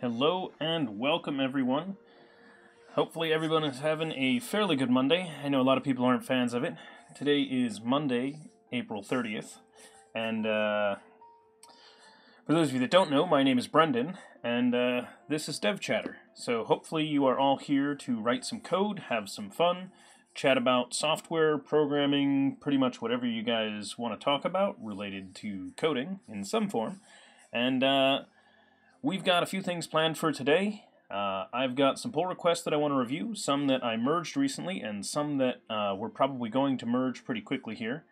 Hello and welcome everyone. Hopefully everyone is having a fairly good Monday. I know a lot of people aren't fans of it. Today is Monday, April 30th, and uh, for those of you that don't know, my name is Brendan, and uh, this is DevChatter. So hopefully you are all here to write some code, have some fun, chat about software, programming, pretty much whatever you guys want to talk about related to coding in some form. And uh, we've got a few things planned for today. Uh, I've got some pull requests that I want to review, some that I merged recently, and some that uh, we're probably going to merge pretty quickly here.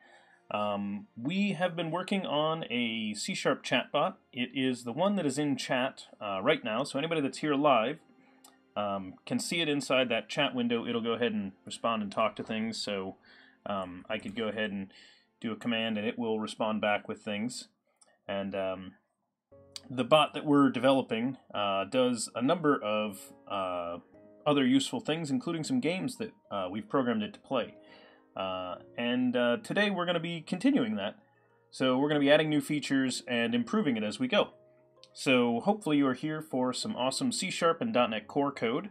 Um, we have been working on a C Sharp chatbot. It is the one that is in chat uh, right now, so anybody that's here live um, can see it inside that chat window. It'll go ahead and respond and talk to things, so um, I could go ahead and do a command and it will respond back with things. And um, the bot that we're developing uh, does a number of uh, other useful things, including some games that uh, we've programmed it to play. Uh, and uh, today we're going to be continuing that. So we're going to be adding new features and improving it as we go. So hopefully you are here for some awesome C Sharp and .NET Core code,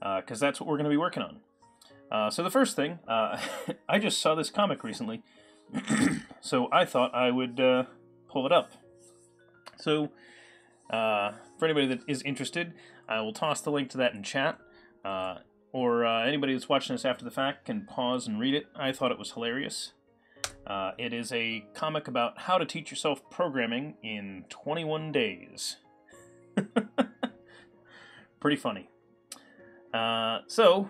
because uh, that's what we're going to be working on. So the first thing, I just saw this comic recently, so I thought I would pull it up. So uh, for anybody that is interested, I will toss the link to that in chat or uh, anybody that's watching this after the fact can pause and read it. I thought it was hilarious. Uh, it is a comic about how to teach yourself programming in 21 days. Pretty funny. Uh, so,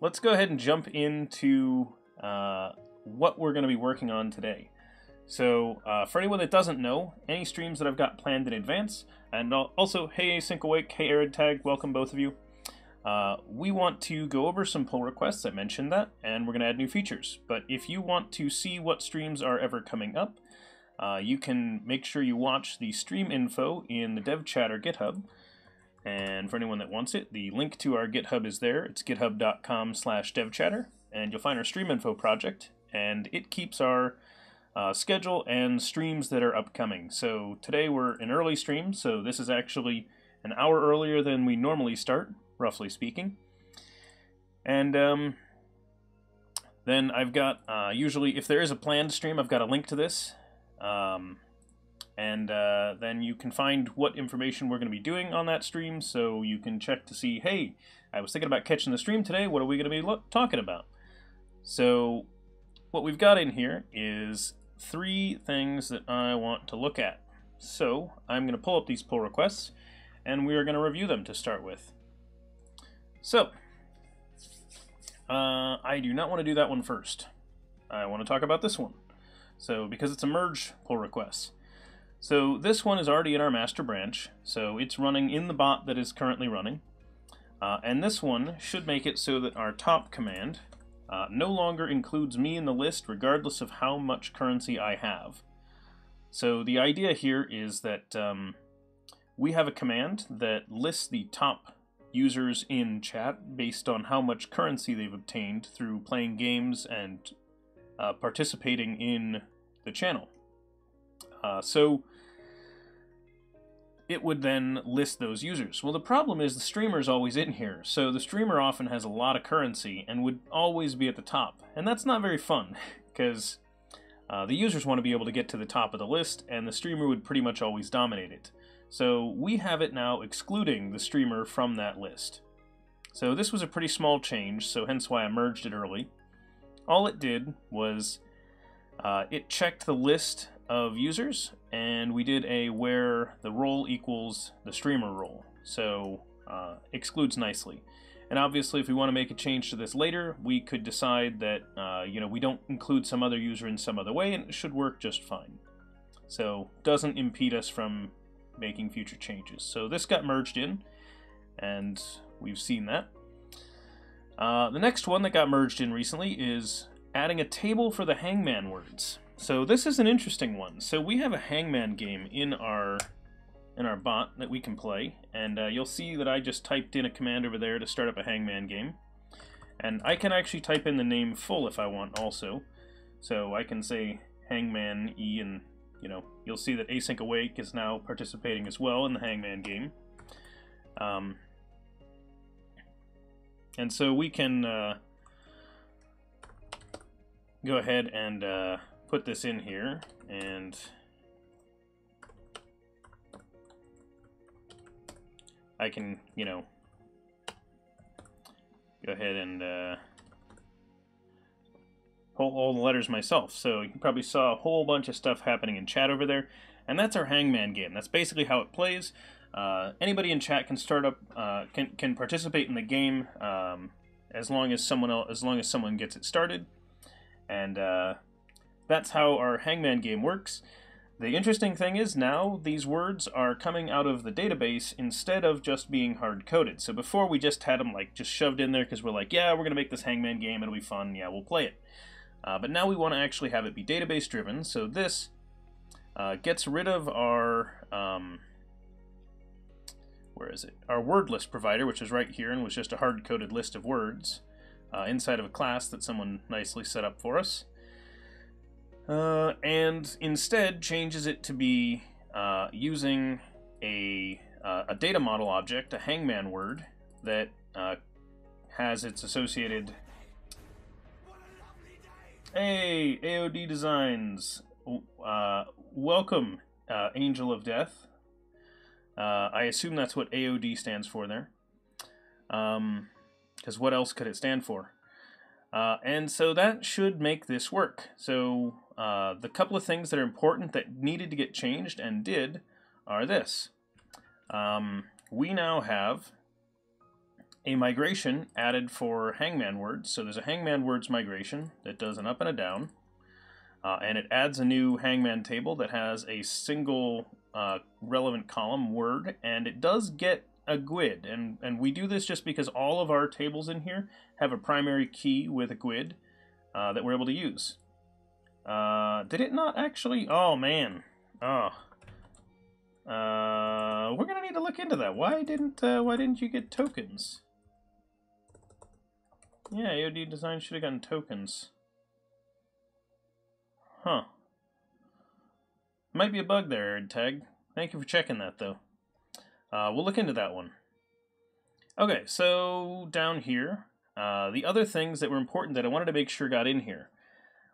let's go ahead and jump into uh, what we're going to be working on today. So, uh, for anyone that doesn't know, any streams that I've got planned in advance, and also, hey Async Awake, hey Arid Tag, welcome both of you. Uh, we want to go over some pull requests, I mentioned that, and we're going to add new features. But if you want to see what streams are ever coming up, uh, you can make sure you watch the stream info in the DevChatter GitHub. And for anyone that wants it, the link to our GitHub is there. It's github.com slash devchatter, and you'll find our stream info project, and it keeps our uh, schedule and streams that are upcoming. So today we're in early stream, so this is actually an hour earlier than we normally start, roughly speaking. And um, then I've got, uh, usually if there is a planned stream, I've got a link to this. Um, and uh, then you can find what information we're going to be doing on that stream, so you can check to see, hey, I was thinking about catching the stream today, what are we going to be talking about? So what we've got in here is three things that I want to look at. So I'm going to pull up these pull requests, and we are going to review them to start with. So, uh, I do not want to do that one first. I want to talk about this one. So, because it's a merge pull request. So this one is already in our master branch, so it's running in the bot that is currently running. Uh, and this one should make it so that our top command uh, no longer includes me in the list regardless of how much currency I have. So the idea here is that um, we have a command that lists the top users in chat based on how much currency they've obtained through playing games and uh, participating in the channel. Uh, so it would then list those users. Well, the problem is the streamer is always in here, so the streamer often has a lot of currency and would always be at the top. And that's not very fun, because uh, the users want to be able to get to the top of the list, and the streamer would pretty much always dominate it. So we have it now excluding the streamer from that list. So this was a pretty small change, so hence why I merged it early. All it did was uh, it checked the list of users, and we did a where the role equals the streamer role. So uh, excludes nicely. And obviously, if we want to make a change to this later, we could decide that uh, you know we don't include some other user in some other way, and it should work just fine. So doesn't impede us from making future changes. So this got merged in, and we've seen that. Uh, the next one that got merged in recently is adding a table for the hangman words. So this is an interesting one. So we have a hangman game in our in our bot that we can play, and uh, you'll see that I just typed in a command over there to start up a hangman game. And I can actually type in the name full if I want also. So I can say hangman E and you know, you'll see that Async Awake is now participating as well in the Hangman game. Um, and so we can uh, go ahead and uh, put this in here and I can, you know, go ahead and uh, pull all the letters myself. So you probably saw a whole bunch of stuff happening in chat over there. And that's our Hangman game. That's basically how it plays. Uh, anybody in chat can start up, uh, can, can participate in the game um, as long as someone else, as long as someone gets it started. And uh, that's how our Hangman game works. The interesting thing is now these words are coming out of the database instead of just being hard-coded. So before we just had them like just shoved in there because we're like, yeah, we're to make this Hangman game, it'll be fun, yeah, we'll play it. Uh, but now we want to actually have it be database driven, so this uh, gets rid of our, um, where is it? Our word list provider, which is right here and was just a hard-coded list of words uh, inside of a class that someone nicely set up for us uh, and instead changes it to be uh, using a, uh, a data model object, a hangman word, that uh, has its associated. Hey, AOD Designs! Uh, welcome, uh, Angel of Death. I assume that's what AOD stands for there. Because um, what else could it stand for? And so that should make this work. So uh, the couple of things that are important that needed to get changed and did are this. Um, we now have a migration added for hangman words. So there's a hangman words migration that does an up and a down. Uh, and it adds a new hangman table that has a single uh, relevant column word, and it does get a GUID, and, and we do this just because all of our tables in here have a primary key with a GUID uh, that we're able to use. Uh, did it not actually? Oh, man. Oh. Uh, we're gonna need to look into that. Why didn't uh, Why didn't you get tokens? Yeah, AOD design should have gotten tokens. Huh. Might be a bug there, Tag. Thank you for checking that, though. Uh, we'll look into that one. Okay, so down here, uh, the other things that were important that I wanted to make sure got in here.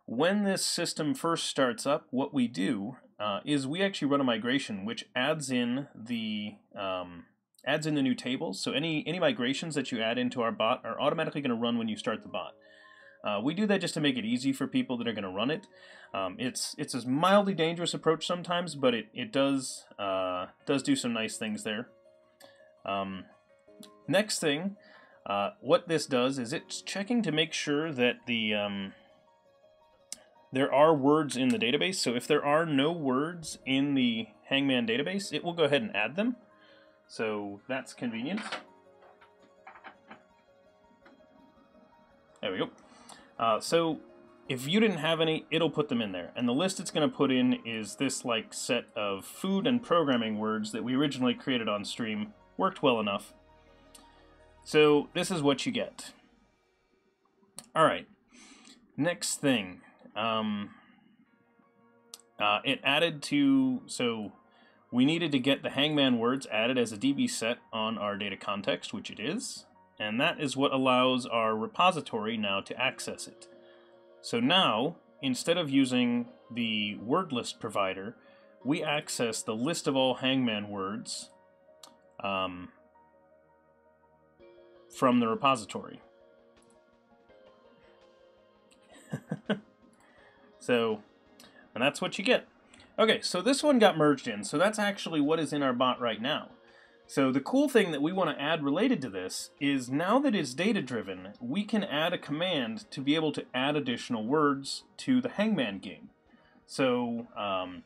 When this system first starts up, what we do uh, is we actually run a migration which adds in the um, adds in the new tables. So any any migrations that you add into our bot are automatically going to run when you start the bot. Uh, we do that just to make it easy for people that are going to run it. Um, it's it's a mildly dangerous approach sometimes, but it it does uh, does do some nice things there. Um, next thing, uh, what this does is it's checking to make sure that the um, there are words in the database. So if there are no words in the Hangman database, it will go ahead and add them. So that's convenient. There we go. Uh, so if you didn't have any, it'll put them in there. And the list it's going to put in is this like set of food and programming words that we originally created on stream. Worked well enough. So this is what you get. All right. Next thing. Um, uh, it added to, so we needed to get the hangman words added as a DB set on our data context, which it is and that is what allows our repository now to access it. So now, instead of using the word list provider, we access the list of all Hangman words um, from the repository. so, and that's what you get. Okay, so this one got merged in, so that's actually what is in our bot right now. So the cool thing that we want to add related to this is now that it's data driven, we can add a command to be able to add additional words to the Hangman game. So um,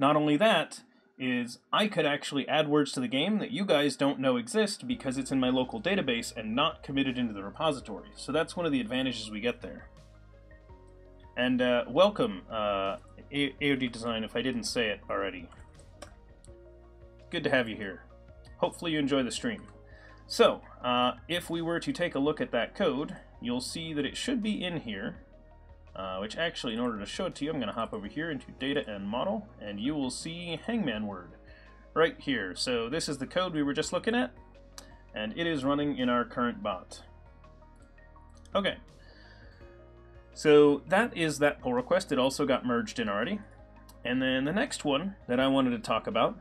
not only that, is I could actually add words to the game that you guys don't know exist because it's in my local database and not committed into the repository. So that's one of the advantages we get there. And uh, welcome, uh, AOD Design, if I didn't say it already. Good to have you here. Hopefully you enjoy the stream. So, uh, if we were to take a look at that code, you'll see that it should be in here, uh, which actually, in order to show it to you, I'm going to hop over here into Data and Model, and you will see Hangman word right here. So this is the code we were just looking at. and it is running in our current bot. Okay, so that is that pull request. It also got merged in already. And then the next one that I wanted to talk about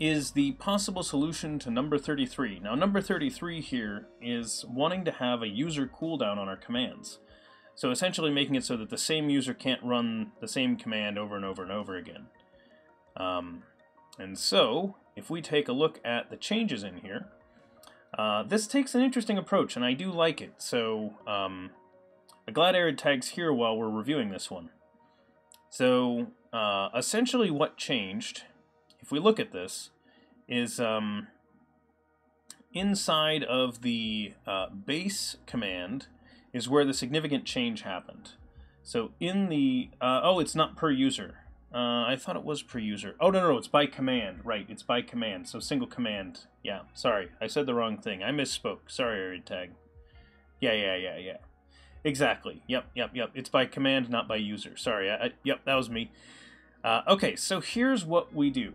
is the possible solution to number 33. Now, number 33 here is wanting to have a user cooldown on our commands. So essentially making it so that the same user can't run the same command over and over and over again. Um, and so, if we take a look at the changes in here, uh, this takes an interesting approach, and I do like it. So, um, I'm glad Arid Tag's here while we're reviewing this one. So, uh, essentially what changed, if we look at this, is um, inside of the uh, base command is where the significant change happened. So in the, uh, oh, it's not per user. Uh, I thought it was per user. Oh, no, no, no, it's by command. Right, it's by command. So single command. Yeah, sorry. I said the wrong thing. I misspoke. Sorry, Tag. Yeah, yeah, yeah, yeah. Exactly. Yep, yep, yep. It's by command, not by user. Sorry. I, I, yep, that was me. Uh, okay, so here's what we do.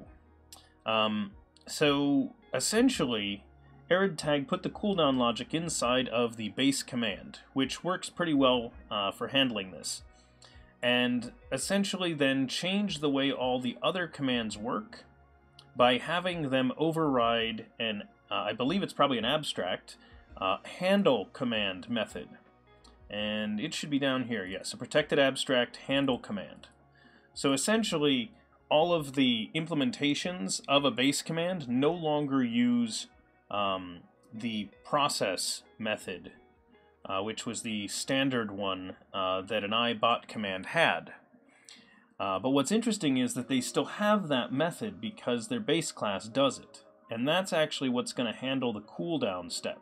Um, so essentially, Arid Tag put the cooldown logic inside of the base command, which works pretty well uh, for handling this. And essentially then change the way all the other commands work by having them override an, uh, I believe it's probably an abstract, uh, handle command method. And it should be down here, yes, a protected abstract handle command. So essentially, all of the implementations of a base command no longer use um, the process method, uh, which was the standard one uh, that an ibot command had. Uh, but what's interesting is that they still have that method because their base class does it. And that's actually what's going to handle the cooldown step.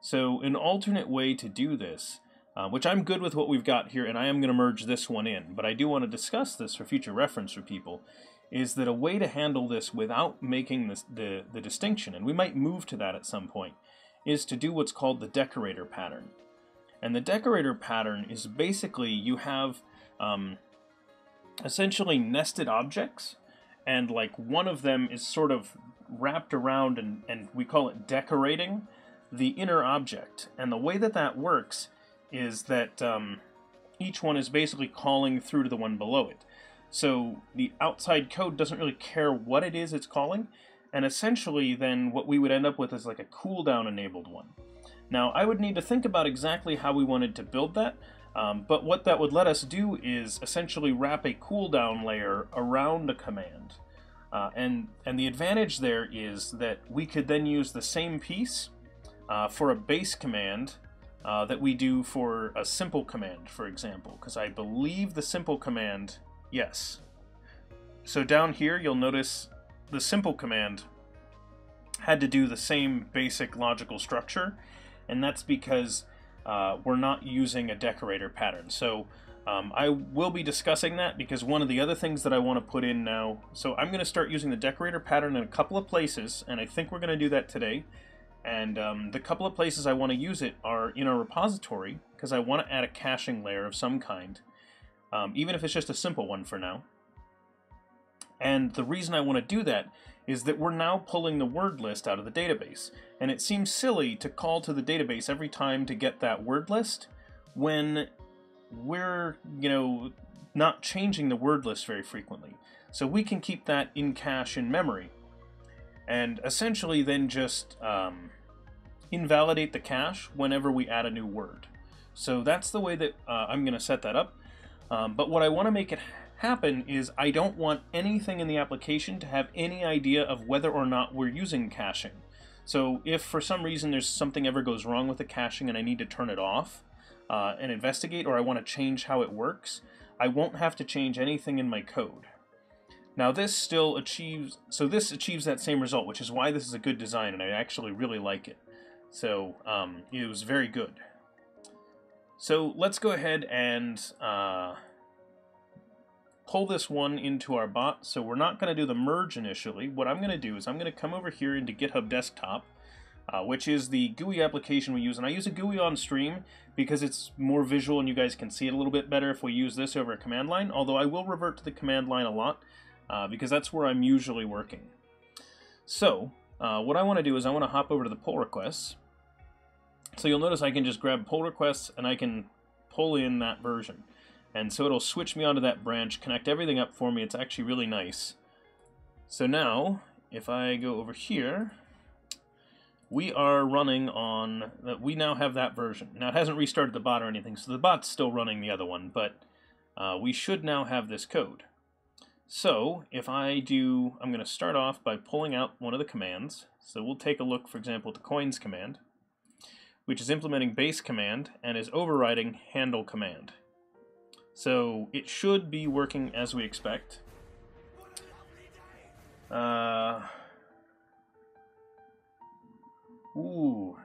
So an alternate way to do this, uh, which I'm good with what we've got here, and I am going to merge this one in, but I do want to discuss this for future reference for people, is that a way to handle this without making this, the, the distinction, and we might move to that at some point, is to do what's called the decorator pattern. And the decorator pattern is basically you have um, essentially nested objects, and like one of them is sort of wrapped around and, and we call it decorating the inner object. And the way that that works is that um, each one is basically calling through to the one below it. So the outside code doesn't really care what it is it's calling, and essentially then what we would end up with is like a cooldown enabled one. Now I would need to think about exactly how we wanted to build that, um, but what that would let us do is essentially wrap a cooldown layer around a command. Uh, and, and the advantage there is that we could then use the same piece uh, for a base command uh, that we do for a simple command, for example, because I believe the simple command, yes. So down here, you'll notice the simple command had to do the same basic logical structure, and that's because uh, we're not using a decorator pattern. So um, I will be discussing that because one of the other things that I want to put in now, so I'm going to start using the decorator pattern in a couple of places, and I think we're going to do that today. And um, the couple of places I want to use it are in a repository, because I want to add a caching layer of some kind, um, even if it's just a simple one for now. And the reason I want to do that is that we're now pulling the word list out of the database. And it seems silly to call to the database every time to get that word list when we're, you know, not changing the word list very frequently. So we can keep that in cache in memory and essentially then just um, invalidate the cache whenever we add a new word. So that's the way that uh, I'm going to set that up. Um, but what I want to make it happen is I don't want anything in the application to have any idea of whether or not we're using caching. So if for some reason there's something ever goes wrong with the caching and I need to turn it off uh, and investigate or I want to change how it works, I won't have to change anything in my code. Now this still achieves, so this achieves that same result, which is why this is a good design, and I actually really like it. So um, it was very good. So let's go ahead and uh, pull this one into our bot. So we're not going to do the merge initially. What I'm going to do is I'm going to come over here into GitHub Desktop, uh, which is the GUI application we use. And I use a GUI on stream because it's more visual and you guys can see it a little bit better if we use this over a command line, although I will revert to the command line a lot uh, because that's where I'm usually working. So, uh, what I want to do is I want to hop over to the pull requests. So you'll notice I can just grab pull requests and I can pull in that version. And so it'll switch me onto that branch, connect everything up for me. It's actually really nice. So now, if I go over here, we are running on, we now have that version. Now it hasn't restarted the bot or anything, so the bot's still running the other one, but uh, we should now have this code. So if I do, I'm going to start off by pulling out one of the commands. So we'll take a look, for example, at the coins command, which is implementing base command and is overriding handle command. So it should be working as we expect. Uh, ooh,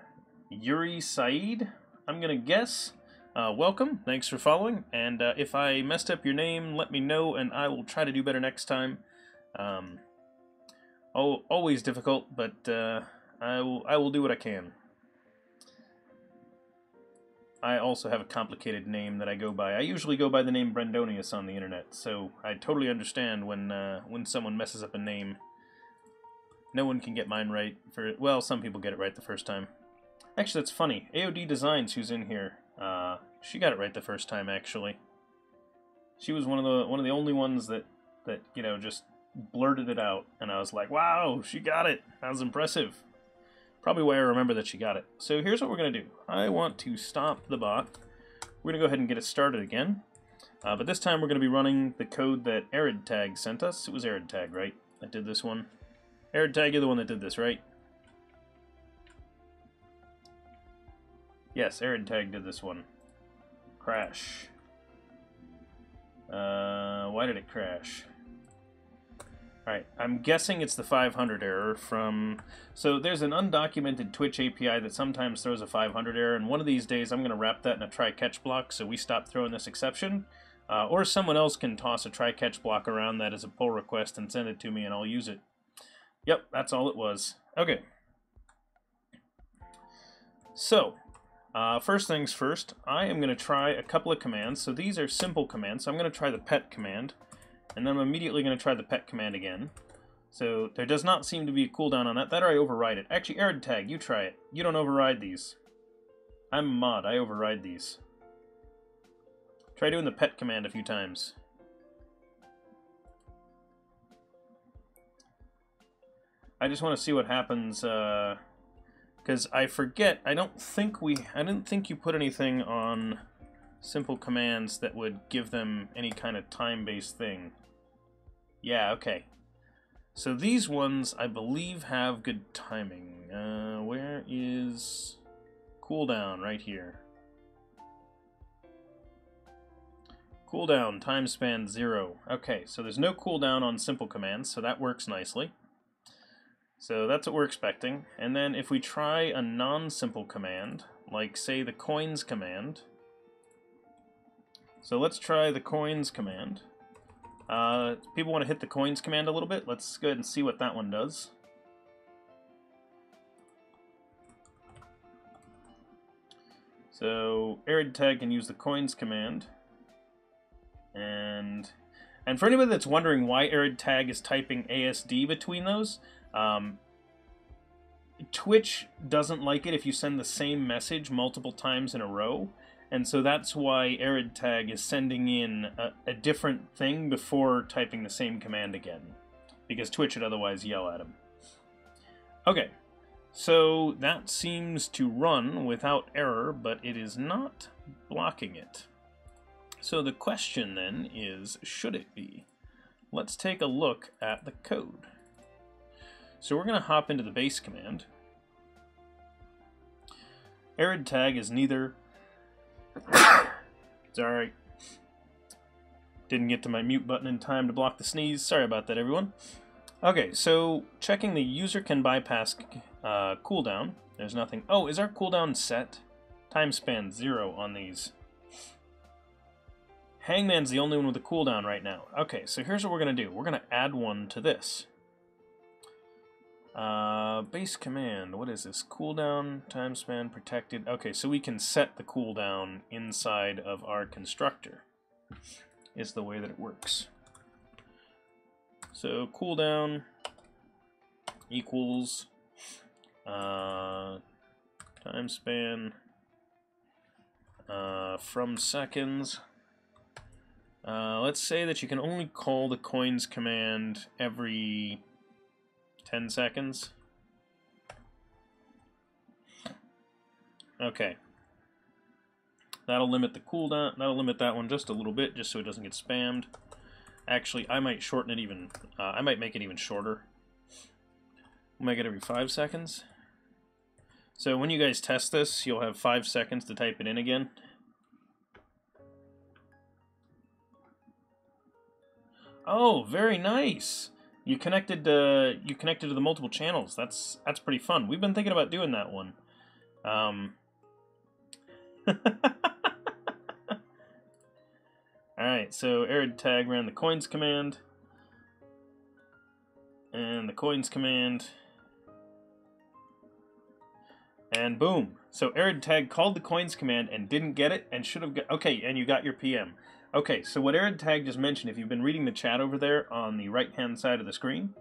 Yuri Said, I'm going to guess. Uh, welcome, thanks for following, and uh, if I messed up your name, let me know, and I will try to do better next time. Um, oh, always difficult, but uh, I will I will do what I can. I also have a complicated name that I go by. I usually go by the name Brendonius on the internet, so I totally understand when uh, when someone messes up a name. No one can get mine right. For well, some people get it right the first time. Actually, that's funny. AOD Designs, who's in here, uh, she got it right the first time. Actually, she was one of the one of the only ones that that you know just blurted it out, and I was like, "Wow, she got it! That was impressive." Probably why I remember that she got it. So here's what we're to do. I want to stop the bot. We're to go ahead and get it started again. Uh, but this time we're to be running the code that AridTag sent us. It was AridTag, right? I did this one. AridTag, you're the one that did this, right? Yes, AridTag did this one. Crash. Uh, why did it crash? Alright, I'm guessing it's the 500 error from... So there's an undocumented Twitch API that sometimes throws a 500 error, and one of these days I'm going to wrap that in a try-catch block so we stop throwing this exception. Uh, or someone else can toss a try-catch block around that as a pull request and send it to me and I'll use it. Yep, that's all it was. Okay. So, uh, first things first, I am going to try a couple of commands. So these are simple commands, so I'm going to try the pet command. And then I'm immediately going to try the pet command again. So there does not seem to be a cooldown on that. That or I override it. Actually, Arid Tag, you try it. You don't override these. I'm a mod. I override these. Try doing the pet command a few times. I just want to see what happens, because I forget, I don't think we, I didn't think you put anything on simple commands that would give them any kind of time-based thing. Yeah, okay. So these ones, I believe, have good timing. Uh, where is cooldown? Right here. Cooldown, time span zero. Okay, so there's no cooldown on simple commands, so that works nicely. So that's what we're expecting. And then if we try a non-simple command, like say the coins command, so let's try the coins command. Uh, people want to hit the coins command a little bit. Let's go ahead and see what that one does. So Arid Tag can use the coins command. And and for anybody that's wondering why Arid Tag is typing ASD between those, um, Twitch doesn't like it if you send the same message multiple times in a row. And so that's why Arid Tag is sending in a, a, different thing before typing the same command again, because Twitch would otherwise yell at him. Okay, so that seems to run without error, but it is not blocking it. So the question then is, should it be? Let's take a look at the code. So we're going to hop into the base command. Arid tag is neither it's alright. Didn't get to my mute button in time to block the sneeze. Sorry about that, everyone. Okay, so checking the user can bypass uh, cooldown. There's nothing. Oh, is our cooldown set? Time span zero on these. Hangman's the only one with a cooldown right now. Okay, so here's what we're going to do. We're going to add one to this. Uh, base command, what is this? Cooldown, time span, protected. Okay, so we can set the cooldown inside of our constructor, is the way that it works. So cooldown equals Uh, time span uh, from seconds. Uh, let's say that you can only call the coins command every 10 seconds. Okay. That'll limit the cooldown. That'll limit that one just a little bit, just so it doesn't get spammed. Actually, I might shorten it even. Uh, I might make it even shorter. We'll make it every five seconds. So when you guys test this, you'll have five seconds to type it in again. Oh, very nice. You connected to you connected to the multiple channels. That's that's pretty fun. We've been thinking about doing that one. Um. Alright, so arid tag ran the coins command. And the coins command. And boom. So arid tag called the coins command and didn't get it and should have got okay, and you got your PM. Okay, so what arid tag just mentioned, if you've been reading the chat over there on the right hand side of the screen,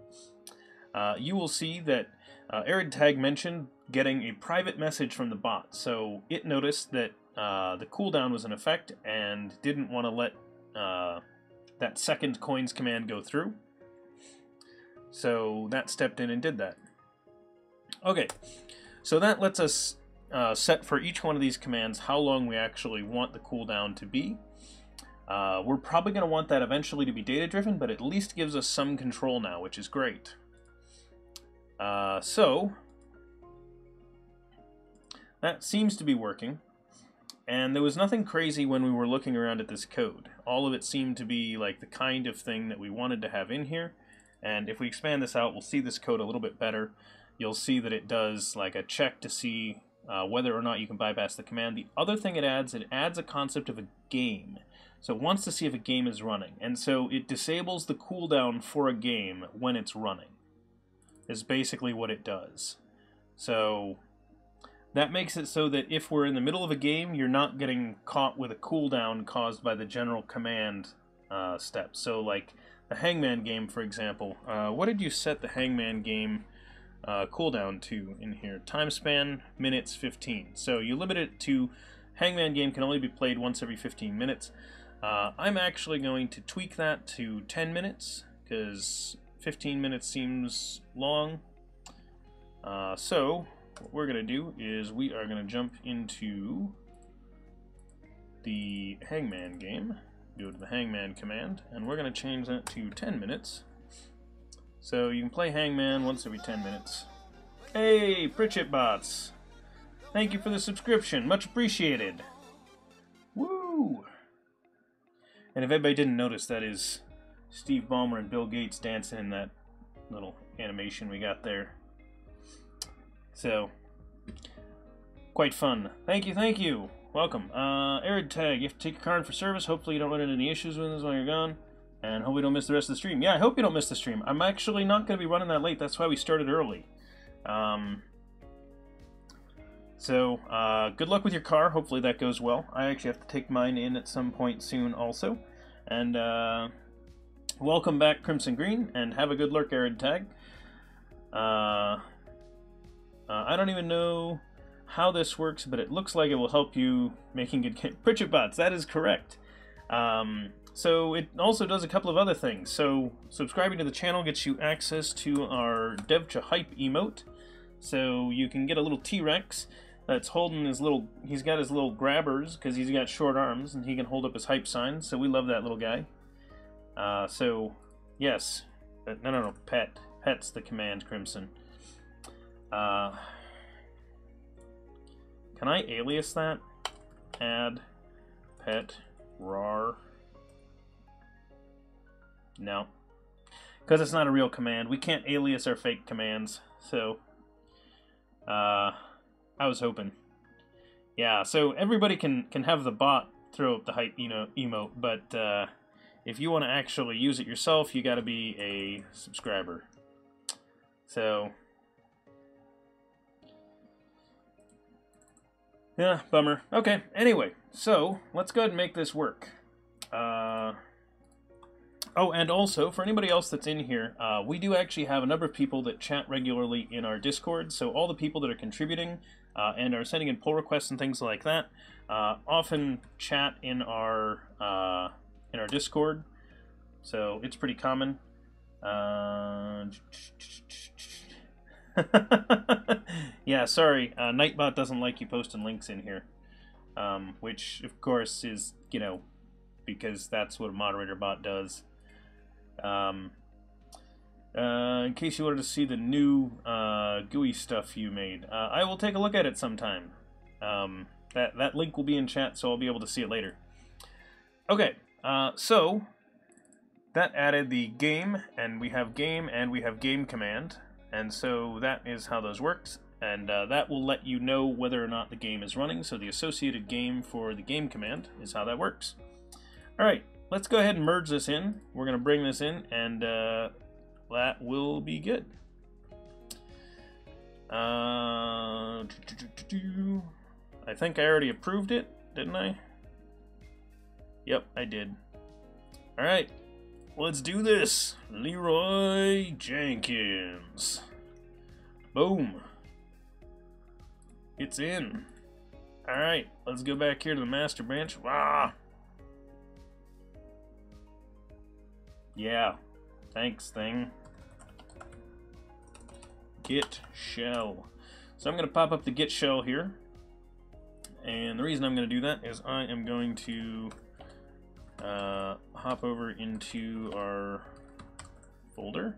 uh, you will see that uh, tag mentioned getting a private message from the bot. So it noticed that uh, the cooldown was in effect and didn't want to let uh, that second coins command go through. So that stepped in and did that. Okay, so that lets us uh, set for each one of these commands how long we actually want the cooldown to be. Uh, we're probably going to want that eventually to be data driven, but at least gives us some control now, which is great. Uh, so, that seems to be working. And there was nothing crazy when we were looking around at this code. All of it seemed to be like the kind of thing that we wanted to have in here. And if we expand this out, we'll see this code a little bit better. You'll see that it does like a check to see uh, whether or not you can bypass the command. The other thing it adds, it adds a concept of a game. So it wants to see if a game is running. And so it disables the cooldown for a game when it's running. Is basically what it does. So that makes it so that if we're in the middle of a game, you're not getting caught with a cooldown caused by the general command uh, step. So, like the Hangman game, for example, uh, what did you set the Hangman game uh, cooldown to in here? Time span, minutes 15. So you limit it to Hangman game can only be played once every 15 minutes. Uh, I'm actually going to tweak that to 10 minutes because 15 minutes seems long. Uh, so what we're going to do is we are going to jump into the Hangman game, go to the Hangman command, and we're going to change that to 10 minutes. So you can play Hangman once every 10 minutes. Hey, Pritchett Bots! Thank you for the subscription, much appreciated! Woo! And if anybody didn't notice, that is Steve Ballmer and Bill Gates dancing in that little animation we got there. So, quite fun. Thank you, thank you. Welcome. Uh, Arid Tag, you have to take your card for service. Hopefully you don't run into any issues with this while you're gone. And hope we don't miss the rest of the stream. Yeah, I hope you don't miss the stream. I'm actually not going to be running that late. That's why we started early. Um, so, uh, good luck with your car. Hopefully that goes well. I actually have to take mine in at some point soon also. And, uh, welcome back, Crimson Green, and have a good lurk, Arid Tag. Uh, uh, I don't even know how this works, but it looks like it will help you making good Pritchett bots. That is correct. Um, so it also does a couple of other things. So subscribing to the channel gets you access to our DevCha Hype emote. So you can get a little T-Rex that's holding his little, he's got his little grabbers because he's got short arms and he can hold up his hype sign. So we love that little guy. Uh, so yes, no, no, no, pet. Pet's the command, Crimson. Uh, can I alias that? Add pet rar. No. Because it's not a real command. We can't alias our fake commands. So, uh, I was hoping. Yeah, so everybody can, can have the bot throw up the hype you know, emote, but uh, if you want to actually use it yourself, you got to be a subscriber. So, Yeah, bummer. Okay, anyway, so let's go ahead and make this work. Uh, Oh, and also, for anybody else that's in here, uh, we do actually have a number of people that chat regularly in our Discord. So all the people that are contributing uh, and are sending in pull requests and things like that uh, often chat in our uh, in our Discord. So it's pretty common. Uh, yeah, sorry, uh, Nightbot doesn't like you posting links in here, um, which of course is you know because that's what a moderator bot does. Um, uh, in case you wanted to see the new uh, GUI stuff you made, uh, I will take a look at it sometime. Um, that that link will be in chat, so I'll be able to see it later. Okay, uh, so that added the game, and we have game, and we have game command, and so that is how those works. And uh, that will let you know whether or not the game is running. So the associated game for the game command is how that works. All right, let's go ahead and merge this in. We're going to bring this in, and that will be good. Uh, I think I already approved it, didn't I? Yep, I did. All right, let's do this. Leroy Jenkins. Boom. It's in. All right, let's go back here to the master branch. Wow. Yeah. Thanks, thing. Git shell. So I'm going to pop up the git shell here. And the reason I'm going to do that is I am going to uh, hop over into our folder.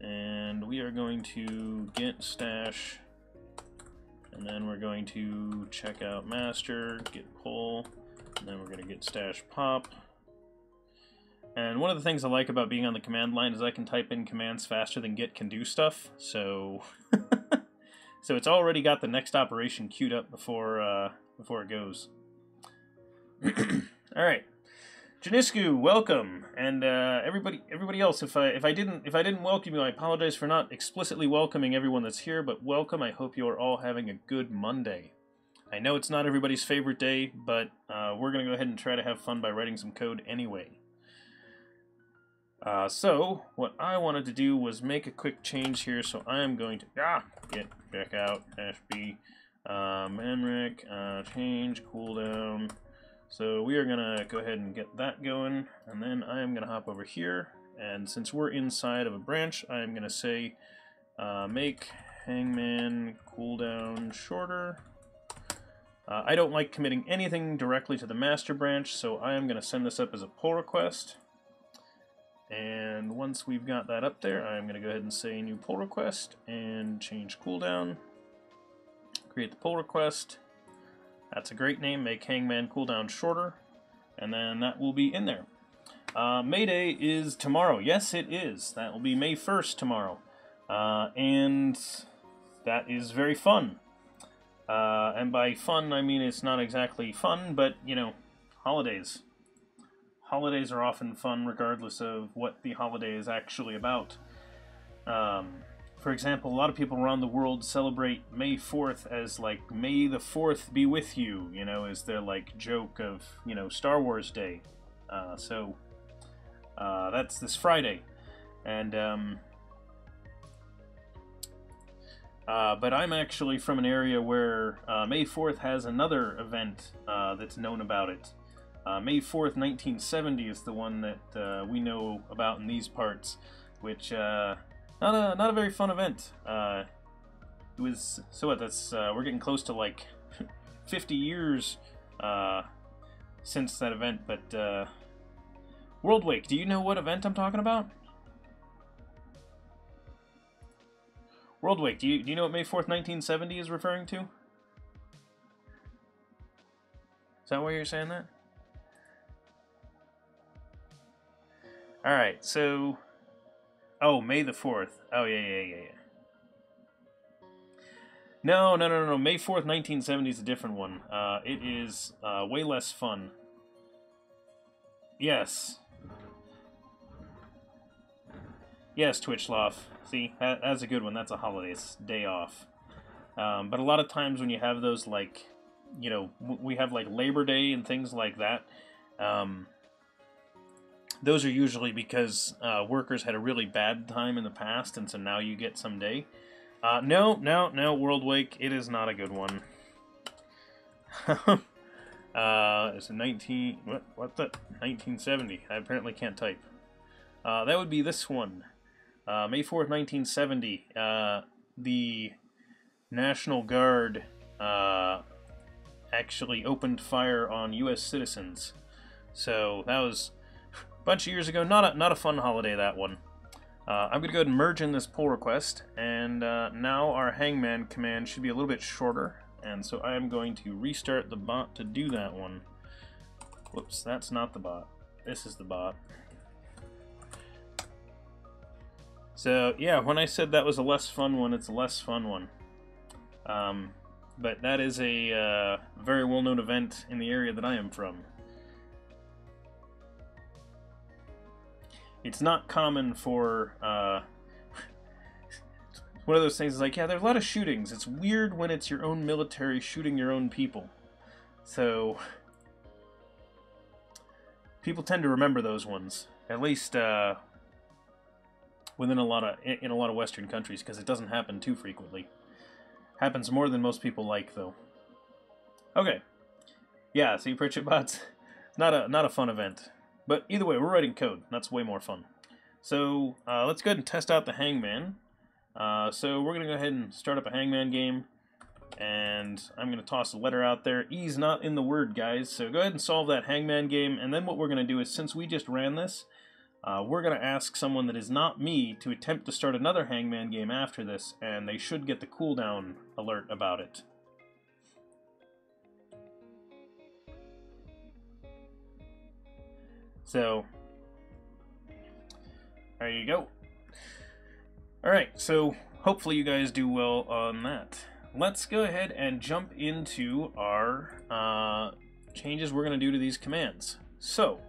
And we are going to git stash. And then we're going to check out master, git pull. And then we're going to git stash pop. And one of the things I like about being on the command line is I can type in commands faster than Git can do stuff. So, so it's already got the next operation queued up before uh, before it goes. All right, Janisku, welcome, and uh, everybody everybody else. If I if I didn't if I didn't welcome you, I apologize for not explicitly welcoming everyone that's here. But welcome. I hope you are all having a good Monday. I know it's not everybody's favorite day, but uh, we're gonna go ahead and try to have fun by writing some code anyway. Uh, so, what I wanted to do was make a quick change here, so I am going to ah, get back out, dash B, um, uh, change, cooldown. So we are going to go ahead and get that going, and then I am going to hop over here, and since we're inside of a branch, I am going to say uh, make hangman cooldown shorter. Uh, I don't like committing anything directly to the master branch, so I am going to send this up as a pull request. And once we've got that up there, I'm going to go ahead and say new pull request and change cooldown. Create the pull request. That's a great name. Make Hangman cooldown shorter. And then that will be in there. Uh, May Day is tomorrow. Yes, it is. That will be May 1st tomorrow. Uh, and that is very fun. Uh, and by fun, I mean it's not exactly fun, but, you know, holidays holidays are often fun regardless of what the holiday is actually about. Um, for example, a lot of people around the world celebrate May 4th as like May the 4th be with you, you know, is their like joke of, you know, Star Wars Day. Uh, so uh, that's this Friday. And, um, uh, but I'm actually from an area where uh, May 4th has another event uh, that's known about it. Uh, May 4th, 1970 is the one that uh, we know about in these parts, which, uh, not a, not a very fun event. Uh, it was, so what, that's, uh, we're getting close to like 50 years uh, since that event, but, uh, Worldwake, do you know what event I'm talking about? Worldwake, do you, do you know what May 4th, 1970 is referring to? Is that why you're saying that? All right, so oh, May the fourth. Oh yeah, yeah, yeah, yeah. No, no, no, no. May fourth, nineteen seventy is a different one. Uh, it is uh, way less fun. Yes. Yes, Twitchloff. See, that, that's a good one. That's a holiday It's day off. Um, but a lot of times when you have those, like, you know, we have like Labor Day and things like that. Um, those are usually because uh, workers had a really bad time in the past, and so now you get someday. Uh, no, no, no, World Wake, it is not a good one. uh, it's a 19, what, what the, 1970. I apparently can't type. Uh, that would be this one. Uh, May 4th, 1970. Uh, the National Guard uh, actually opened fire on U.S. citizens. So that was bunch of years ago. Not a, not a fun holiday, that one. Uh, I'm going to go ahead and merge in this pull request, and uh, now our hangman command should be a little bit shorter, and so I am going to restart the bot to do that one. Whoops, that's not the bot. This is the bot. So, yeah, when I said that was a less fun one, it's a less fun one. Um, but that is a uh, very well-known event in the area that I am from. It's not common for uh, one of those things. Is like, yeah, there's a lot of shootings. It's weird when it's your own military shooting your own people. So people tend to remember those ones, at least uh, within a lot of in a lot of Western countries, because it doesn't happen too frequently. Happens more than most people like, though. Okay. Yeah, see, Pritchett bots, not a not a fun event. But either way, we're writing code. That's way more fun. So uh, let's go ahead and test out the Hangman. Uh, so we're going to go ahead and start up a Hangman game. And I'm going to toss a letter out there. E's not in the word, guys. So go ahead and solve that Hangman game. And then what we're going to do is, since we just ran this, uh, we're going to ask someone that is not me to attempt to start another Hangman game after this, and they should get the cooldown alert about it. So, there you go. Alright, so hopefully you guys do well on that. Let's go ahead and jump into our uh, changes we're going to do to these commands. So,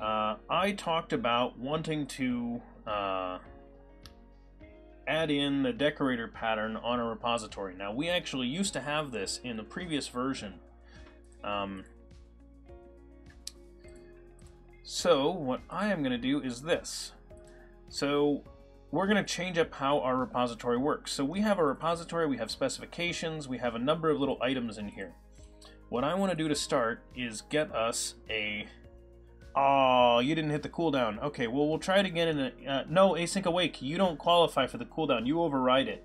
uh, I talked about wanting to uh, add in the decorator pattern on a repository. Now, we actually used to have this in the previous version. Um, so, what I am going to do is this. So, we're going to change up how our repository works. So, we have a repository, we have specifications, we have a number of little items in here. What I want to do to start is get us a Oh, you didn't hit the cooldown. Okay, well, we'll try it again in a... Uh, no, Async Awake, you don't qualify for the cooldown. You override it.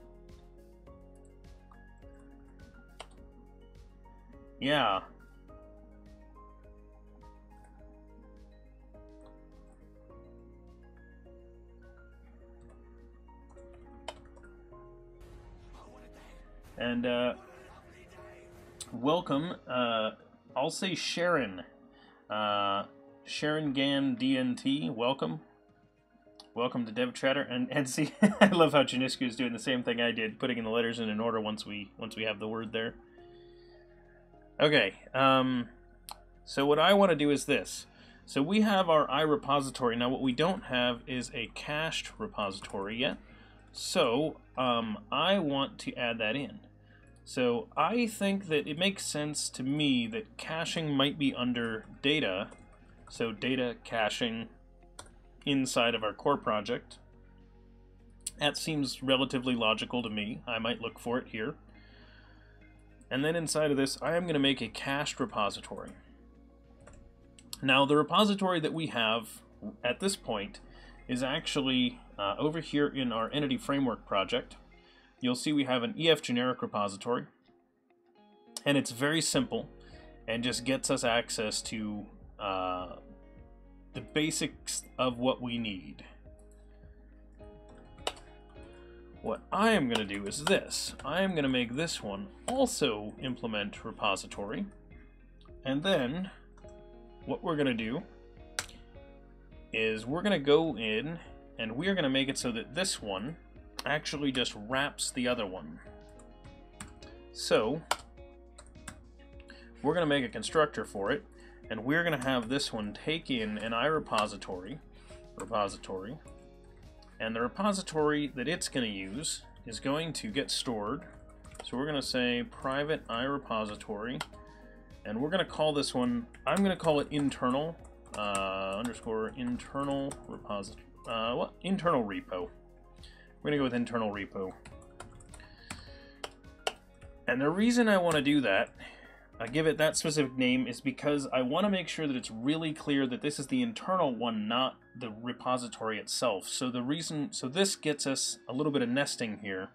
Yeah. And, uh... Welcome, uh... I'll say Sharon. Uh... Sharon Gam DNT, welcome. Welcome to DevChatter, and and see, I love how Janisku is doing the same thing I did, putting in the letters in an order once we once we have the word there. Okay, um, so what I want to do is this. So we have our iRepository. Now what we don't have is a cached repository yet. So um, I want to add that in. So I think that it makes sense to me that caching might be under data so data caching inside of our core project. That seems relatively logical to me. I might look for it here. And then inside of this, I am going to make a cached repository. Now, the repository that we have at this point is actually uh, over here in our Entity Framework project. You'll see we have an EF generic repository. And it's very simple and just gets us access to uh, the basics of what we need. What I am going to do is this. I am going to make this one also implement repository. And then what we're going to do is we're going to go in and we're going to make it so that this one actually just wraps the other one. So we're going to make a constructor for it and we're going to have this one take in an iRepository, repository, and the repository that it's going to use is going to get stored. So we're going to say private iRepository, and we're going to call this one, I'm going to call it internal, uh, underscore internal repository. Uh, what? Internal repo. We're gonna go with internal repo. And the reason I want to do that, I give it that specific name, is because I want to make sure that it's really clear that this is the internal one, not the repository itself. So the reason, so this gets us a little bit of nesting here.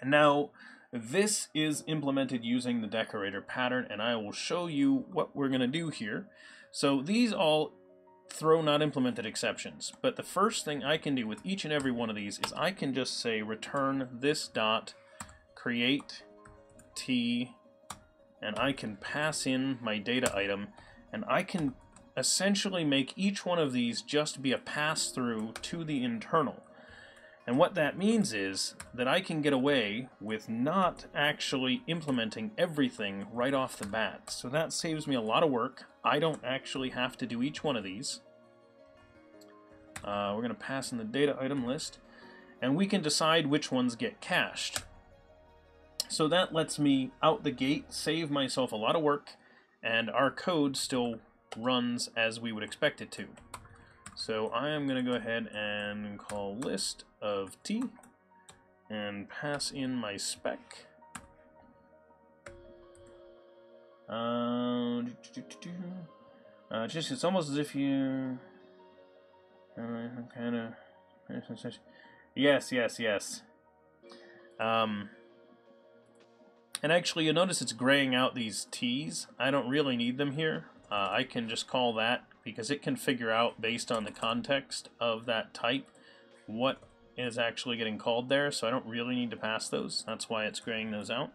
And now, this is implemented using the decorator pattern, and I will show you what we're going to do here. So these all throw not implemented exceptions, but the first thing I can do with each and every one of these is I can just say return this dot create t and I can pass in my data item and I can essentially make each one of these just be a pass-through to the internal. And what that means is that I can get away with not actually implementing everything right off the bat. So that saves me a lot of work. I don't actually have to do each one of these. Uh, we're going to pass in the data item list. And we can decide which ones get cached. So that lets me out the gate save myself a lot of work and our code still runs as we would expect it to. So I am going to go ahead and call list of t and pass in my spec. Uh, uh, just it's almost as if you uh, kind of yes, yes, yes. Um, and actually, you'll notice it's graying out these T's. I don't really need them here. Uh, I can just call that because it can figure out, based on the context of that type, what is actually getting called there, so I don't really need to pass those. That's why it's graying those out.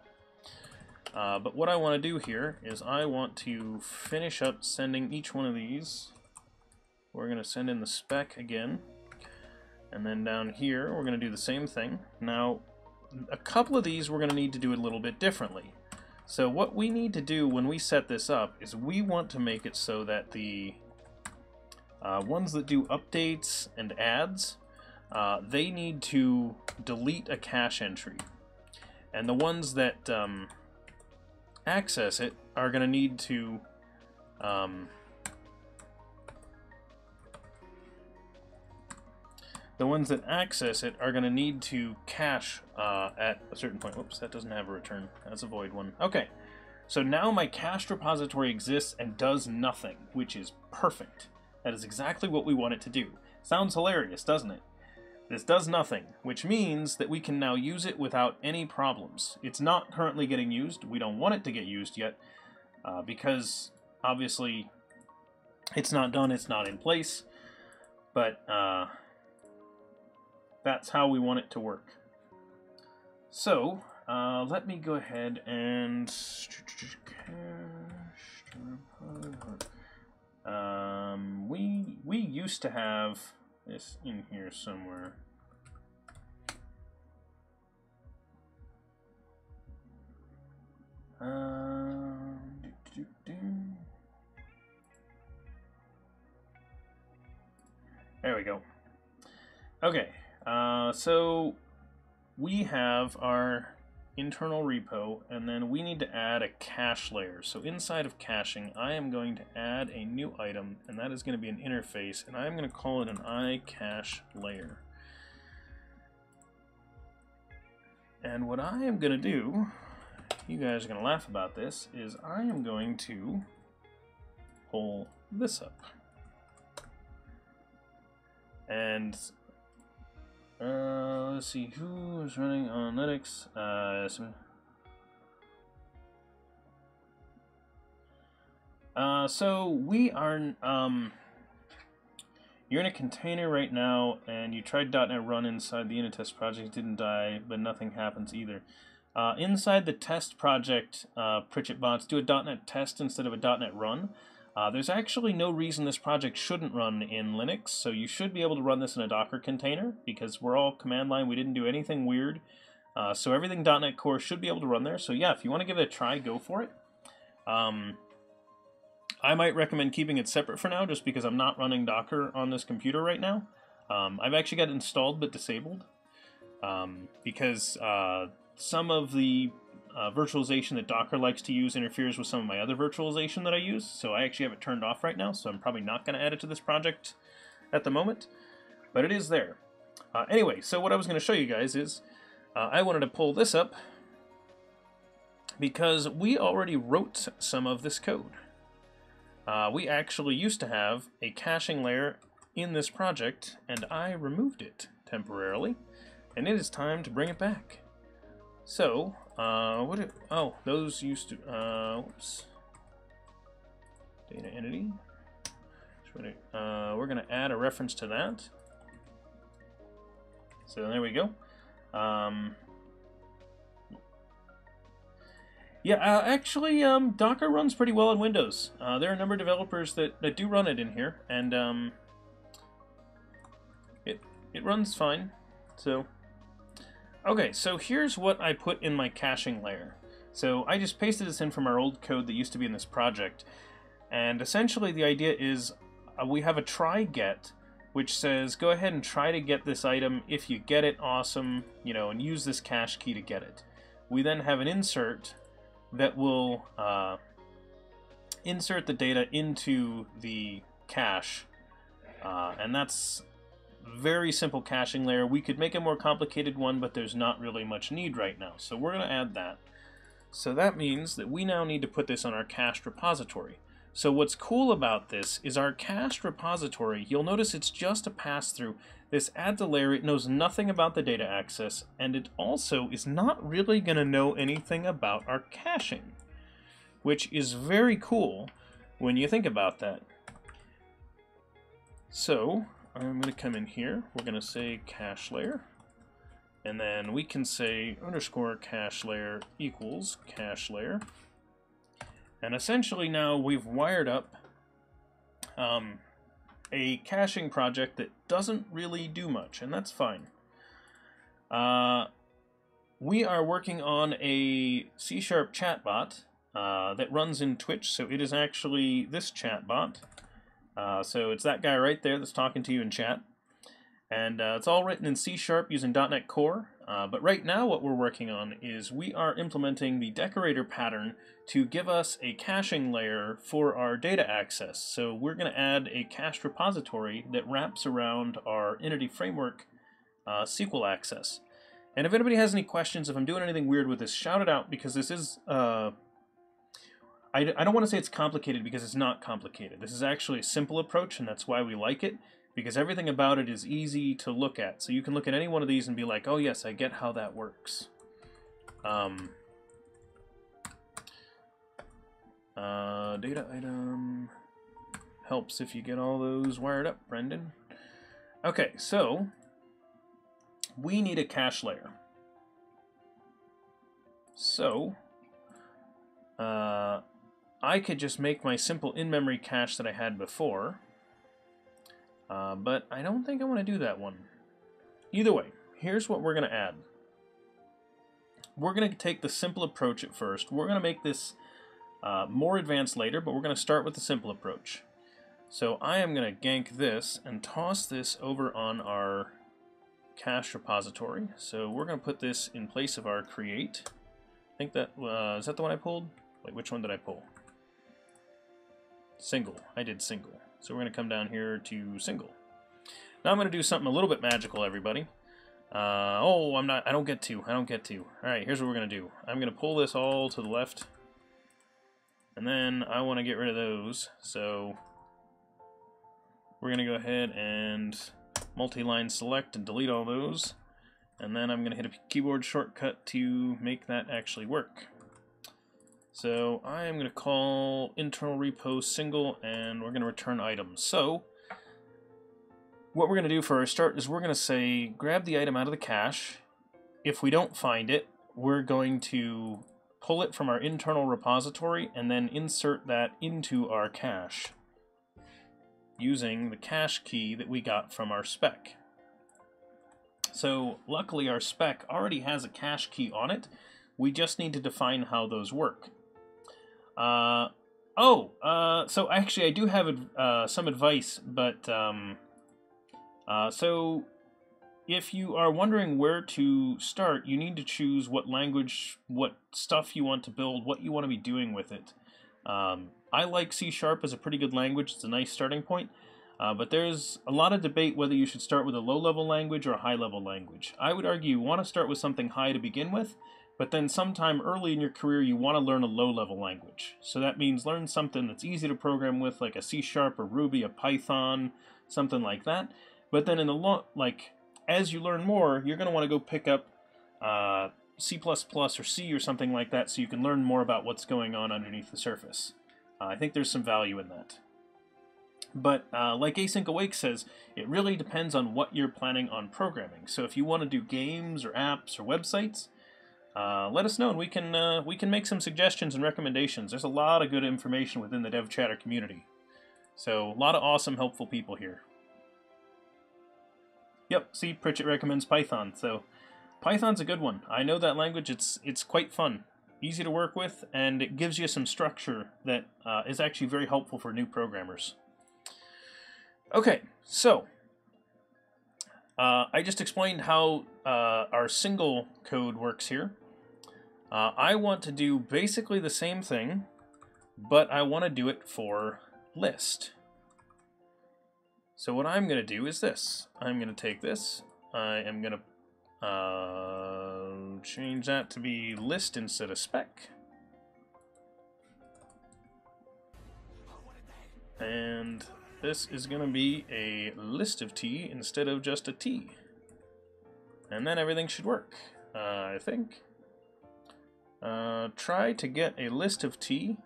Uh, but what I want to do here is I want to finish up sending each one of these. We're going to send in the spec again. And then down here, we're going to do the same thing. Now, a couple of these we're going to need to do a little bit differently. So what we need to do when we set this up is we want to make it so that the uh, ones that do updates and adds, uh, they need to delete a cache entry. And the ones that um, access it are going to need to um, the ones that access it are going to need to cache uh, at a certain point. Whoops, that doesn't have a return. That's a void one. Okay, so now my cached repository exists and does nothing, which is perfect. That is exactly what we want it to do. Sounds hilarious, doesn't it? This does nothing, which means that we can now use it without any problems. It's not currently getting used. We don't want it to get used yet, uh, because obviously it's not done, it's not in place. But uh, that's how we want it to work. So, uh, let me go ahead and... Um, we, we used to have this in here somewhere. Um, there we go. Okay, uh, so we have our internal repo, and then we need to add a cache layer. So inside of caching, I am going to add a new item, and that is going to be an interface, and I'm going to call it an iCache layer. And what I am going to do, you guys are going to laugh about this, is I am going to pull this up. And uh, let's see, who is running on Linux? Uh, so, uh, so we are, um, you're in a container right now, and you tried .NET Run inside the unit test project, didn't die, but nothing happens either. Uh, inside the test project, uh, Pritchett bots do a .NET test instead of a .NET Run. Uh, there's actually no reason this project shouldn't run in Linux, so you should be able to run this in a Docker container because we're all command line. We didn't do anything weird. Uh, so everything .NET Core should be able to run there. So yeah, if you want to give it a try, go for it. Um, I might recommend keeping it separate for now just because I'm not running Docker on this computer right now. Um, I've actually got it installed but disabled um, because uh, some of the uh, virtualization that Docker likes to use interferes with some of my other virtualization that I use, so I actually have it turned off right now, so I'm probably not going to add it to this project at the moment, but it is there. Uh, anyway, so what I was going to show you guys is uh, I wanted to pull this up because we already wrote some of this code. Uh, we actually used to have a caching layer in this project, and I removed it temporarily, and it is time to bring it back. So, uh, what? It, oh, those used to. Uh, whoops. Data entity. Uh, we're going to add a reference to that. So there we go. Um, yeah, uh, actually, um, Docker runs pretty well on Windows. Uh, there are a number of developers that, that do run it in here, and um, it it runs fine. So Okay, so here's what I put in my caching layer. So I just pasted this in from our old code that used to be in this project. And essentially the idea is uh, we have a try get, which says go ahead and try to get this item. If you get it, awesome, you know, and use this cache key to get it. We then have an insert that will uh, insert the data into the cache. Uh, and that's very simple caching layer. We could make a more complicated one, but there's not really much need right now. So we're going to add that. So that means that we now need to put this on our cached repository. So what's cool about this is our cached repository, you'll notice it's just a pass-through. This adds a layer, it knows nothing about the data access, and it also is not really going to know anything about our caching, which is very cool when you think about that. So, I'm going to come in here. We're going to say cache layer. And then we can say underscore cache layer equals cache layer. And essentially now we've wired up um, a caching project that doesn't really do much, and that's fine. Uh, we are working on a C-sharp chatbot uh, that runs in Twitch, so it is actually this chatbot. Uh, so it's that guy right there that's talking to you in chat. And uh, it's all written in C Sharp using .NET Core. Uh, but right now what we're working on is we are implementing the decorator pattern to give us a caching layer for our data access. So we're going to add a cached repository that wraps around our Entity Framework uh, SQL access. And if anybody has any questions, if I'm doing anything weird with this, shout it out because this is uh, I, I don't want to say it's complicated because it's not complicated. This is actually a simple approach, and that's why we like it, because everything about it is easy to look at. So you can look at any one of these and be like, oh yes, I get how that works. Um, uh, data item helps if you get all those wired up, Brendan. Okay, so we need a cache layer. So, uh, I could just make my simple in-memory cache that I had before, uh, but I don't think I want to do that one. Either way, here's what we're going to add. We're going to take the simple approach at first. We're going to make this uh, more advanced later, but we're going to start with the simple approach. So I am going to gank this and toss this over on our cache repository. So we're going to put this in place of our create. I think that, uh, is that the one I pulled? Wait, which one did I pull? Single. I did single. So we're going to come down here to single. Now I'm going to do something a little bit magical, everybody. Uh, oh, I'm not, I don't get to, I don't get to. Alright, here's what we're going to do. I'm going to pull this all to the left. And then I want to get rid of those. So we're going to go ahead and multi-line select and delete all those. And then I'm going to hit a keyboard shortcut to make that actually work. So I am going to call internal repo single and we're going to return items. So what we're going to do for our start is we're going to say grab the item out of the cache. If we don't find it, we're going to pull it from our internal repository and then insert that into our cache using the cache key that we got from our spec. So luckily our spec already has a cache key on it. We just need to define how those work. Uh, oh, uh, so actually, I do have uh, some advice, but um, uh, so if you are wondering where to start, you need to choose what language, what stuff you want to build, what you want to be doing with it. Um, I like C Sharp as a pretty good language. It's a nice starting point. Uh, but there's a lot of debate whether you should start with a low-level language or a high-level language. I would argue you want to start with something high to begin with, but then sometime early in your career you want to learn a low-level language. So that means learn something that's easy to program with, like a C Sharp or Ruby, a Python, something like that. But then in the lo- like as you learn more, you're going to want to go pick up uh, C++ or C or something like that so you can learn more about what's going on underneath the surface. Uh, I think there's some value in that. But uh, like Async Awake says, it really depends on what you're planning on programming. So if you want to do games or apps or websites, uh, let us know and we can uh, we can make some suggestions and recommendations. There's a lot of good information within the DevChatter community. So a lot of awesome, helpful people here. Yep, see, Pritchett recommends Python. So Python's a good one. I know that language. It's it's quite fun, easy to work with, and it gives you some structure that uh, is actually very helpful for new programmers. Okay, so uh, I just explained how uh, our single code works here. Uh, I want to do basically the same thing, but I want to do it for list. So what I'm going to do is this. I'm going to take this. I am going to uh, change that to be list instead of spec. And this is going to be a list of t instead of just a t. And then everything should work, uh, I think. Uh, try to get a list of t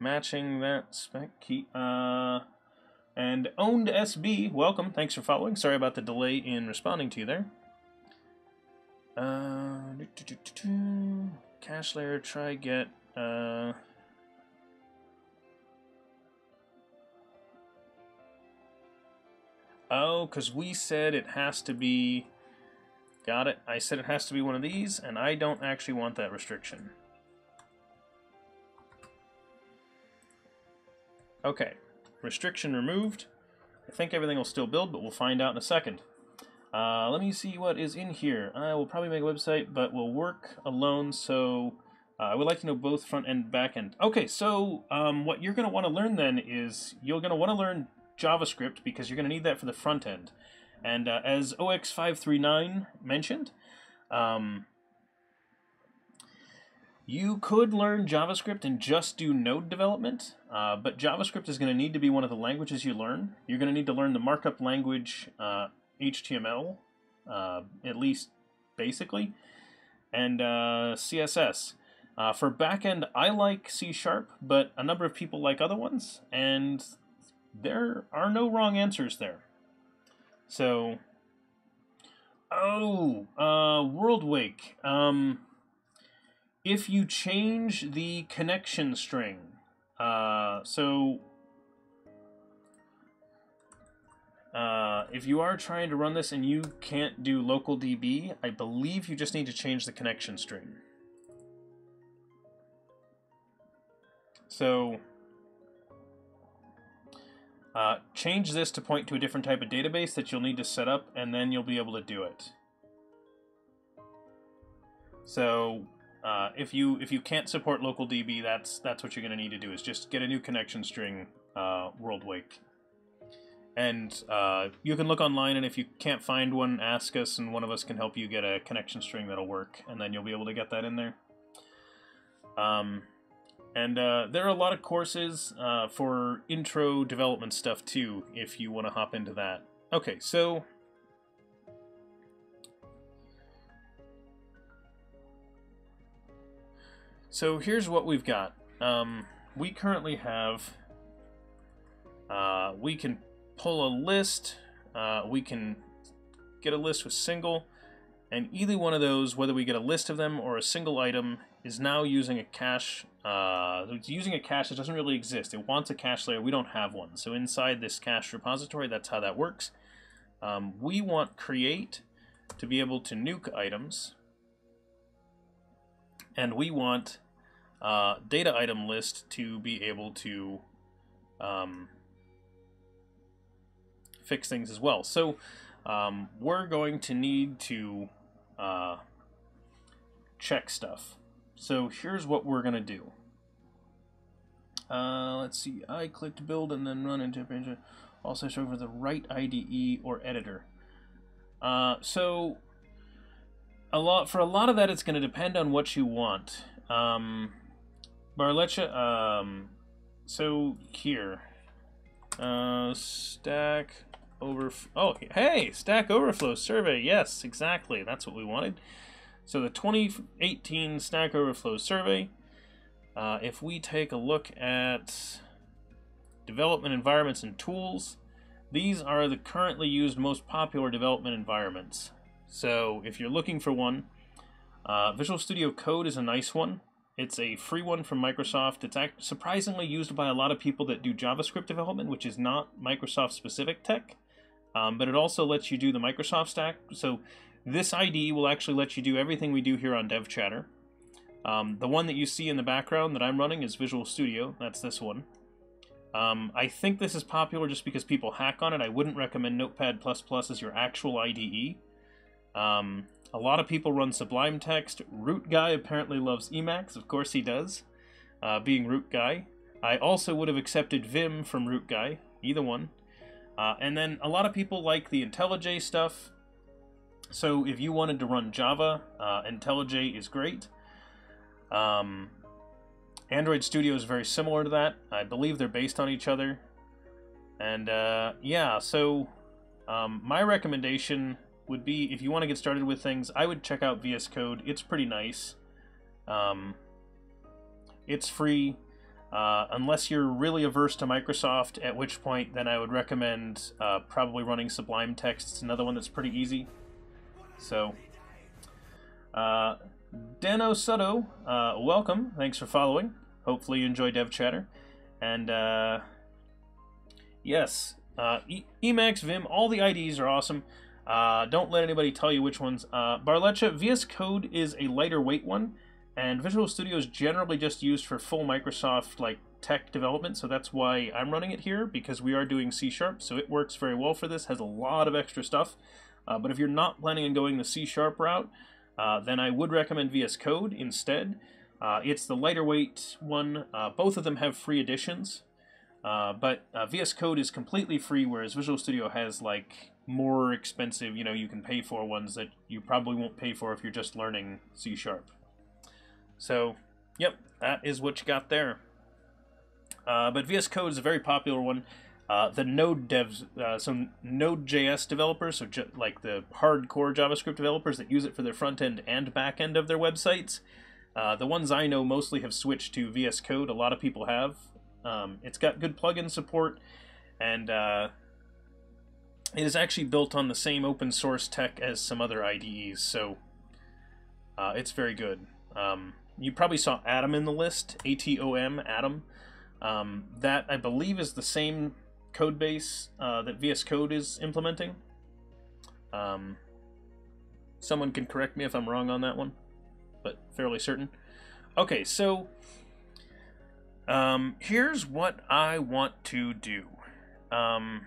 matching that spec key. Uh, and owned SB, welcome. Thanks for following. Sorry about the delay in responding to you there. Uh, cache layer, try get. Uh, Oh, because we said it has to be... Got it. I said it has to be one of these, and I don't actually want that restriction. Okay. Restriction removed. I think everything will still build, but we'll find out in a second. Uh, let me see what is in here. I will probably make a website, but we'll work alone, so uh, I would like to know both front and back end. Okay, so um, what you're going to want to learn then is you're going to want to learn JavaScript because you're going to need that for the front end. And uh, as OX539 mentioned, um, you could learn JavaScript and just do node development, uh, but JavaScript is going to need to be one of the languages you learn. You're going to need to learn the markup language uh, HTML, uh, at least basically, and uh, CSS. Uh, for backend, I like C Sharp, but a number of people like other ones, and there are no wrong answers there. So, oh, uh, WorldWake. Um, if you change the connection string, uh, so uh, if you are trying to run this and you can't do local DB, I believe you just need to change the connection string. So uh, change this to point to a different type of database that you'll need to set up, and then you'll be able to do it. So uh, if you if you can't support local DB, that's that's what you're going to need to do is just get a new connection string uh, WorldWake. And uh, you can look online, and if you can't find one, ask us, and one of us can help you get a connection string that'll work, and then you'll be able to get that in there. Um, and uh, there are a lot of courses uh, for intro development stuff too, if you want to hop into that. Okay, so. So here's what we've got. Um, we currently have. Uh, we can pull a list. Uh, we can get a list with single. And either one of those, whether we get a list of them or a single item, is now using a cache. Uh, it's using a cache that doesn't really exist. It wants a cache layer. We don't have one. So inside this cache repository, that's how that works. Um, we want create to be able to nuke items. And we want uh, data item list to be able to um, fix things as well. So um, we're going to need to uh, check stuff. So here's what we're going to do. Uh, let's see, I clicked build and then run into page. Also show for the right IDE or editor. Uh, so a lot for a lot of that, it's going to depend on what you want. Um, um, so here, uh, stack Overflow. Oh, hey, Stack Overflow survey. Yes, exactly. That's what we wanted. So the 2018 Stack Overflow survey. Uh, if we take a look at development environments and tools, these are the currently used most popular development environments. So if you're looking for one, uh, Visual Studio Code is a nice one. It's a free one from Microsoft. It's surprisingly used by a lot of people that do JavaScript development, which is not Microsoft specific tech. Um, but it also lets you do the Microsoft stack. So this IDE will actually let you do everything we do here on DevChatter. Um, the one that you see in the background that I'm running is Visual Studio. That's this one. Um, I think this is popular just because people hack on it. I wouldn't recommend Notepad++ as your actual IDE. Um, a lot of people run Sublime Text. Root Guy apparently loves Emacs. Of course he does, uh, being Root Guy. I also would have accepted Vim from Root Guy, either one. Uh, and then a lot of people like the IntelliJ stuff. So if you wanted to run Java, uh, IntelliJ is great. Um, Android Studio is very similar to that. I believe they're based on each other. And uh, yeah, so um, my recommendation would be if you want to get started with things, I would check out VS Code. It's pretty nice. Um, it's free. Uh, unless you're really averse to Microsoft, at which point then I would recommend uh, probably running Sublime Text. It's another one that's pretty easy. So, uh, Dano Soto, uh, welcome. Thanks for following. Hopefully you enjoy DevChatter. And, uh, yes, uh, e Emacs, Vim, all the IDs are awesome. Uh, don't let anybody tell you which ones. Uh, Barletta, VS Code is a lighter weight one, and Visual Studio is generally just used for full Microsoft like tech development, so that's why I'm running it here, because we are doing C Sharp, so it works very well for this, has a lot of extra stuff. Uh, but if you're not planning on going the C Sharp route, uh, then I would recommend VS Code instead. Uh, it's the lighter weight one. Uh, both of them have free editions, uh, but uh, VS Code is completely free, whereas Visual Studio has like more expensive, you know, you can pay for ones that you probably won't pay for if you're just learning C Sharp. So, yep, that is what you got there. But VS Code is a very popular one. Uh, the Node devs, uh, some Node.js developers, so like the hardcore JavaScript developers that use it for their front end and back end of their websites, uh, the ones I know mostly have switched to VS Code. A lot of people have. Um, it's got good plugin support, and uh, it is actually built on the same open source tech as some other IDEs, so uh, it's very good. Um, you probably saw Atom in the list, A-T-O-M, Atom. Um, that, I believe, is the same code base uh, that VS Code is implementing. Um, someone can correct me if I'm wrong on that one, but fairly certain. Okay, so um, here's what I want to do. Um,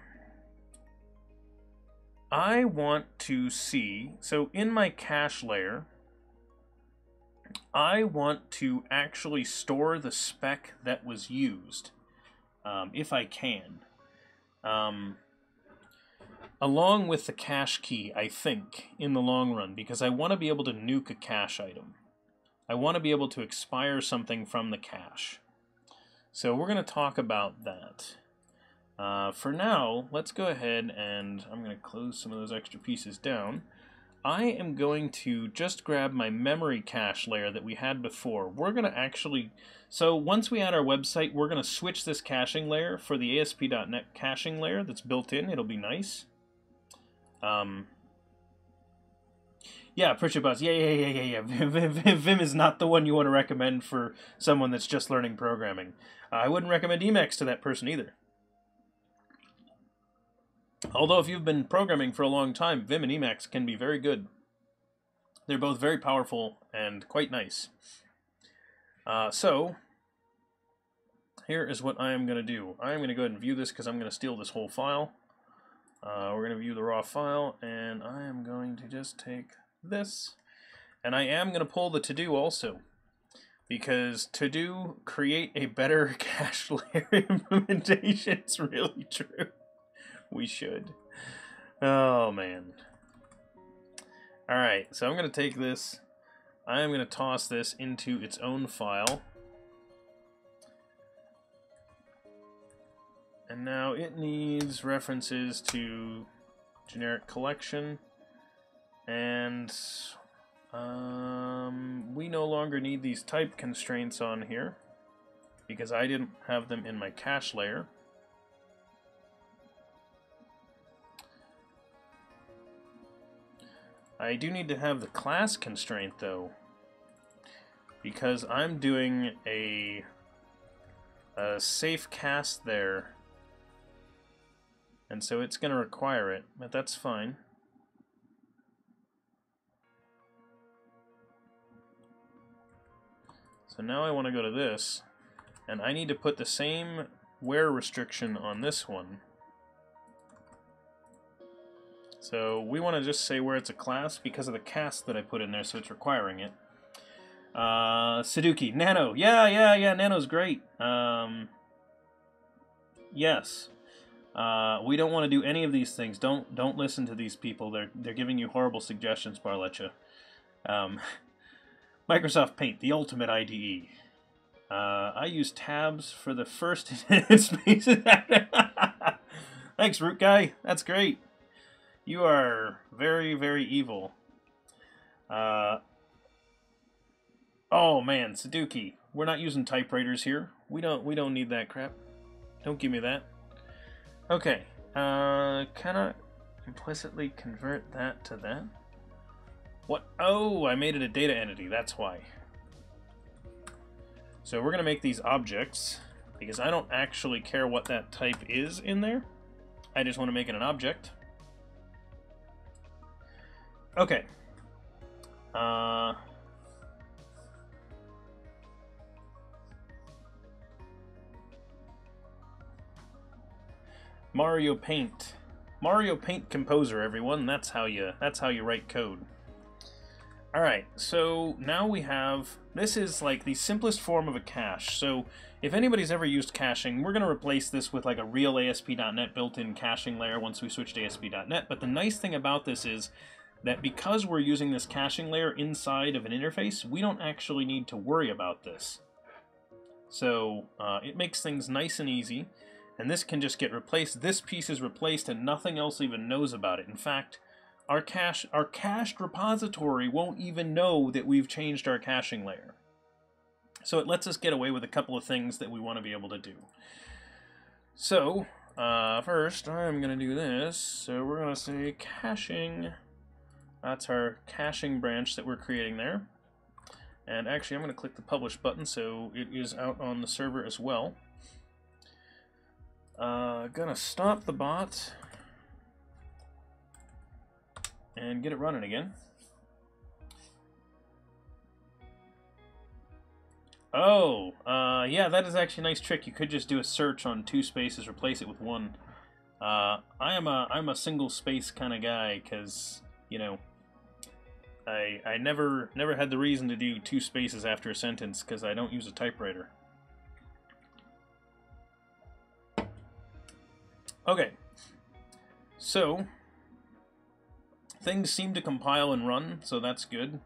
I want to see, so in my cache layer, I want to actually store the spec that was used, um, if I can. Um, along with the cache key, I think, in the long run, because I want to be able to nuke a cache item. I want to be able to expire something from the cache. So we're going to talk about that. Uh, for now, let's go ahead and I'm going to close some of those extra pieces down. I am going to just grab my memory cache layer that we had before. We're going to actually, so once we add our website, we're going to switch this caching layer for the ASP.NET caching layer that's built in. It'll be nice. Um, yeah, Pritchard Buzz. Yeah, yeah, yeah, yeah, yeah. Vim, is not the one you want to recommend for someone that's just learning programming. Uh, I wouldn't recommend Emacs to that person either. Although if you've been programming for a long time, Vim and Emacs can be very good. They're both very powerful and quite nice. Uh, so, here is what I am going to do. I am going to go ahead and view this because I'm going to steal this whole file. uh, we're going to view the raw file, and I am going to just take this, and I am going to pull the to-do also, because to-do create a better cache layer implementation. It's really true. We should. Oh, man. Alright, so I'm going to take this, I am going to toss this into its own file. And now it needs references to generic collection. And um, we no longer need these type constraints on here because I didn't have them in my cache layer. I do need to have the class constraint though because I'm doing a, a safe cast there and so it's going to require it, but that's fine. So now I want to go to this, and I need to put the same wear restriction on this one. So we want to just say where it's a class because of the cast that I put in there, so it's requiring it. Uh, Nano, yeah, yeah, yeah, Nano's great. Um, yes. Uh, we don't want to do any of these things. Don't don't listen to these people. They're they're giving you horrible suggestions, Barletcha. Um, Microsoft Paint, the ultimate IDE. Uh, I use tabs for the first spaces. Thanks, Root Guy. That's great. You are very, very evil. Uh, oh man, Saduki. We're not using typewriters here. We don't. We don't need that crap. Don't give me that. Okay, uh, can I implicitly convert that to that? What? Oh, I made it a data entity, that's why. So we're going to make these objects, because I don't actually care what that type is in there. I just want to make it an object. Okay. Uh, Mario Paint. Mario Paint Composer, everyone. That's how you that's how you write code. Alright, so now we have... This is like the simplest form of a cache. So if anybody's ever used caching, we're going to replace this with like a real ASP.NET built-in caching layer once we switch to ASP.NET. But the nice thing about this is that because we're using this caching layer inside of an interface, we don't actually need to worry about this. So uh, it makes things nice and easy and this can just get replaced. This piece is replaced and nothing else even knows about it. In fact, our cache our cached repository won't even know that we've changed our caching layer. So it lets us get away with a couple of things that we want to be able to do. So, uh, first I'm going to do this. So we're going to say caching. That's our caching branch that we're creating there. And actually I'm going to click the publish button so it is out on the server as well. Uh, gonna stop the bot and get it running again. Oh, uh, yeah, that is actually a nice trick. You could just do a search on two spaces, replace it with one. Uh, I am a I'm a single space kind of guy because you know I I never never had the reason to do two spaces after a sentence because I don't use a typewriter. Okay, so things seem to compile and run, so that's good.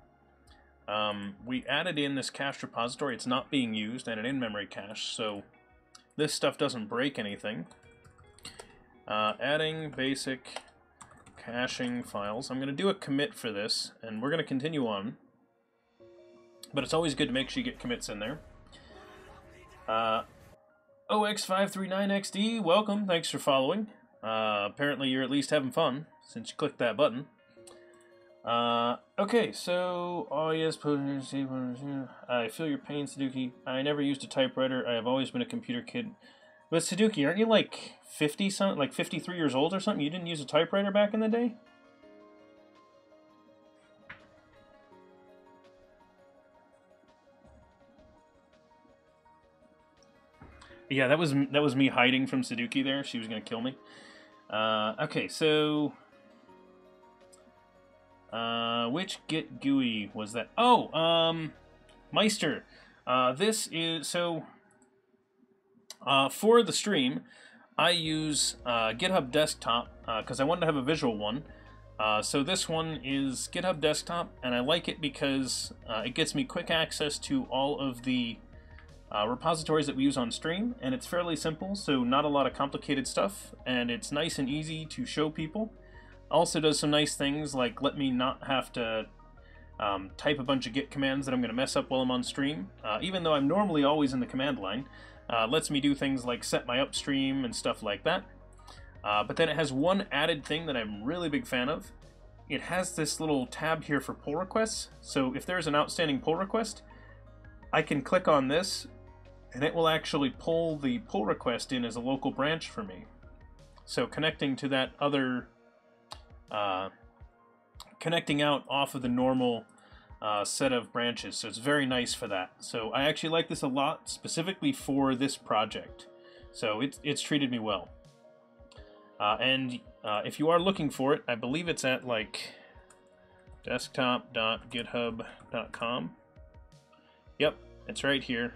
Um, we added in this cache repository. It's not being used, and an in-memory cache, so this stuff doesn't break anything. Uh, adding basic caching files. I'm going to do a commit for this, and we're going to continue on. But it's always good to make sure you get commits in there. Uh, OX539XD, welcome. Thanks for following. Uh, apparently you're at least having fun since you clicked that button. Uh, okay, so, oh yes, I feel your pain, Saduki. I never used a typewriter. I have always been a computer kid. But Saduki, aren't you like 50 something, like 53 years old or something? You didn't use a typewriter back in the day? Yeah, that was that was me hiding from Saduki there. She was gonna kill me. Uh, okay, so uh, which Git GUI was that? Oh, um, Meister. Uh, this is so uh, for the stream. I use uh, GitHub Desktop because uh, I wanted to have a visual one. Uh, so this one is GitHub Desktop, and I like it because uh, it gets me quick access to all of the uh, repositories that we use on stream, and it's fairly simple, so not a lot of complicated stuff, and it's nice and easy to show people. Also does some nice things like let me not have to um, type a bunch of git commands that I'm going to mess up while I'm on stream, uh, even though I'm normally always in the command line. Uh, lets me do things like set my upstream and stuff like that. Uh, but then it has one added thing that I'm really big fan of. It has this little tab here for pull requests. So if there's an outstanding pull request, I can click on this and it will actually pull the pull request in as a local branch for me. So connecting to that other, uh, connecting out off of the normal uh, set of branches. So it's very nice for that. So I actually like this a lot, specifically for this project. So it's, it's treated me well. Uh, and uh, if you are looking for it, I believe it's at like desktop.github.com. Yep, it's right here.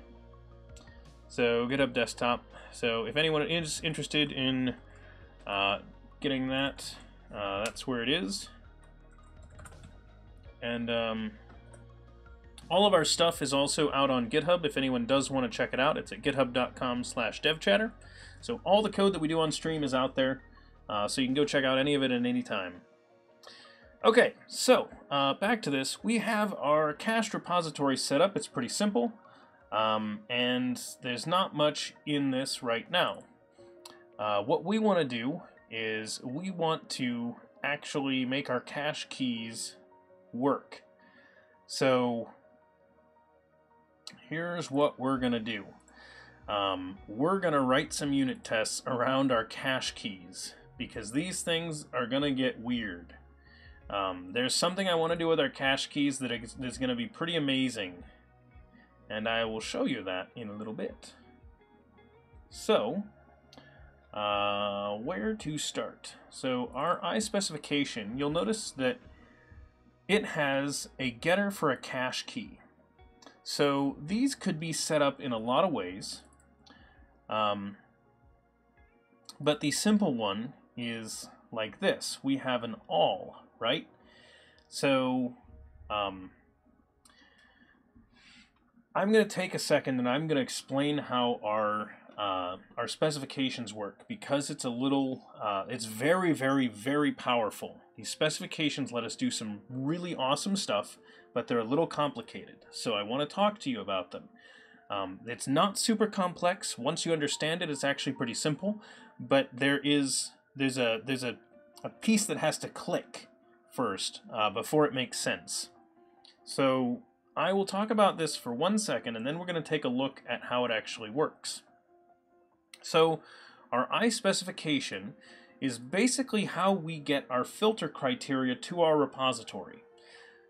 So GitHub Desktop. So if anyone is interested in uh, getting that, uh, that's where it is. And um, all of our stuff is also out on GitHub. If anyone does want to check it out, it's at github.com slash devchatter. So all the code that we do on stream is out there. Uh, so you can go check out any of it at any time. Okay, so uh, back to this. We have our cached repository set up. It's pretty simple, um, and there's not much in this right now. Uh, what we want to do is we want to actually make our cache keys work. So here's what we're going to do. Um, we're going to write some unit tests around our cache keys because these things are going to get weird. Um, there's something I want to do with our cache keys that is going to be pretty amazing, and I will show you that in a little bit. So, uh, where to start? So our I specification, you'll notice that it has a getter for a cache key. So these could be set up in a lot of ways. Um, but the simple one is like this. We have an all, right? So um, I'm going to take a second and I'm going to explain how our uh, our specifications work because it's a little, uh, it's very, very, very powerful. These specifications let us do some really awesome stuff, but they're a little complicated. So I want to talk to you about them. Um, it's not super complex. Once you understand it, it's actually pretty simple. But there is there's a there's a, a piece that has to click first uh, before it makes sense. So I will talk about this for one second, and then we're going to take a look at how it actually works. So our I specification is basically how we get our filter criteria to our repository.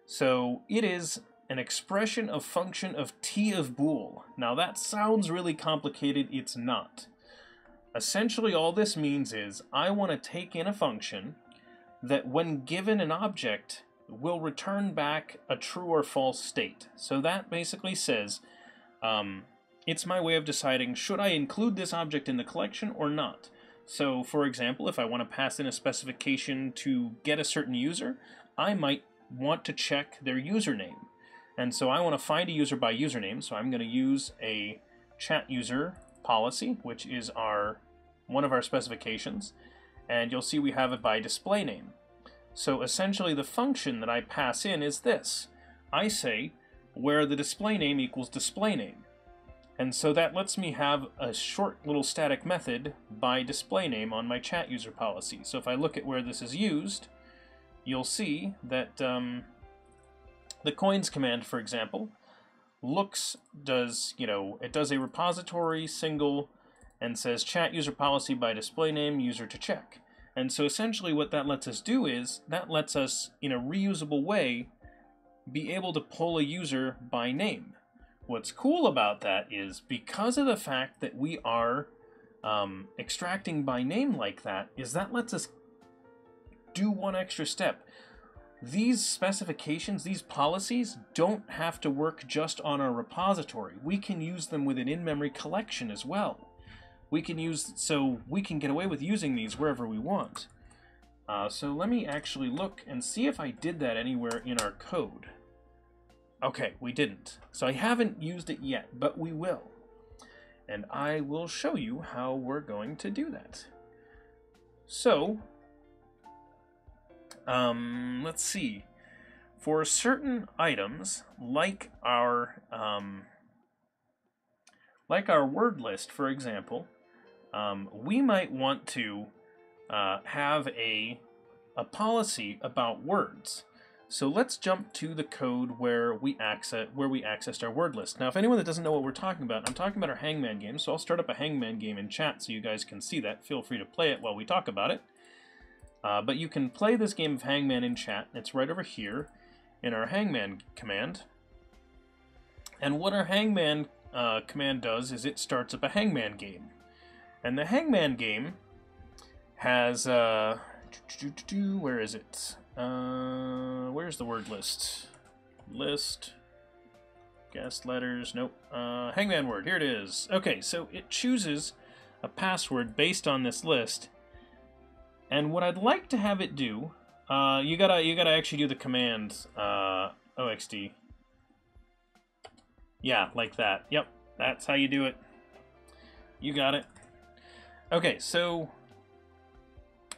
So it is an expression of function of t of bool. Now that sounds really complicated, it's not. Essentially all this means is I want to take in a function that when given an object will return back a true or false state. So that basically says um, it's my way of deciding should I include this object in the collection or not. So for example, if I want to pass in a specification to get a certain user, I might want to check their username. And so I want to find a user by username, so I'm going to use a chat user policy, which is our one of our specifications, and you'll see we have it by display name. So essentially the function that I pass in is this. I say where the display name equals display name. And so that lets me have a short little static method by display name on my chat user policy. So if I look at where this is used, you'll see that um, the coins command, for example, looks, does, you know, it does a repository single and says chat user policy by display name user to check. And so essentially what that lets us do is, that lets us, in a reusable way, be able to pull a user by name. What's cool about that is because of the fact that we are um, extracting by name like that is that lets us do one extra step. These specifications, these policies, don't have to work just on our repository. We can use them with an in-memory collection as well. We can use, so we can get away with using these wherever we want. Uh, so let me actually look and see if I did that anywhere in our code. Okay, we didn't. So I haven't used it yet, but we will. And I will show you how we're going to do that. So, um, let's see. For certain items, like our um, like our word list, for example, um, we might want to uh, have a a policy about words. So let's jump to the code where we access where we accessed our word list. Now, if anyone that doesn't know what we're talking about, I'm talking about our Hangman game. So I'll start up a Hangman game in chat so you guys can see that. Feel free to play it while we talk about it. Uh, but you can play this game of Hangman in chat. It's right over here in our Hangman command. And what our Hangman uh, command does is it starts up a Hangman game. And the Hangman game has, uh, where is it? Uh, where's the word list? List. Guest letters. Nope. Uh, hangman word. Here it is. Okay, so it chooses a password based on this list. And what I'd like to have it do, uh, you gotta you gotta actually do the command uh, oxd. Yeah, like that. Yep, that's how you do it. You got it. Okay, so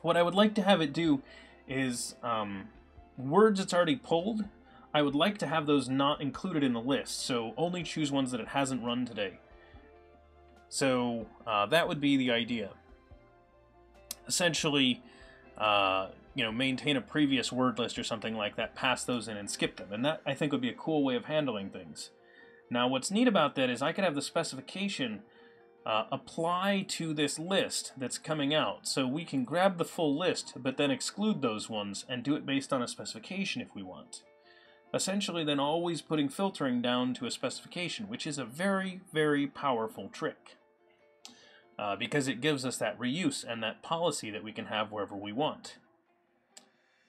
what I would like to have it do is um, words it's already pulled, I would like to have those not included in the list, so only choose ones that it hasn't run today. So uh, that would be the idea. Essentially, uh, you know, maintain a previous word list or something like that, pass those in and skip them, and that I think would be a cool way of handling things. Now, what's neat about that is I could have the specification uh, apply to this list that's coming out. So we can grab the full list, but then exclude those ones and do it based on a specification if we want. Essentially then always putting filtering down to a specification, which is a very, very powerful trick. Uh, because it gives us that reuse and that policy that we can have wherever we want.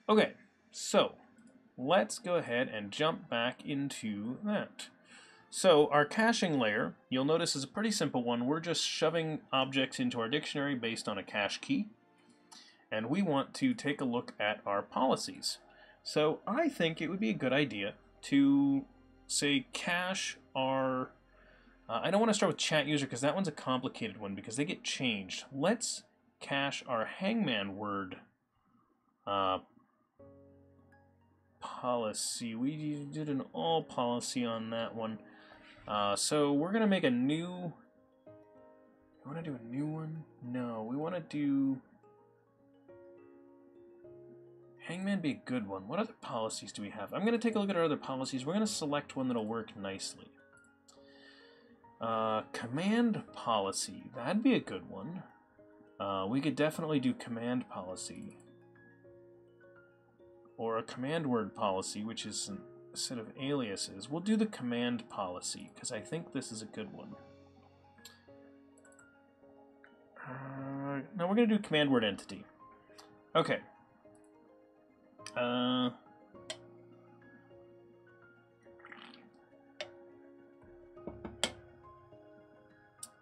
Okay, so let's go ahead and jump back into that. So our caching layer, you'll notice is a pretty simple one. We're just shoving objects into our dictionary based on a cache key. And we want to take a look at our policies. So I think it would be a good idea to say cache our... Uh, I don't want to start with chat user because that one's a complicated one because they get changed. Let's cache our hangman word uh, policy. We did an all policy on that one. Uh, so we're going to make a new... We want to do a new one? No, we want to do... Hangman be a good one. What other policies do we have? I'm going to take a look at our other policies. We're going to select one that'll work nicely. Uh, command policy. That'd be a good one. Uh, we could definitely do command policy. Or a command word policy, which is a set of aliases. We'll do the command policy, because I think this is a good one. Uh, now we're going to do command word entity. Okay. Uh,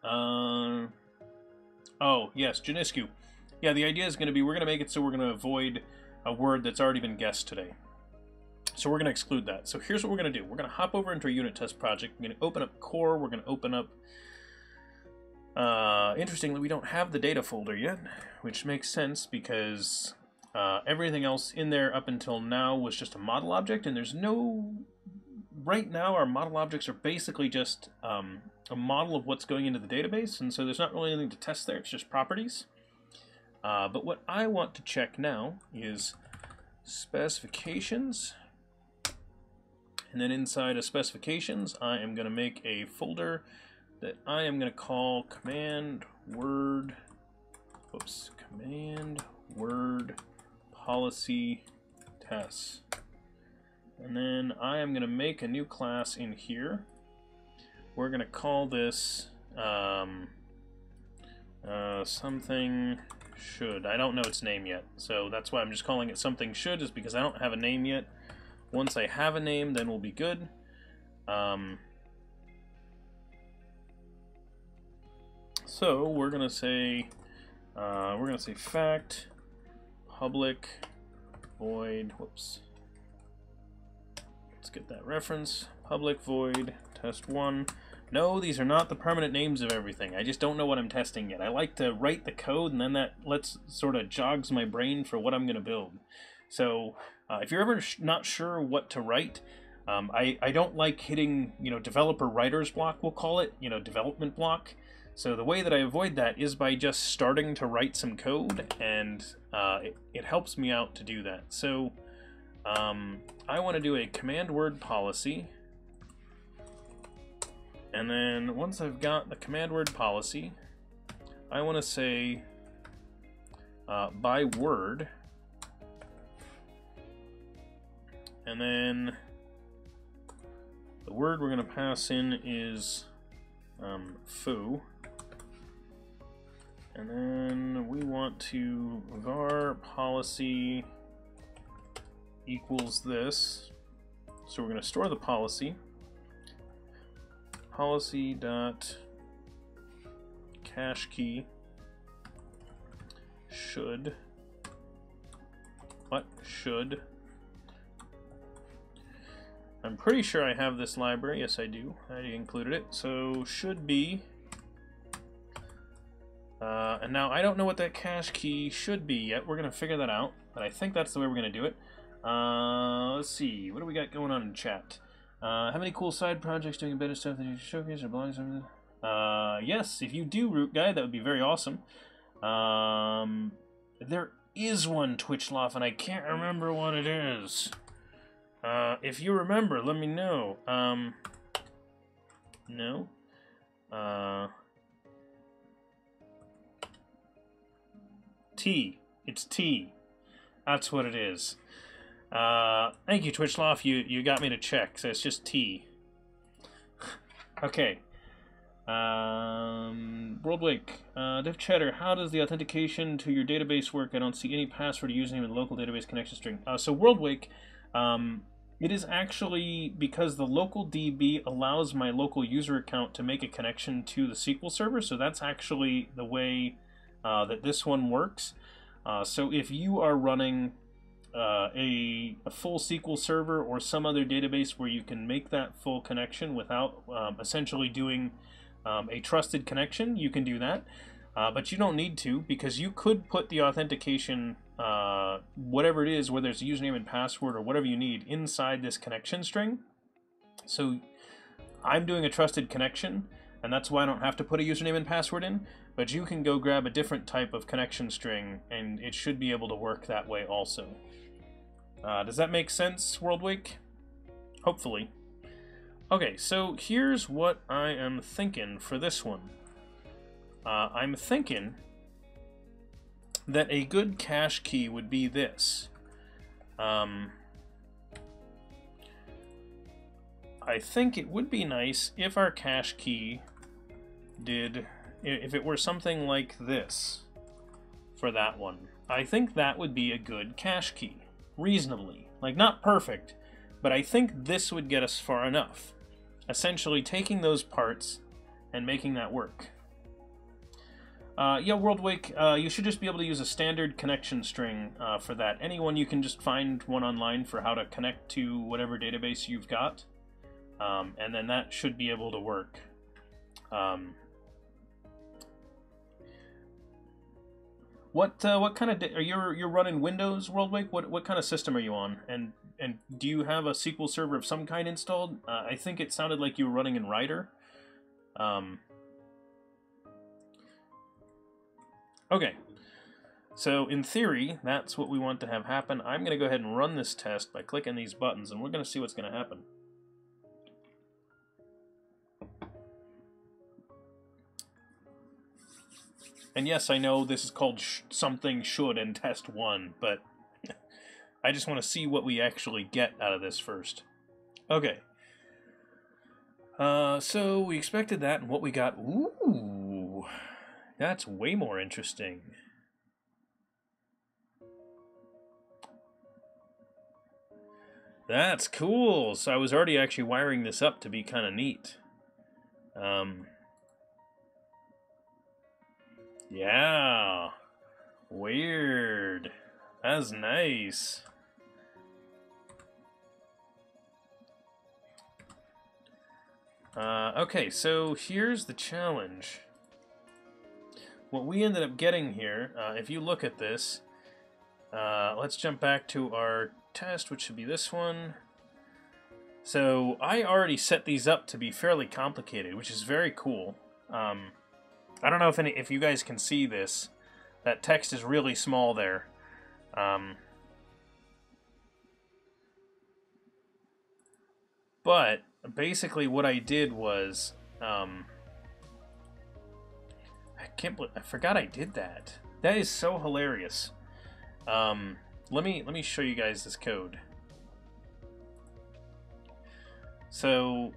uh, oh, yes, Janiscu. Yeah, the idea is going to be we're going to make it so we're going to avoid a word that's already been guessed today. So we're going to exclude that. So here's what we're going to do. We're going to hop over into our unit test project. We're going to open up core. We're going to open up... Uh, interestingly, we don't have the data folder yet, which makes sense because uh, everything else in there up until now was just a model object, and there's no... Right now, our model objects are basically just um, a model of what's going into the database, and so there's not really anything to test there. It's just properties. Uh, but what I want to check now is specifications. And then inside of specifications, I am going to make a folder that I am going to call command word, whoops, command word policy tests. And then I am going to make a new class in here. We're to call this, um, Uh, something should. I don't know its name yet, so that's why I'm just calling it something should, is because I don't have a name yet. Once I have a name, then we'll be good. Um, so we're gonna say uh, we're gonna say fact public void. Whoops. Let's get that reference. Public void test one. No, these are not the permanent names of everything. I just don't know what I'm testing yet. I like to write the code, and then that lets sort of jogs my brain for what I'm going to build. So uh, if you're ever not sure what to write, um, I, I don't like hitting, you know, developer writer's block, we'll call it, you know, development block. So the way that I avoid that is by just starting to write some code, and uh, it, it, helps me out to do that. So um, I want to do a command word policy and then once I've got the command word policy, I want to say uh, by word. And then the word we're going to pass in is um, foo. And then we want to var policy equals this. So we're going to store the policy policy dot cache key should what should? I'm pretty sure I have this library. Yes I do. I included it. So should be uh, and now I don't know what that cache key should be yet. We're gonna figure that out but I think that's the way we're gonna do it. Uh, let's see. What do we got going on in chat uh, have any cool side projects doing a better stuff that you showcase or blogs? Uh, yes, if you do, Root Guy, that would be very awesome. Um, there is one Twitch Loft, and I can't remember what it is. Uh, if you remember, let me know. Um, no. Uh, T. It's T. That's what it is. Uh, thank you, Twitchloff. You you got me to check. So it's just T. okay. Um, WorldWake, uh, DevChatter, how does the authentication to your database work? I don't see any password username in the local database connection string. Uh, so WorldWake, um, it is actually because the local DB allows my local user account to make a connection to the SQL server. So that's actually the way uh, that this one works. Uh, so if you are running uh, a, a, full SQL server or some other database where you can make that full connection without um, essentially doing um, a trusted connection, you can do that. Uh, but you don't need to because you could put the authentication, uh, whatever it is, whether it's a username and password or whatever you need, inside this connection string. So I'm doing a trusted connection, and that's why I don't have to put a username and password in. But you can go grab a different type of connection string, and it should be able to work that way also. Uh, does that make sense, World WorldWake? Hopefully. Okay, so here's what I am thinking for this one. Uh, I'm thinking that a good cache key would be this. Um, I think it would be nice if our cache key did, if it were something like this for that one. I think that would be a good cache key reasonably. Like, not perfect, but I think this would get us far enough. Essentially, taking those parts and making that work. Uh, yeah, WorldWake, uh, you should just be able to use a standard connection string uh, for that. Anyone, you can just find one online for how to connect to whatever database you've got. Um, and then that should be able to work. Um, What uh, what kind of are you you're running Windows WorldWake? What what kind of system are you on? And and do you have a SQL server of some kind installed? Uh, I think it sounded like you were running in Rider. Um, okay, so in theory, that's what we want to have happen. I'm going to go ahead and run this test by clicking these buttons, and we're going to see what's going to happen. And yes, I know this is called sh something should and test one, but I just want to see what we actually get out of this first. Okay. Uh, so we expected that, and what we got, ooh, That's way more interesting. That's cool. So I was already actually wiring this up to be kind of neat. Um, yeah. Weird. That's nice. Uh, okay, so here's the challenge. What we ended up getting here, uh, if you look at this, uh, let's jump back to our test, which should be this one. So I already set these up to be fairly complicated, which is very cool. Um, I don't know if any, if you guys can see this. That text is really small there. Um, but basically, what I did was, um, I can't believe I forgot I did that. That is so hilarious. Um, let me let me show you guys this code. So,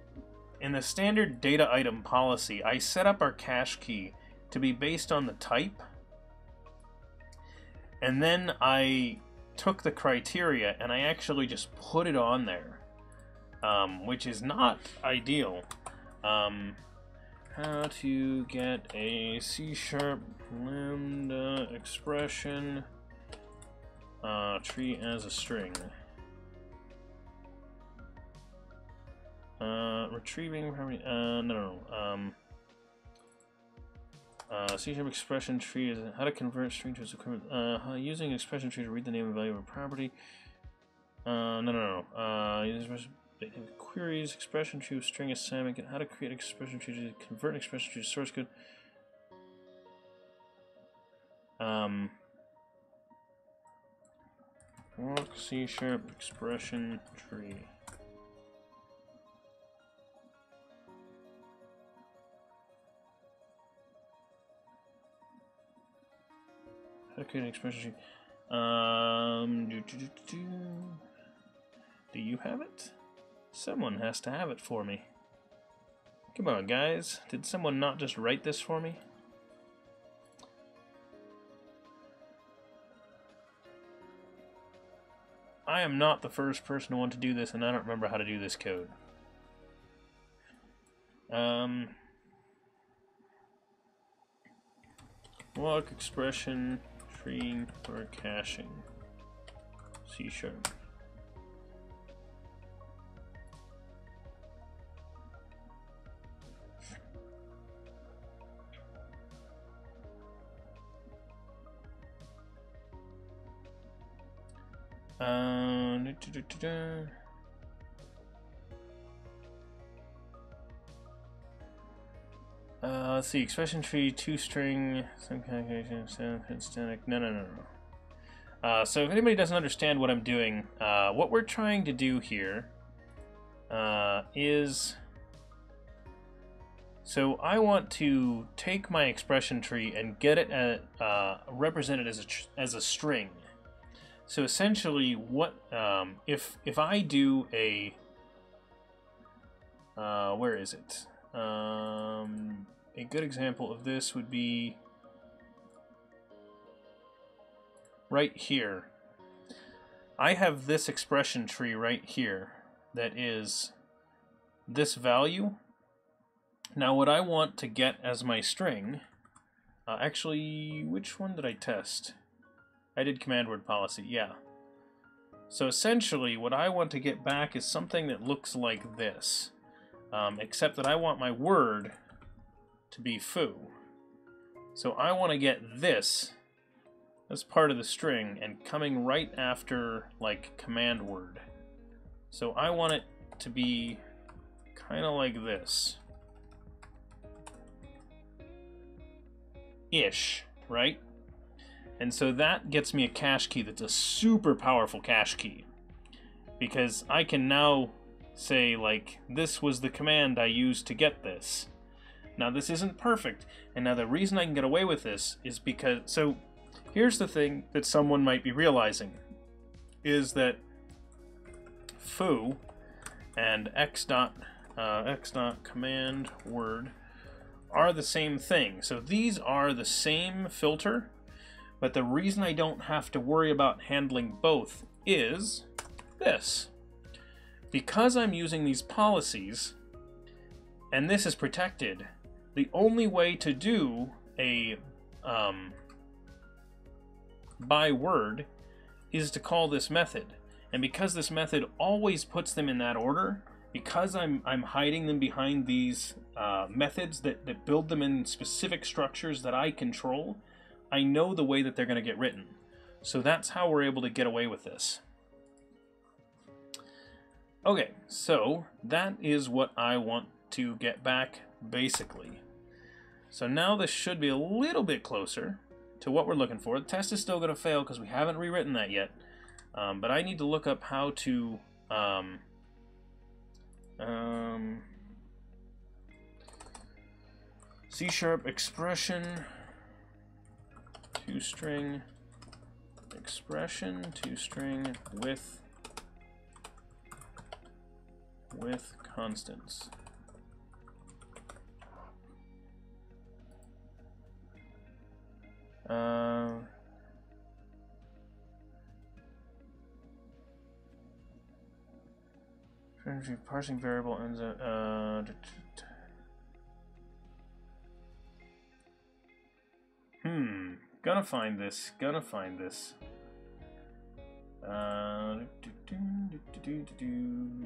in the standard data item policy, I set up our cache key to be based on the type, and then I took the criteria and I actually just put it on there, um, which is not ideal. Um, how to get a C-sharp lambda expression uh, tree as a string. Uh, retrieving, uh, no, no, no, um, uh, C-sharp expression tree is how to convert string to equivalent, uh, using expression tree to read the name and value of a property. Uh, no, no, no, uh, queries, expression tree with string assignment, and how to create expression tree to convert an expression tree to source code. Um, Walk C sharp expression tree. Create an expression tree. Um, do, do, do, do. do you have it? Someone has to have it for me. Come on, guys. Did someone not just write this for me? I am not the first person to want to do this, and I don't remember how to do this code. Um, walk expression tree for caching. C sharp. Uh, uh, let's see, expression tree, two string, some calculation, static. No, no, no, no. Uh, so if anybody doesn't understand what I'm doing, uh, what we're trying to do here uh, is, so I want to take my expression tree and get it at, uh, represented as a as a string. So essentially, what um, if if I do a uh, where is it? Um, a good example of this would be right here. I have this expression tree right here that is this value. Now what I want to get as my string, uh, actually, which one did I test? I did command word policy, yeah. So essentially, what I want to get back is something that looks like this. Um, except that I want my word to be foo. So I want to get this as part of the string and coming right after, like, command word. So I want it to be kind of like this. Ish, right? And so that gets me a cache key that's a super powerful cache key. Because I can now say, like, this was the command I used to get this. Now, this isn't perfect, and now the reason I can get away with this is because. So, here's the thing that someone might be realizing is that foo and x dot, uh, x dot command word are the same thing. So these are the same filter, but the reason I don't have to worry about handling both is this. Because I'm using these policies, and this is protected, the only way to do a um, by word is to call this method. And because this method always puts them in that order, because I'm, I'm hiding them behind these uh, methods that, that build them in specific structures that I control, I know the way that they're going to get written. So that's how we're able to get away with this. Okay, so that is what I want to get back, basically. So now this should be a little bit closer to what we're looking for. The test is still going to fail because we haven't rewritten that yet. Um, but I need to look up how to... Um, um, C-sharp expression, two-string expression, two-string with with constants. Uh, parsing variable ends at uh, hmm gonna find this gonna find this uh, do, do, do,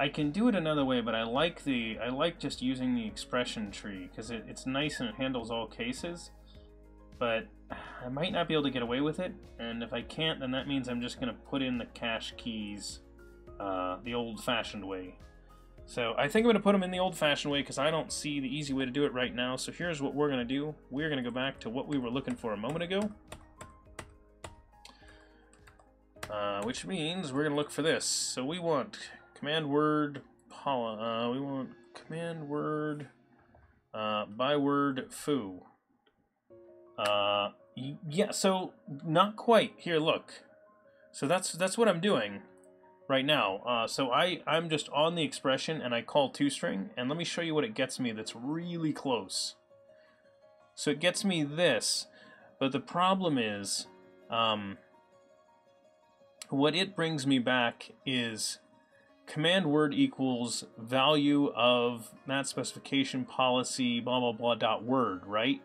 I can do it another way, but I like the I like just using the expression tree because it, it's nice and it handles all cases. But I might not be able to get away with it, and if I can't, then that means I'm just going to put in the cache keys uh, the old-fashioned way. So I think I'm going to put them in the old-fashioned way because I don't see the easy way to do it right now. So here's what we're going to do. We're going to go back to what we were looking for a moment ago. Uh, which means we're going to look for this. So we want command word uh, we want command word uh, byword foo. Uh, yeah, so not quite. Here, look. So that's that's what I'm doing right now. Uh, so I I'm just on the expression and I call toString, and let me show you what it gets me. That's really close. So it gets me this, but the problem is, um, what it brings me back is command word equals value of that specification policy blah blah blah dot word, right?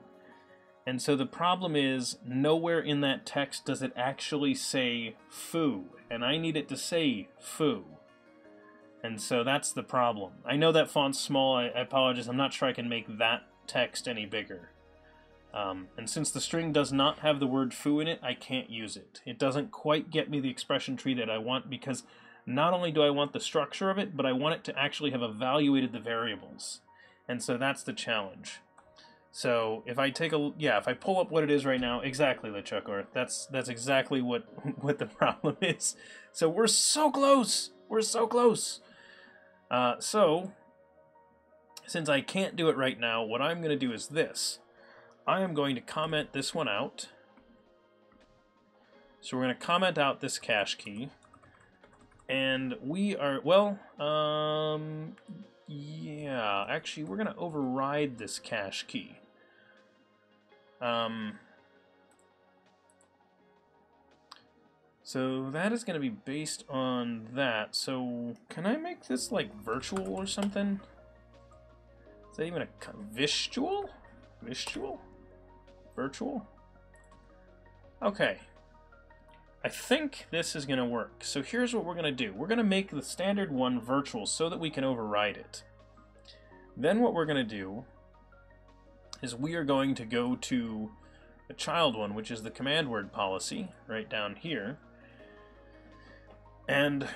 And so the problem is nowhere in that text does it actually say foo, and I need it to say foo. And so that's the problem. I know that font's small, I, I apologize, I'm not sure I can make that text any bigger. Um, and since the string does not have the word foo in it, I can't use it. It doesn't quite get me the expression tree that I want because not only do I want the structure of it, but I want it to actually have evaluated the variables. And so that's the challenge. So if I take a yeah, if I pull up what it is right now, exactly LeChuckor, that's that's exactly what what the problem is. So we're so close. We're so close. Uh, so since I can't do it right now, what I'm going to do is this. I am going to comment this one out. So we're going to comment out this cache key. And we are, well, um, yeah, actually, we're going to override this cache key. Um, so that is going to be based on that. So can I make this like virtual or something? Is that even a visual? Visual? Virtual? Okay. I think this is going to work. So here's what we're going to do. We're going to make the standard one virtual so that we can override it. Then what we're going to do is we are going to go to the child one, which is the command word policy, right down here. And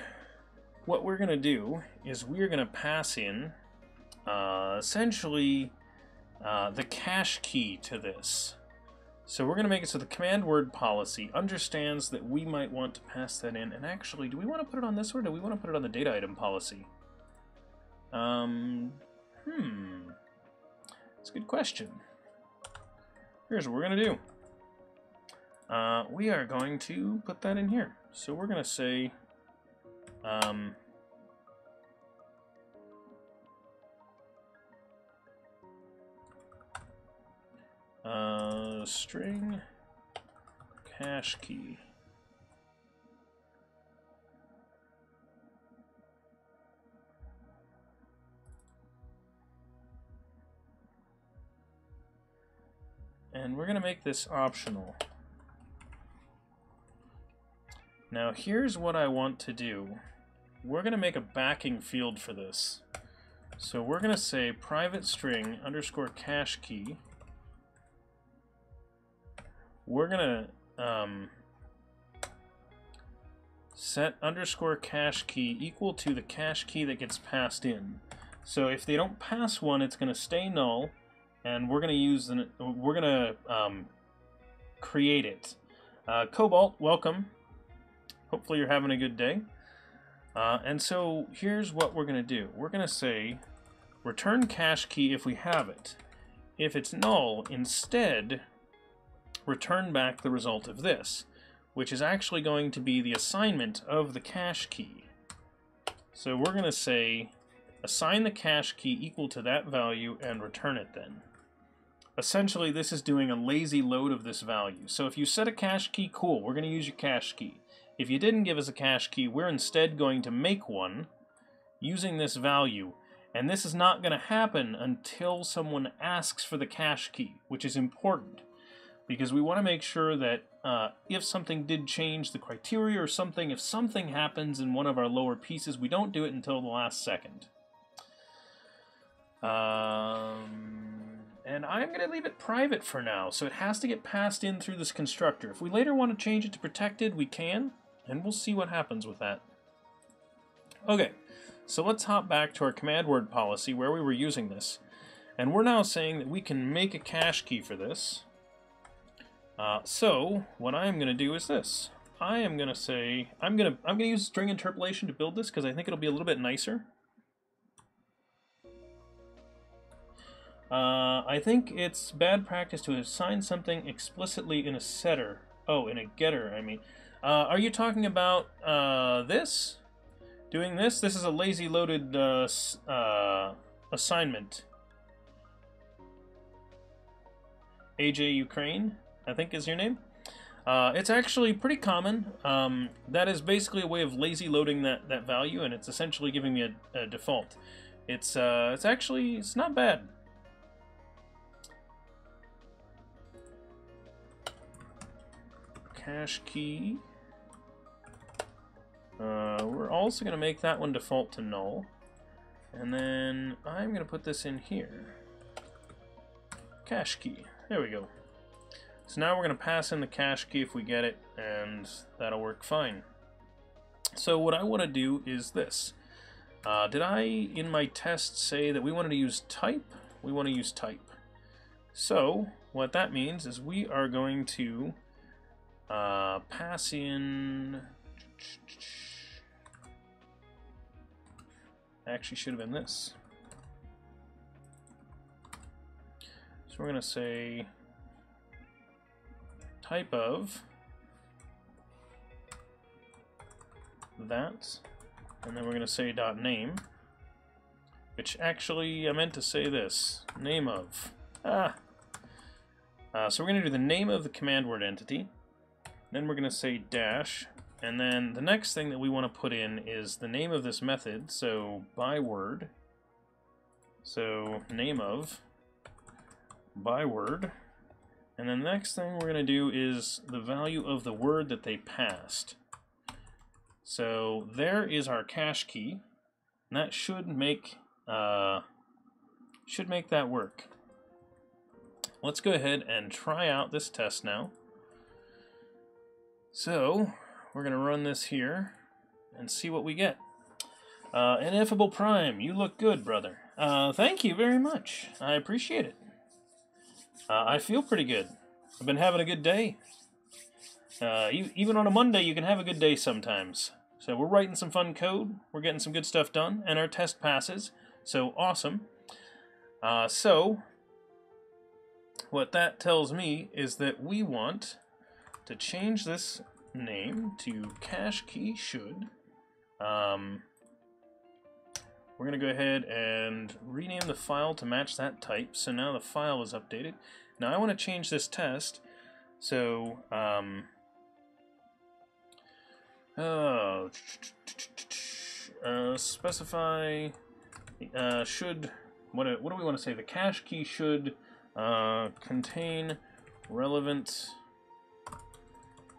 what we're going to do is we're going to pass in uh, essentially uh, the cache key to this. So we're going to make it so the command word policy understands that we might want to pass that in. And actually, do we want to put it on this or do we want to put it on the data item policy? Um, hmm. That's a good question. Here's what we're going to do. Uh, we are going to put that in here. So we're going to say, um, Uh, string cache key. And we're going to make this optional. Now here's what I want to do. We're going to make a backing field for this. So we're going to say private string underscore cache key we're gonna um, set underscore cache key equal to the cache key that gets passed in. So if they don't pass one, it's gonna stay null, and we're gonna use the we're gonna um, create it. Uh, Cobalt, welcome. Hopefully you're having a good day. Uh, and so here's what we're gonna do. We're gonna say return cache key if we have it. If it's null, instead return back the result of this, which is actually going to be the assignment of the cache key. So we're going to say assign the cache key equal to that value and return it then. Essentially, this is doing a lazy load of this value. So if you set a cache key, cool, we're going to use your cache key. If you didn't give us a cache key, we're instead going to make one using this value. And this is not going to happen until someone asks for the cache key, which is important because we want to make sure that uh, if something did change the criteria or something, if something happens in one of our lower pieces, we don't do it until the last second. Um, and I'm going to leave it private for now, so it has to get passed in through this constructor. If we later want to change it to protected, we can, and we'll see what happens with that. Okay, so let's hop back to our command word policy where we were using this. And we're now saying that we can make a cache key for this. Uh, so what I'm going to do is this. I am going to say I'm going to I'm to use string interpolation to build this because I think it'll be a little bit nicer. Uh, I think it's bad practice to assign something explicitly in a setter. Oh, in a getter, I mean. Uh, are you talking about uh, this? Doing this? This is a lazy loaded uh, uh, assignment. AJ Ukraine? I think is your name. Uh, it's actually pretty common. Um, that is basically a way of lazy loading that, that value, and it's essentially giving me a, a default. It's uh, it's actually it's not bad. Cache key. Uh, we're also going to make that one default to null. And then I'm going to put this in here. Cache key. There we go. So now we're going to pass in the cache key if we get it, and that'll work fine. So what I want to do is this. Uh, did I, in my test, say that we wanted to use type? We want to use type. So what that means is we are going to uh, pass in... Actually should have been this. So we're going to say type of that, and then we're going to say dot name, which actually I meant to say this, name of. Ah. Uh, so we're going to do the name of the command word entity, then we're going to say dash, and then the next thing that we want to put in is the name of this method, so by word, so name of, by and the next thing we're going to do is the value of the word that they passed. So there is our cache key. And that should make uh, should make that work. Let's go ahead and try out this test now. So we're going to run this here and see what we get. Uh, Ineffable Prime, you look good, brother. Uh, thank you very much. I appreciate it. Uh, I feel pretty good. I've been having a good day. Uh, even on a Monday, you can have a good day sometimes. So we're writing some fun code. We're getting some good stuff done, and our test passes. So awesome. Uh, so what that tells me is that we want to change this name to cache key should. Um, we're going to go ahead and rename the file to match that type. So now the file is updated. Now I want to change this test. So, um, oh, uh, specify uh, should, what, what do we want to say? The cache key should uh, contain relevant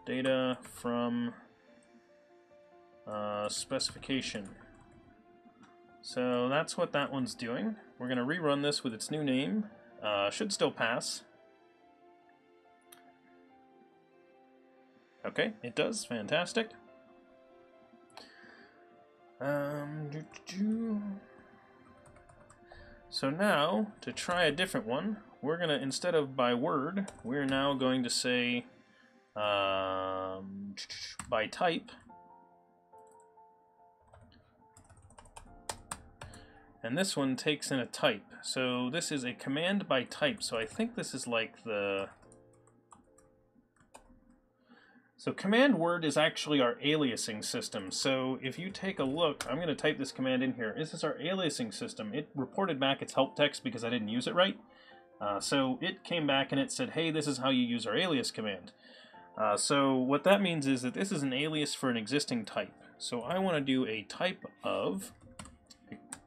data from uh, specification. So that's what that one's doing. We're going to rerun this with its new name. Uh, should still pass. Okay, it does. Fantastic. Um, doo -doo -doo. So now, to try a different one, we're going to, instead of by word, we're now going to say um, by type. And this one takes in a type. So this is a command by type. So I think this is like the... So command word is actually our aliasing system. So if you take a look, I'm going to type this command in here. This is our aliasing system. It reported back its help text because I didn't use it right. Uh, so it came back and it said, hey, this is how you use our alias command. Uh, so what that means is that this is an alias for an existing type. So I want to do a type of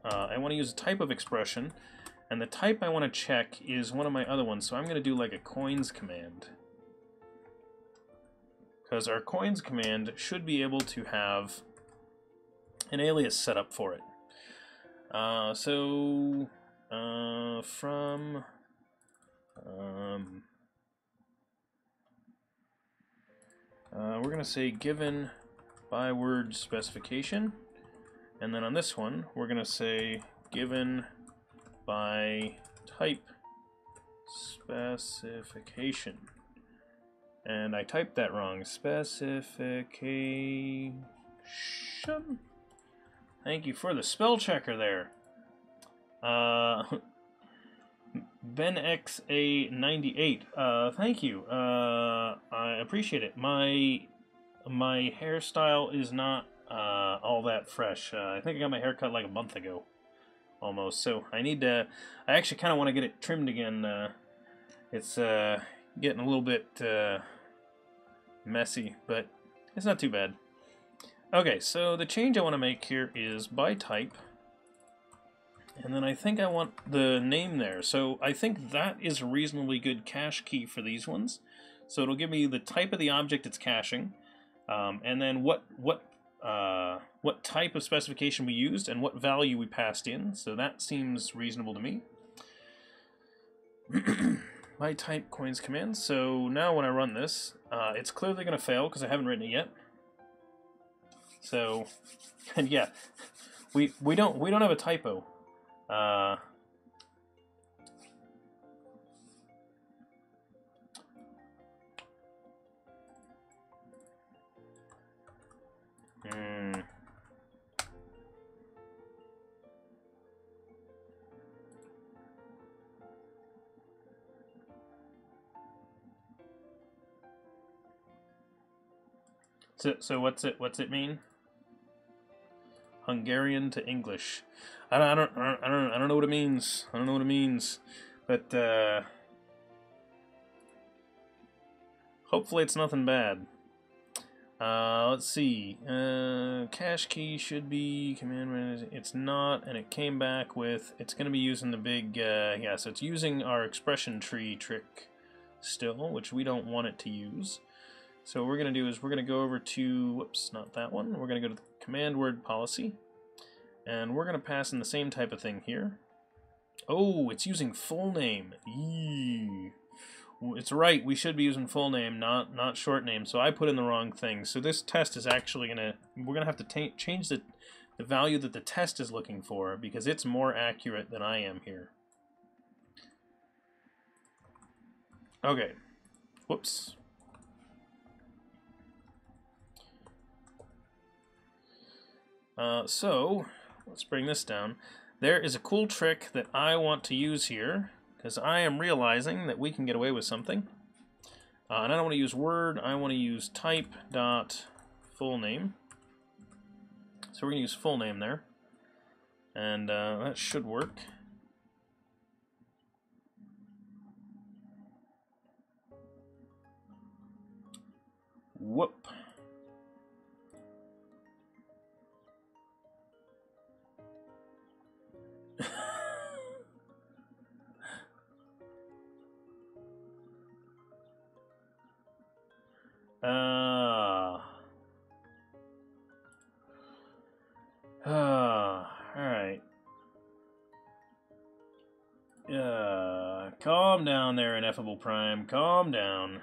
uh, I want to use a type of expression, and the type I want to check is one of my other ones, so I'm going to do like a coins command. Because our coins command should be able to have an alias set up for it. Uh, so, uh, from, um, uh, we're going to say given by word specification. And then on this one, we're going to say given by type specification. And I typed that wrong. Specification. Thank you for the spell checker there. Uh, BenXA98. Uh, thank you. Uh, I appreciate it. My my hairstyle is not uh, all that fresh. Uh, I think I got my hair cut like a month ago, almost. So I need to. I actually kind of want to get it trimmed again. Uh, it's uh, getting a little bit uh, messy, but it's not too bad. Okay, so the change I want to make here is by type. And then I think I want the name there. So I think that is a reasonably good cache key for these ones. So it'll give me the type of the object it's caching, um, and then what what uh, what type of specification we used and what value we passed in. So that seems reasonable to me. My type coins command. So now when I run this, uh, it's clearly going to fail because I haven't written it yet. So, and yeah, we we don't we don't have a typo. Uh, Hmm. So, so what's it? What's it mean? Hungarian to English. I don't, I don't, I don't, I don't know what it means. I don't know what it means, but uh, hopefully it's nothing bad. Uh, let's see. Uh, cache key should be command. It's not, and it came back with. It's going to be using the big. Uh, yeah, so it's using our expression tree trick still, which we don't want it to use. So what we're going to do is we're going to go over to. Whoops, not that one. We're going to go to the command word policy, and we're going to pass in the same type of thing here. Oh, it's using full name. Eee it's right. We should be using full name, not not short name. So I put in the wrong thing. So this test is actually gonna we're gonna have to change the the value that the test is looking for because it's more accurate than I am here. Okay. Whoops. Uh, so, let's bring this down. There is a cool trick that I want to use here, because I am realizing that we can get away with something. Uh, and I don't want to use word, I want to use type dot full name. So we're going to use full name there. And uh, that should work. Whoop. Uh, uh, alright. Uh, calm down there, Ineffable Prime. Calm down.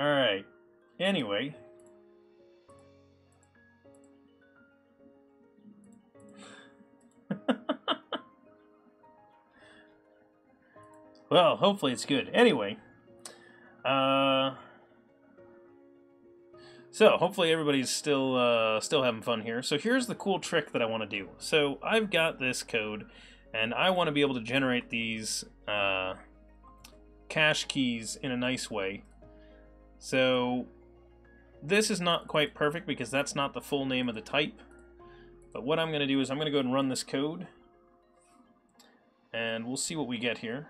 Alright. Anyway. well, hopefully it's good. Anyway. Uh... So, hopefully everybody's still uh, still having fun here. So here's the cool trick that I want to do. So I've got this code, and I want to be able to generate these uh, cache keys in a nice way. So this is not quite perfect because that's not the full name of the type. But what I'm going to do is I'm going to go and run this code, and we'll see what we get here.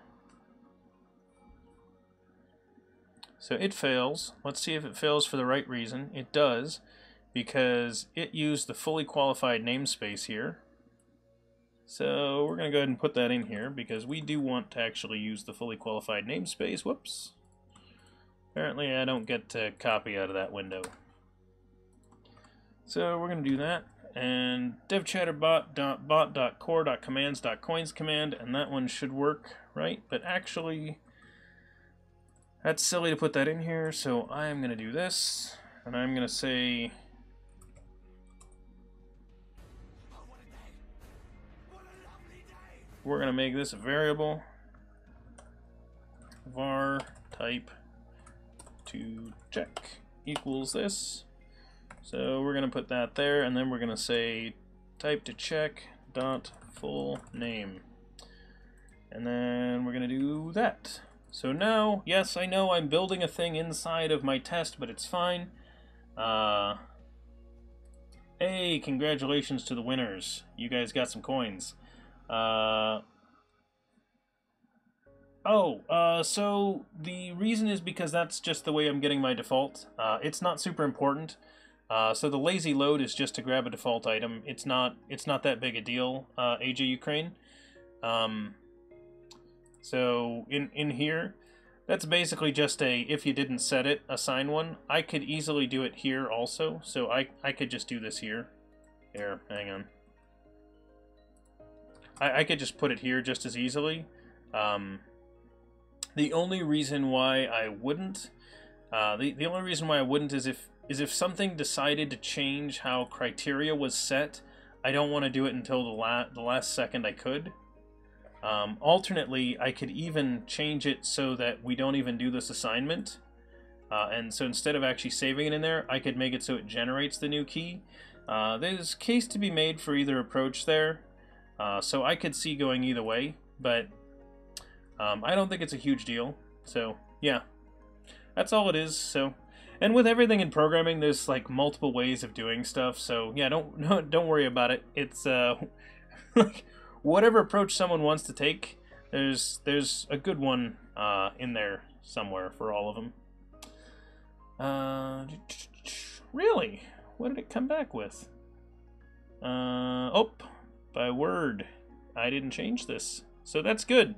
So it fails. Let's see if it fails for the right reason. It does, because it used the fully qualified namespace here. So we're going to go ahead and put that in here, because we do want to actually use the fully qualified namespace. Whoops. Apparently I don't get a copy out of that window. So we're going to do that. And devchatterbot.bot.core.commands.coins command, and that one should work, right? But actually, that's silly to put that in here, so I'm going to do this, and I'm going to say... We're going to make this a variable. var type to check equals this. So we're going to put that there, and then we're going to say type to check dot full name. And then we're going to do that. So now, yes, I know I'm building a thing inside of my test, but it's fine. Uh, hey, congratulations to the winners. You guys got some coins. Uh, oh, uh, so the reason is because that's just the way I'm getting my default. Uh, it's not super important. Uh, so the lazy load is just to grab a default item. It's not it's not that big a deal, uh, AJ Ukraine. Um, so in, in here, that's basically just a, if you didn't set it, assign one. I could easily do it here also, so I, I could just do this here. Here, hang on. I, I could just put it here just as easily. Um, the only reason why I wouldn't, uh, the, the only reason why I wouldn't is if is if something decided to change how criteria was set, I don't want to do it until the, la the last second I could. Um, alternately, I could even change it so that we don't even do this assignment. Uh, and so instead of actually saving it in there, I could make it so it generates the new key. Uh, there's case to be made for either approach there. Uh, so I could see going either way, but um, I don't think it's a huge deal. So yeah, that's all it is. So, and with everything in programming, there's like multiple ways of doing stuff. So yeah, don't don't worry about it. It's uh, like whatever approach someone wants to take, there's there's a good one uh, in there somewhere for all of them. Uh, really? What did it come back with? Uh, oh, by word. I didn't change this. So that's good.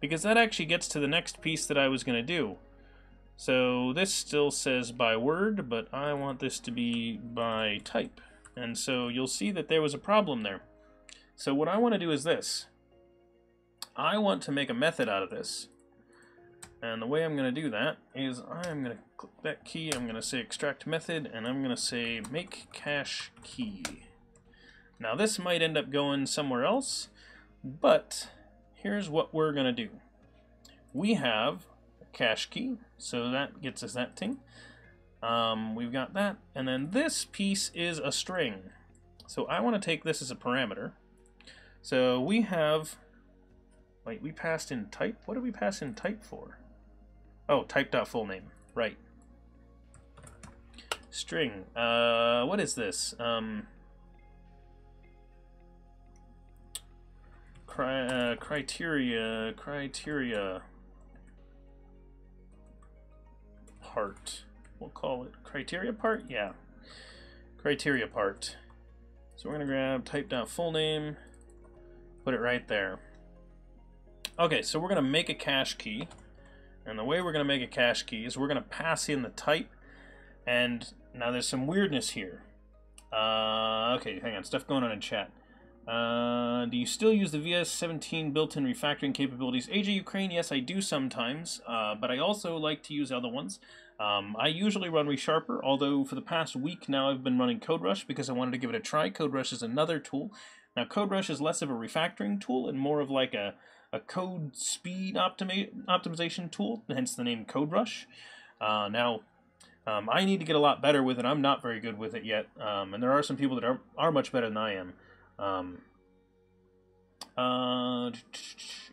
Because that actually gets to the next piece that I was going to do. So this still says by word, but I want this to be by type. And so you'll see that there was a problem there. So what I want to do is this. I want to make a method out of this. And the way I'm going to do that is I'm going to click that key, I'm going to say extract method, and I'm going to say make cache key. Now this might end up going somewhere else, but here's what we're going to do. We have a cache key, so that gets us that thing. Um, we've got that, and then this piece is a string. So I want to take this as a parameter. So we have, wait, we passed in type? What did we pass in type for? Oh, type dot full name, right. String, uh, what is this? Um, cri uh, criteria, criteria part. We'll call it criteria part? Yeah. Criteria part. So we're to grab type down full name, put it right there. Okay, so we're going to make a cache key. And the way we're going to make a cache key is we're going to pass in the type. And now there's some weirdness here. Uh, okay, hang on. Stuff going on in chat. Uh, do you still use the VS17 built-in refactoring capabilities? AJ Ukraine, yes, I do sometimes, uh, but I also like to use other ones. Um, I usually run ReSharper, although for the past week now I've been running CodeRush because I wanted to give it a try. CodeRush is another tool. Now CodeRush is less of a refactoring tool and more of like a, a code speed optimi optimization tool, hence the name CodeRush. Uh, now, um, I need to get a lot better with it. I'm not very good with it yet, um, and there are some people that are, are much better than I am. Um, uh,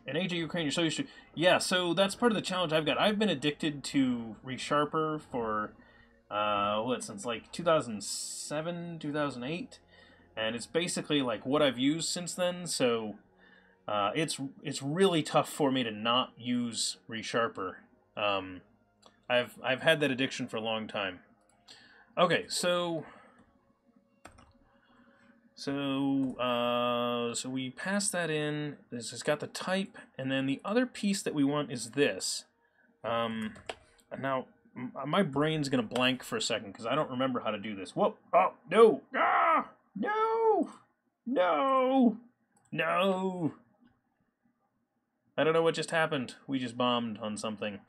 and AJ Ukraine, you're so used to. Yeah, so that's part of the challenge I've got. I've been addicted to ReSharper for, uh, what, since like 2007, 2008? And it's basically like what I've used since then, so uh, it's it's really tough for me to not use ReSharper. Um, I've I've had that addiction for a long time. Okay, so so, uh, so we pass that in. This has got the type, and then the other piece that we want is this. Um, now, my brain's gonna blank for a second because I don't remember how to do this. Whoa! Oh no! Ah! No! No! No! I don't know what just happened. We just bombed on something.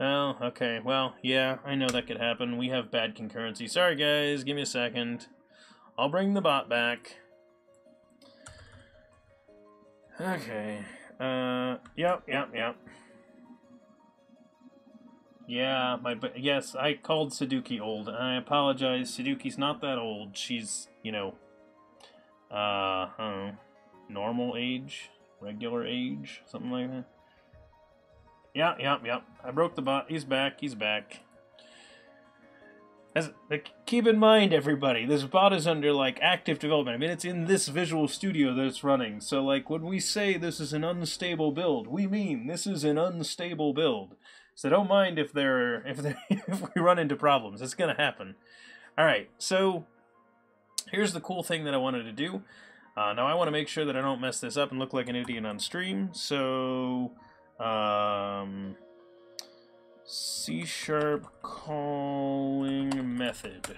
Oh, okay. Well, yeah, I know that could happen. We have bad concurrency. Sorry, guys. Give me a second. I'll bring the bot back. Okay. Uh, yep, yep, yep. Yeah, my yes, I called Sadukie old. And I apologize. Sadukie's not that old. She's, you know, uh, know, normal age, regular age, something like that. Yeah, yeah, yeah. I broke the bot. He's back. He's back. As, like, keep in mind, everybody, this bot is under like active development. I mean, it's in this Visual Studio that it's running. So, like, when we say this is an unstable build, we mean this is an unstable build. So don't mind if there if if we run into problems. It's gonna happen. All right. So here's the cool thing that I wanted to do. Uh, now I want to make sure that I don't mess this up and look like an idiot on stream. So um, C sharp calling method.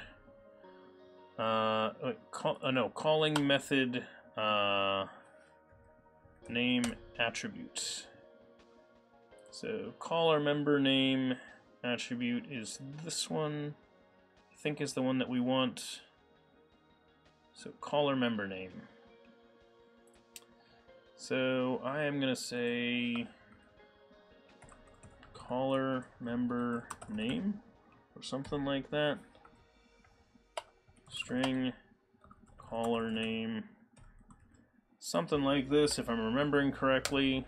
Uh, call, uh, no, calling method uh, name attribute. So caller member name attribute is this one. I think is the one that we want. So caller member name. So I am going to say caller member name or something like that. String caller name. Something like this if I'm remembering correctly.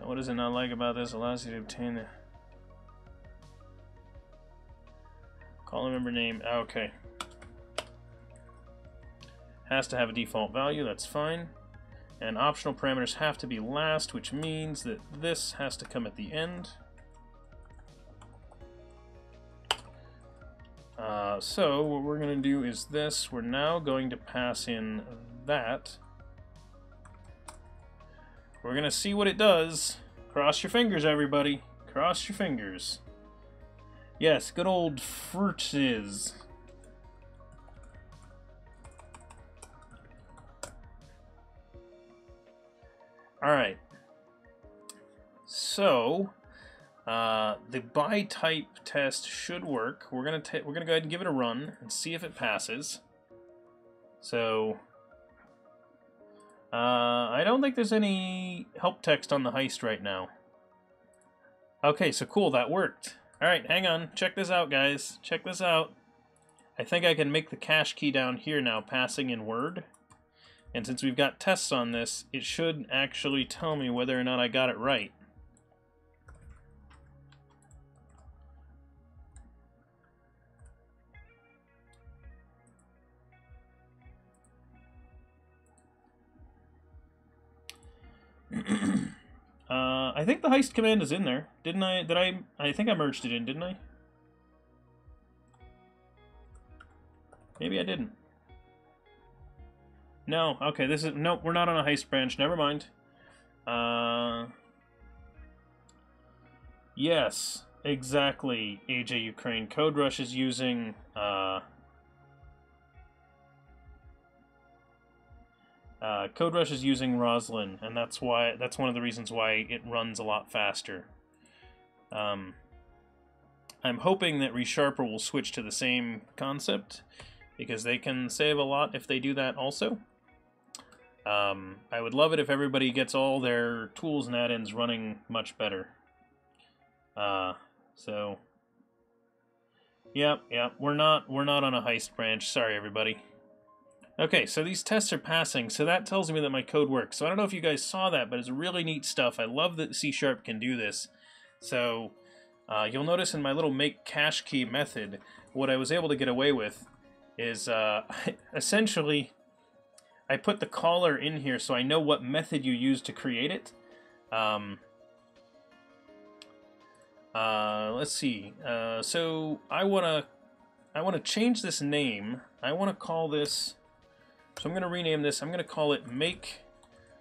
Now, what does it not like about this? Allows you to obtain the caller member name. Okay. Has to have a default value, that's fine. And optional parameters have to be last, which means that this has to come at the end. Uh, so what we're going to do is this. We're now going to pass in that. We're gonna see what it does. Cross your fingers, everybody. Cross your fingers. Yes, good old Furches. Alright. So, uh, the by type test should work. We're gonna we're gonna go ahead and give it a run and see if it passes. So uh, I don't think there's any help text on the heist right now. Okay, so cool, that worked. All right, hang on. Check this out, guys. Check this out. I think I can make the cache key down here now, passing in Word. And since we've got tests on this, it should actually tell me whether or not I got it right. uh, I think the heist command is in there. Didn't I? Did I? I think I merged it in, didn't I? Maybe I didn't. No, okay, this is... Nope, we're not on a heist branch. Never mind. Uh... Yes, exactly, AJ Ukraine. CodeRush is using... Uh, uh, CodeRush is using Roslyn, and that's why that's one of the reasons why it runs a lot faster. Um, I'm hoping that ReSharper will switch to the same concept, because they can save a lot if they do that also. Um, I would love it if everybody gets all their tools and add-ins running much better. Uh, so, yep, yep, we're not we're not on a heist branch. Sorry, everybody. Okay, so these tests are passing, so that tells me that my code works. So I don't know if you guys saw that, but it's really neat stuff. I love that C Sharp can do this. So uh, you'll notice in my little make cache key method, what I was able to get away with is uh, essentially I put the caller in here so I know what method you use to create it. Um, uh, let's see. Uh, so I wanna I wanna change this name. I wanna call this. So I'm gonna rename this. I'm gonna call it make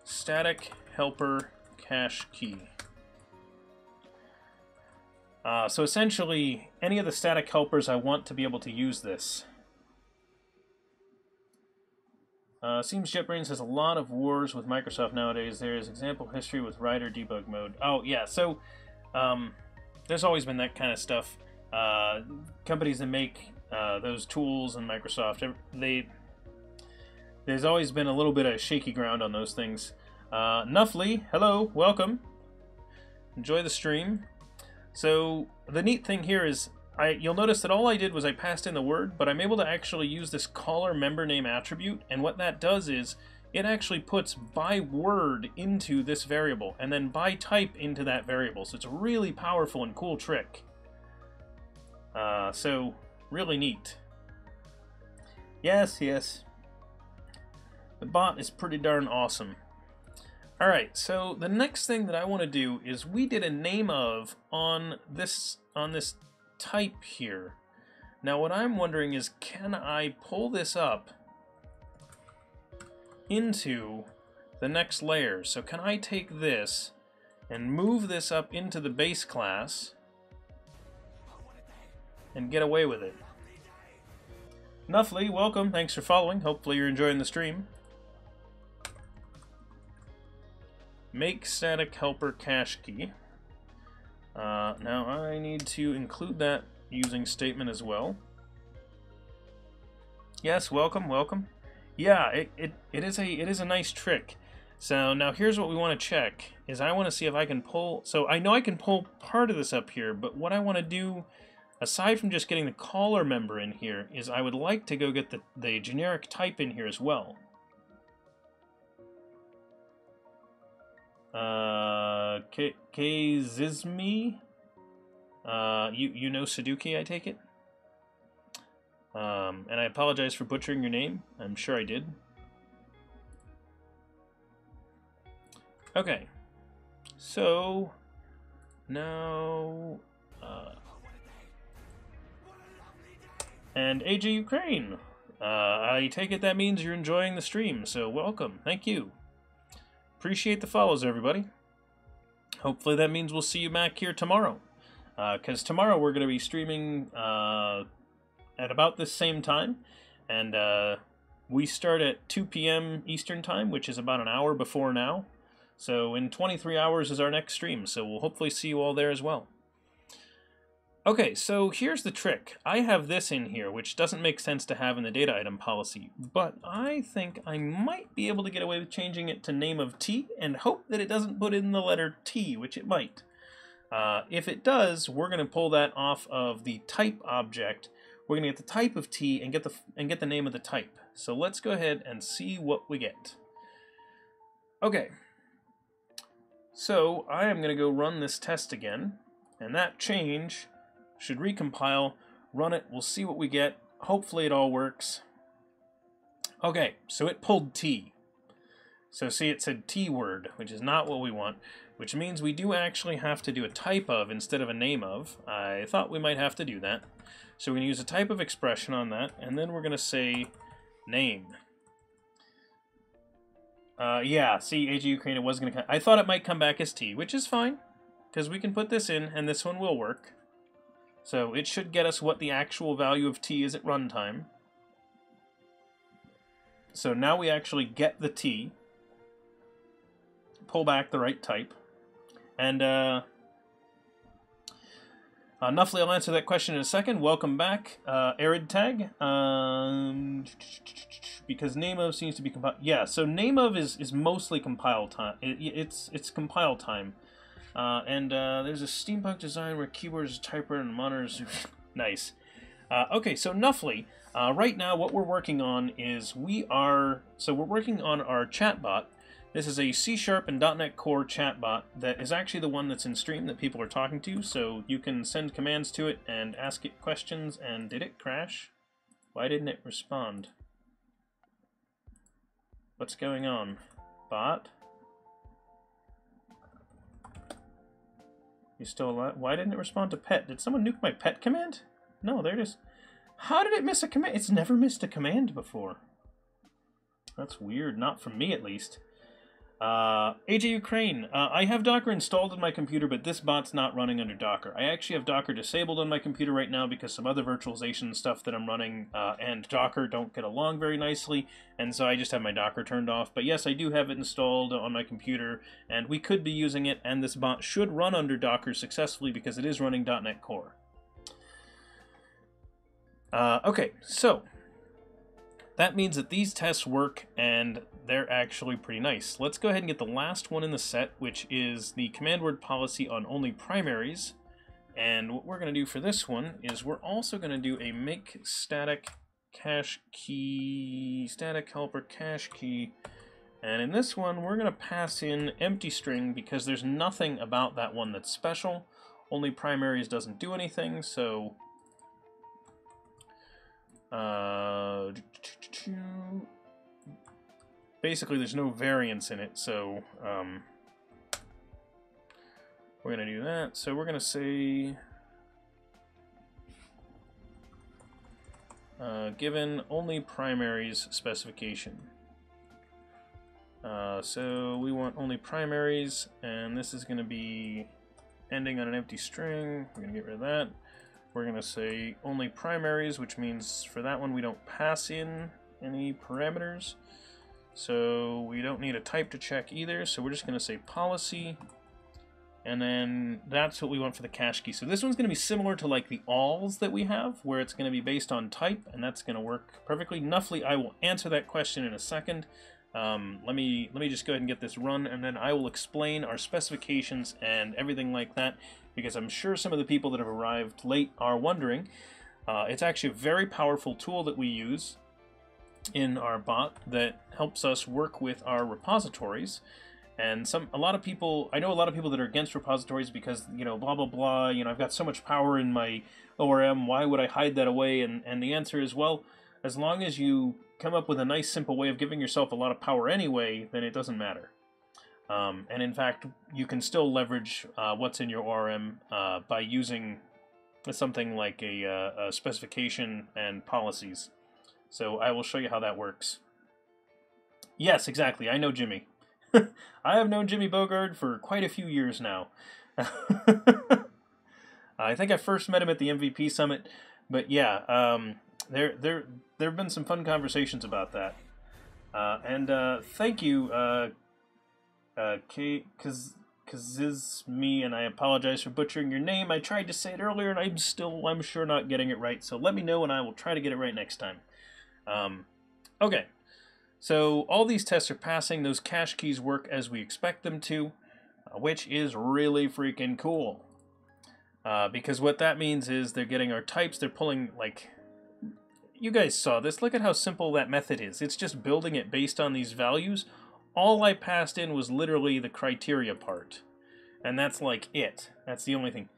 static helper cache key. Uh, so essentially, any of the static helpers I want to be able to use this. Uh, seems JetBrains has a lot of wars with Microsoft nowadays. There is example history with Rider debug mode. Oh yeah, so um, there's always been that kind of stuff. Uh, companies that make uh, those tools and Microsoft, they there's always been a little bit of shaky ground on those things. Uh, Nuffly, hello, welcome. Enjoy the stream. So the neat thing here is I, you'll notice that all I did was I passed in the word, but I'm able to actually use this caller member name attribute, and what that does is it actually puts by word into this variable, and then by type into that variable. So it's a really powerful and cool trick. Uh, so, really neat. Yes, yes. The bot is pretty darn awesome. Alright, so the next thing that I want to do is we did a name of on this on this type here. Now what I'm wondering is, can I pull this up into the next layer? So can I take this and move this up into the base class and get away with it? Nuffly, welcome. Thanks for following. Hopefully you're enjoying the stream. Make static helper cache key. Uh, now I need to include that using statement as well. Yes, welcome, welcome. Yeah, it, it, it is a it is a nice trick. So now here's what we want to check is I want to see if I can pull so I know I can pull part of this up here, but what I want to do aside from just getting the caller member in here is I would like to go get the, the generic type in here as well. Uh, K Kazizmi? Uh, you, you know Sadukie, I take it? Um, and I apologize for butchering your name. I'm sure I did. Okay. So, now... Uh, and AJ Ukraine. Uh, I take it that means you're enjoying the stream, so welcome. Thank you. Appreciate the follows, everybody. Hopefully that means we'll see you back here tomorrow. Because uh, tomorrow we're going to be streaming uh, at about this same time. And uh, we start at 2 p.m. Eastern Time, which is about an hour before now. So in 23 hours is our next stream, so we'll hopefully see you all there as well. Okay, so here's the trick. I have this in here, which doesn't make sense to have in the data item policy, but I think I might be able to get away with changing it to name of T and hope that it doesn't put in the letter T, which it might. Uh, if it does, we're going to pull that off of the type object. We're going to get the type of T and get the and get the name of the type. So let's go ahead and see what we get. Okay. So I am going to go run this test again, and that change should recompile, run it, we'll see what we get. Hopefully it all works. Okay, so it pulled T. So see it said T word, which is not what we want, which means we do actually have to do a type of instead of a name of. I thought we might have to do that. So we're going to use a type of expression on that, and then we're going to say name. Uh, yeah, see, AJ Ukraine, it was going to I thought it might come back as T, which is fine, because we can put this in, and this one will work. So it should get us what the actual value of t is at runtime. So now we actually get the t, pull back the right type, and uh, uh, I'll answer that question in a second. Welcome back, uh, Arid Tag. Um, because name of seems to be compiled. Yeah, so name of is, is mostly compile time. It, it's it's compile time. Uh, and uh, there's a steampunk design where keyboards, typewriter, and monitors. nice. Uh, okay, so Nuffly, uh, right now what we're working on is we are so we're working on our chatbot. This is a C Sharp and .NET Core chatbot that is actually the one that's in stream that people are talking to. So you can send commands to it and ask it questions. And did it crash? Why didn't it respond? What's going on, bot? You still alive? Why didn't it respond to pet? Did someone nuke my pet command? No, there it is. How did it miss a command? It's never missed a command before. That's weird. Not from me, at least. Uh, AJ Ukraine, uh, I have Docker installed in my computer, but this bot's not running under Docker. I actually have Docker disabled on my computer right now because some other virtualization stuff that I'm running uh, and Docker don't get along very nicely, and so I just have my Docker turned off. But yes, I do have it installed on my computer, and we could be using it, and this bot should run under Docker successfully because it is running .NET Core. Uh, okay, so that means that these tests work and they're actually pretty nice. Let's go ahead and get the last one in the set, which is the command word policy on only primaries. And what we're going to do for this one is we're also going to do a make static cache key, static helper cache key. And in this one, we're going to pass in empty string because there's nothing about that one that's special. Only primaries doesn't do anything, so uh, basically, there's no variance in it, so um, we're going to do that. So we're going to say uh, given only primaries specification. Uh, so we want only primaries, and this is going to be ending on an empty string. We're going to get rid of that. We're going to say only primaries, which means for that one we don't pass in any parameters. So we don't need a type to check either, so we're just going to say policy, and then that's what we want for the cache key. So this one's going to be similar to like the alls that we have, where it's going to be based on type, and that's going to work perfectly. Nuffly, I will answer that question in a second. Um, let me let me just go ahead and get this run, and then I will explain our specifications and everything like that because I'm sure some of the people that have arrived late are wondering. Uh, it's actually a very powerful tool that we use in our bot that helps us work with our repositories. And some, a lot of people, I know a lot of people that are against repositories because you know, blah blah blah. You know, I've got so much power in my ORM. Why would I hide that away? And and the answer is, well, as long as you come up with a nice simple way of giving yourself a lot of power anyway, then it doesn't matter. Um, and in fact, you can still leverage uh, what's in your ORM uh, by using something like a, uh, a, specification and policies. So I will show you how that works. Yes, exactly. I know Jimmy. I have known Jimmy Bogard for quite a few years now. I think I first met him at the MVP summit, but yeah, um, there there there have been some fun conversations about that. Uh, and uh, thank you, uh, uh, K, me, and I apologize for butchering your name. I tried to say it earlier, and I'm still, I'm sure, not getting it right. So let me know, and I will try to get it right next time. Um, okay. So all these tests are passing. Those cache keys work as we expect them to, uh, which is really freaking cool. Uh, because what that means is they're getting our types. They're pulling like you guys saw this. Look at how simple that method is. It's just building it based on these values. All I passed in was literally the criteria part. And that's like it. That's the only thing.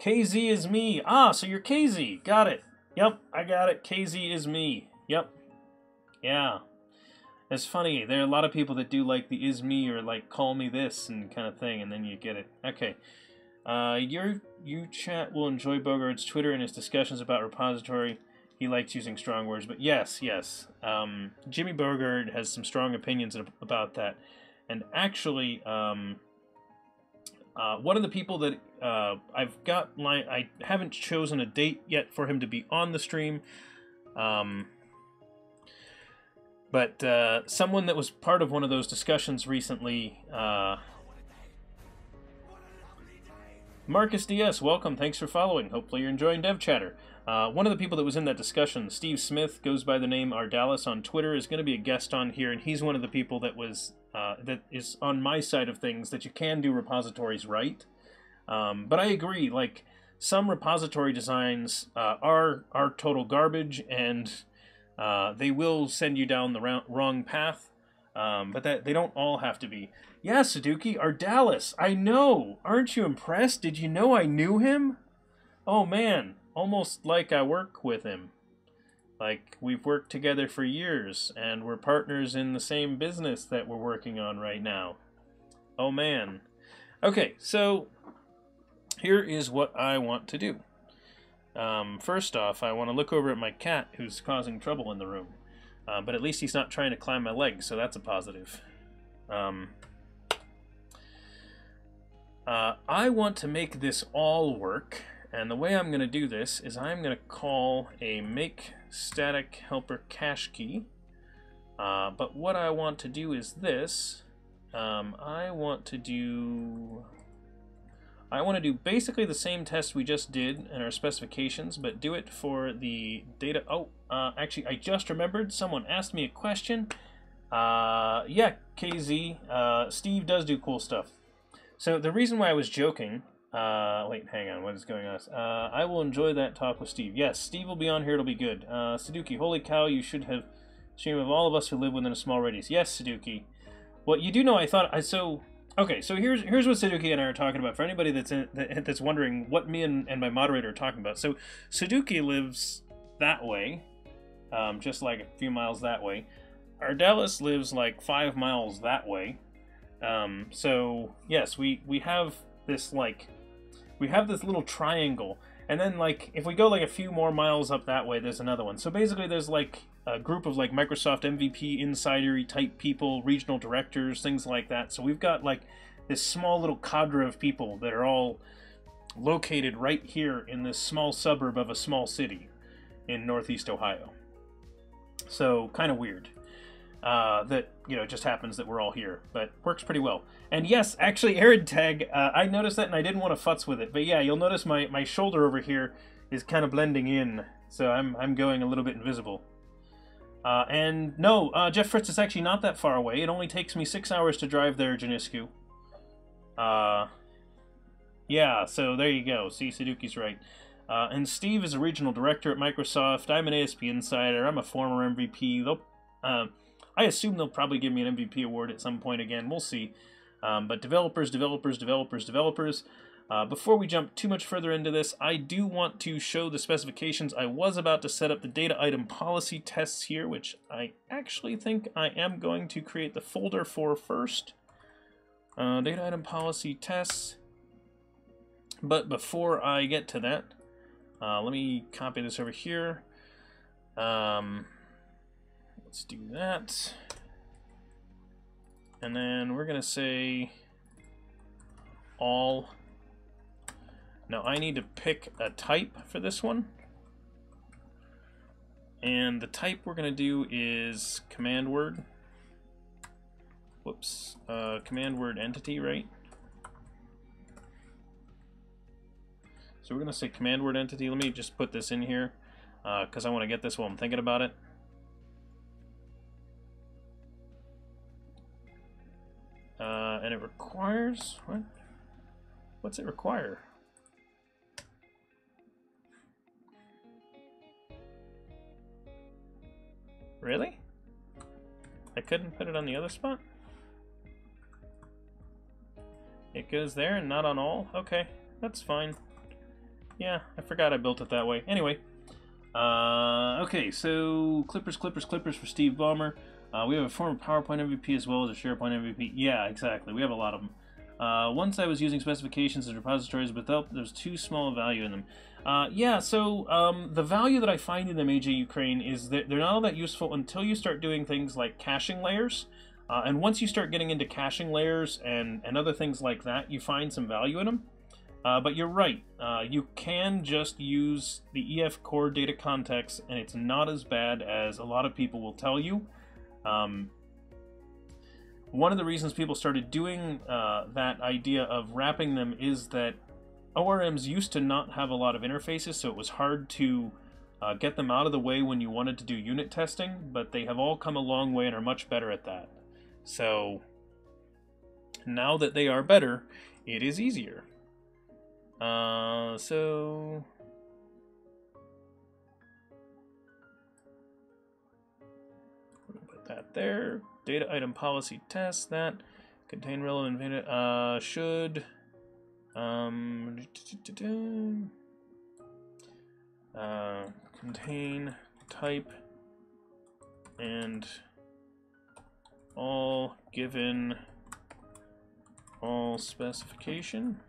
KZ is me. Ah, so you're KZ. Got it. Yep, I got it. KZ is me. Yep. Yeah. It's funny. There are a lot of people that do like the is me or like call me this and kind of thing, and then you get it. Okay. Uh, your you chat will enjoy Bogard's Twitter and his discussions about repository he likes using strong words. But yes, yes, um, Jimmy Bogard has some strong opinions about that. And actually, um, uh, one of the people that uh, I've got I haven't chosen a date yet for him to be on the stream. Um, but uh, someone that was part of one of those discussions recently, uh, Marcus DS, welcome. Thanks for following. Hopefully, you're enjoying DevChatter. Uh, one of the people that was in that discussion, Steve Smith, goes by the name Ardalis on Twitter, is going to be a guest on here, and he's one of the people that was uh, that is on my side of things that you can do repositories right. Um, but I agree, like some repository designs uh, are are total garbage, and uh, they will send you down the wrong path. Um, but that they don't all have to be. Yeah, Sadukie, Dallas. I know. Aren't you impressed? Did you know I knew him? Oh man, almost like I work with him. Like we've worked together for years and we're partners in the same business that we're working on right now. Oh man. Okay, so here is what I want to do. Um, first off, I want to look over at my cat who's causing trouble in the room. Uh, but at least he's not trying to climb my leg, so that's a positive. Um, uh, I want to make this all work and the way I'm going to do this is I'm going to call a make static helper cache key. Uh, but what I want to do is this. Um, I want to do... I want to do basically the same test we just did in our specifications, but do it for the data... Oh, uh, actually, I just remembered someone asked me a question. Uh, yeah, KZ, uh, Steve does do cool stuff. So the reason why I was joking uh, wait, hang on. What is going on? Uh, I will enjoy that talk with Steve. Yes, Steve will be on here. It'll be good. Uh, Sadukie, holy cow, you should have stream of all of us who live within a small radius. Yes, Sadukie. What you do know, I thought I so. Okay, so here's here's what Sadukie and I are talking about. For anybody that's in, that's wondering what me and, and my moderator are talking about. So Sadukie lives that way, um, just like a few miles that way. Ardalis lives like five miles that way. Um, so yes, we we have this like we have this little triangle, and then like if we go like a few more miles up that way, there's another one. So basically, there's like a group of like Microsoft MVP insidery type people, regional directors, things like that. So we've got like this small little cadre of people that are all located right here in this small suburb of a small city in northeast Ohio. So kind of weird uh, that you know it just happens that we're all here, but works pretty well. And yes, actually, Arid Tag, uh, I noticed that and I didn't want to futz with it, but yeah, you'll notice my my shoulder over here is kind of blending in, so I'm I'm going a little bit invisible. Uh, and no, uh, Jeff Fritz is actually not that far away. It only takes me six hours to drive there, Janisku. Uh, yeah, so there you go. See, Sadukie's right. Uh, and Steve is a regional director at Microsoft. I'm an ASP insider. I'm a former MVP. They'll, uh, I assume they'll probably give me an MVP award at some point again. We'll see. Um, but developers, developers, developers, developers. Uh, before we jump too much further into this, I do want to show the specifications. I was about to set up the data item policy tests here, which I actually think I am going to create the folder for first. Uh, data item policy tests. But before I get to that, uh, let me copy this over here. Um, Let's do that. And then we're going to say all. Now I need to pick a type for this one. And the type we're going to do is command word. whoops, uh, command word entity, right? So we're going to say command word entity. Let me just put this in here because uh, I want to get this while I'm thinking about it. Uh, and it requires... What? What's it require? Really? I couldn't put it on the other spot? It goes there and not on all? Okay, that's fine. Yeah, I forgot I built it that way. Anyway, uh, okay, so Clippers, Clippers, Clippers for Steve Ballmer. Uh, we have a former PowerPoint MVP as well as a SharePoint MVP. Yeah, exactly. We have a lot of them. Uh, once I was using specifications and repositories, but there's too small value in them. Uh, yeah, so um, the value that I find in them, AJ Ukraine, is that they're not all that useful until you start doing things like caching layers. Uh, and once you start getting into caching layers and, and other things like that, you find some value in them. Uh, but you're right, uh, you can just use the EF core data context, and it's not as bad as a lot of people will tell you. Um, one of the reasons people started doing uh, that idea of wrapping them is that ORMs used to not have a lot of interfaces, so it was hard to uh, get them out of the way when you wanted to do unit testing, but they have all come a long way and are much better at that. So now that they are better, it is easier. Uh, so put that there data item policy test that contain relevant data uh, should um, uh, contain type and all given all specification.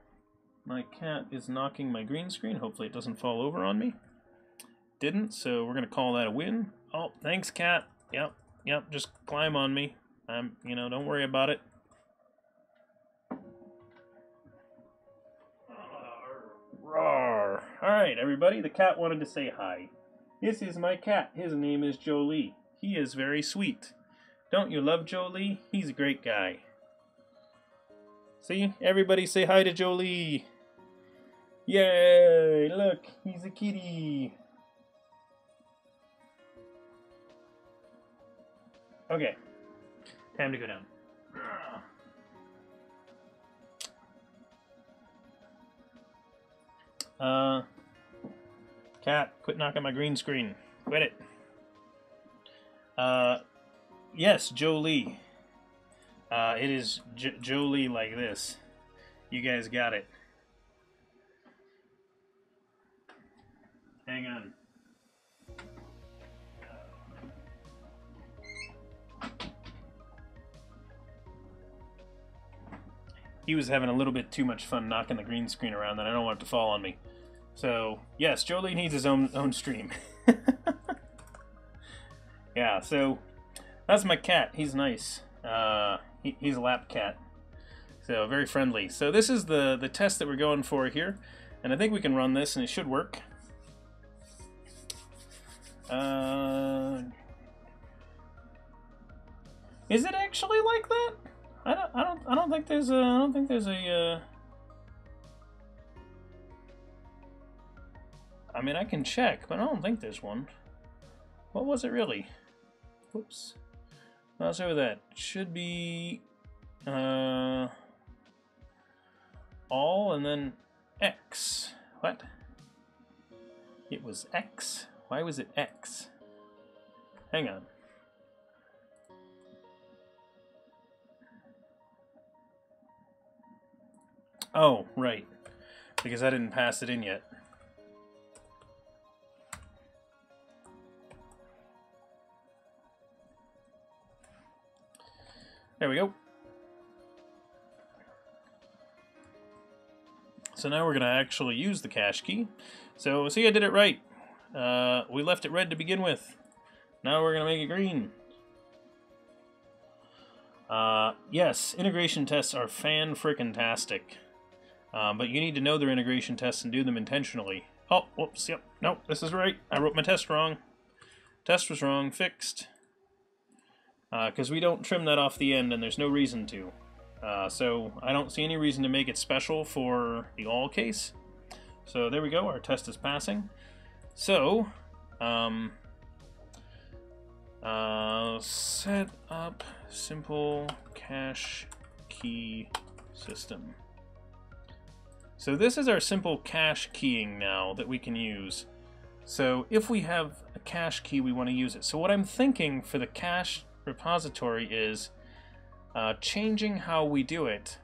My cat is knocking my green screen. Hopefully it doesn't fall over on me. Didn't, so we're going to call that a win. Oh, thanks, cat. Yep, Yep, just climb on me. I'm, you know, don't worry about it. Alright, everybody, the cat wanted to say hi. This is my cat. His name is Jolie. He is very sweet. Don't you love Jolie? He's a great guy. See? Everybody say hi to Jolie. Yay! Look, he's a kitty. Okay. Time to go down. Uh, cat, quit knocking my green screen. Quit it. Uh, yes, Jolie. Uh, it is J Jolie like this. You guys got it. Hang on. he was having a little bit too much fun knocking the green screen around and I don't want it to fall on me. So, yes, Jolie needs his own own stream. yeah, so that's my cat. He's nice. Uh, he, he's a lap cat. So, very friendly. So this is the, the test that we're going for here. And I think we can run this and it should work. Uh, is it actually like that? I don't, I don't, I don't think there's a, I don't think there's a, uh... I mean, I can check, but I don't think there's one. What was it really? Whoops. Let's over that. Should be, uh, all and then X. What? It was X? Why was it X? Hang on. Oh, right. Because I didn't pass it in yet. There we go. So now we're going to actually use the cache key. So see, I did it right. Uh, we left it red to begin with. Now we're going to make it green. Uh, yes, integration tests are fan-frickin-tastic. Um, but you need to know their integration tests and do them intentionally. Oh, whoops, yep, nope, this is right. I wrote my test wrong. Test was wrong, fixed. Because uh, we don't trim that off the end and there's no reason to. Uh, so I don't see any reason to make it special for the all case. So there we go, our test is passing. So, um, uh, set up simple cache key system. So this is our simple cache keying now that we can use. So if we have a cache key, we want to use it. So what I'm thinking for the cache repository is uh, changing how we do it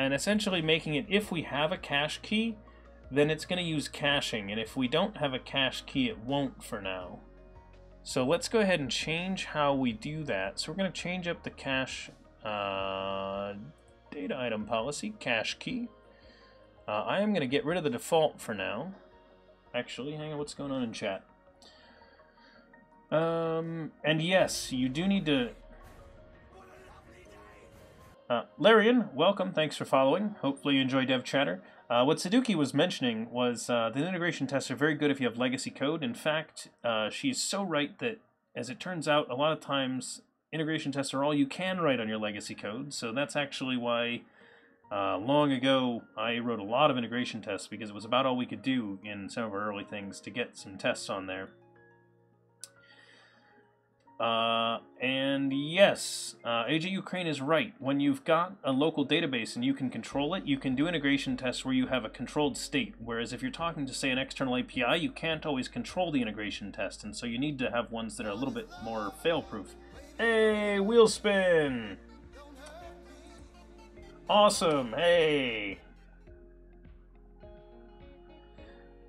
and essentially making it if we have a cache key, then it's going to use caching. And if we don't have a cache key, it won't for now. So let's go ahead and change how we do that. So we're going to change up the cache uh, data item policy, cache key. Uh, I am going to get rid of the default for now. Actually, hang on, what's going on in chat? Um, and yes, you do need to... Uh, Larian, welcome, thanks for following. Hopefully you enjoy DevChatter. Uh, what Sadukie was mentioning was uh, the integration tests are very good if you have legacy code. In fact, uh, she's so right that, as it turns out, a lot of times integration tests are all you can write on your legacy code. So that's actually why uh, long ago I wrote a lot of integration tests because it was about all we could do in some of our early things to get some tests on there. Uh, and yes, uh, AJ Ukraine is right. When you've got a local database and you can control it, you can do integration tests where you have a controlled state. Whereas if you're talking to, say, an external API, you can't always control the integration test. And so you need to have ones that are a little bit more fail-proof. Hey, wheel spin! Awesome, hey!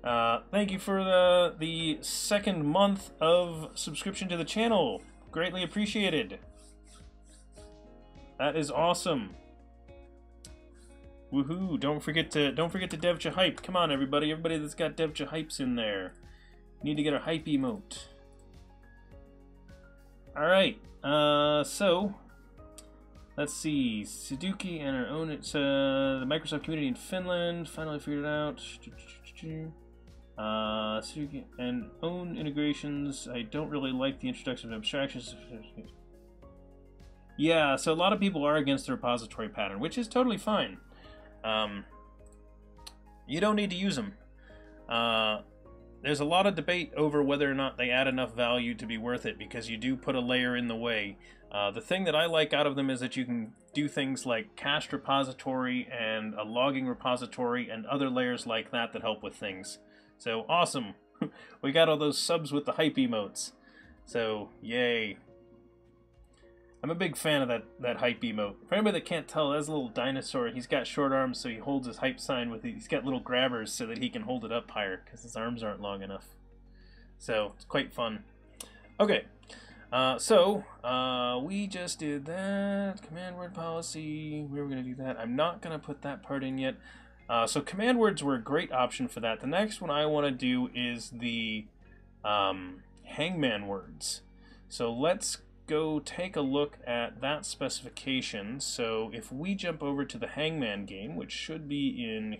Uh, thank you for the, the second month of subscription to the channel. Greatly appreciated. That is awesome. Woohoo! Don't forget to don't forget to Devcha hype. Come on, everybody! Everybody that's got Devcha hypes in there, need to get a hype emote. All right. Uh, so let's see. Sadukie and our own. It's uh, the Microsoft community in Finland finally figured it out. Uh, so you can, and own integrations. I don't really like the introduction of abstractions. Yeah, so a lot of people are against the repository pattern, which is totally fine. Um, you don't need to use them. Uh, there's a lot of debate over whether or not they add enough value to be worth it because you do put a layer in the way. Uh, the thing that I like out of them is that you can do things like cached repository and a logging repository and other layers like that that help with things. So awesome. we got all those subs with the hype emotes. So yay. I'm a big fan of that, that hype emote. For anybody that can't tell, that's a little dinosaur. He's got short arms, so he holds his hype sign with He's got little grabbers so that he can hold it up higher, because his arms aren't long enough. So, it's quite fun. Okay, uh, so, uh, we just did that. Command word policy. We were going to do that. I'm not going to put that part in yet. Uh, so command words were a great option for that. The next one I want to do is the um, hangman words. So let's go take a look at that specification. So if we jump over to the hangman game, which should be in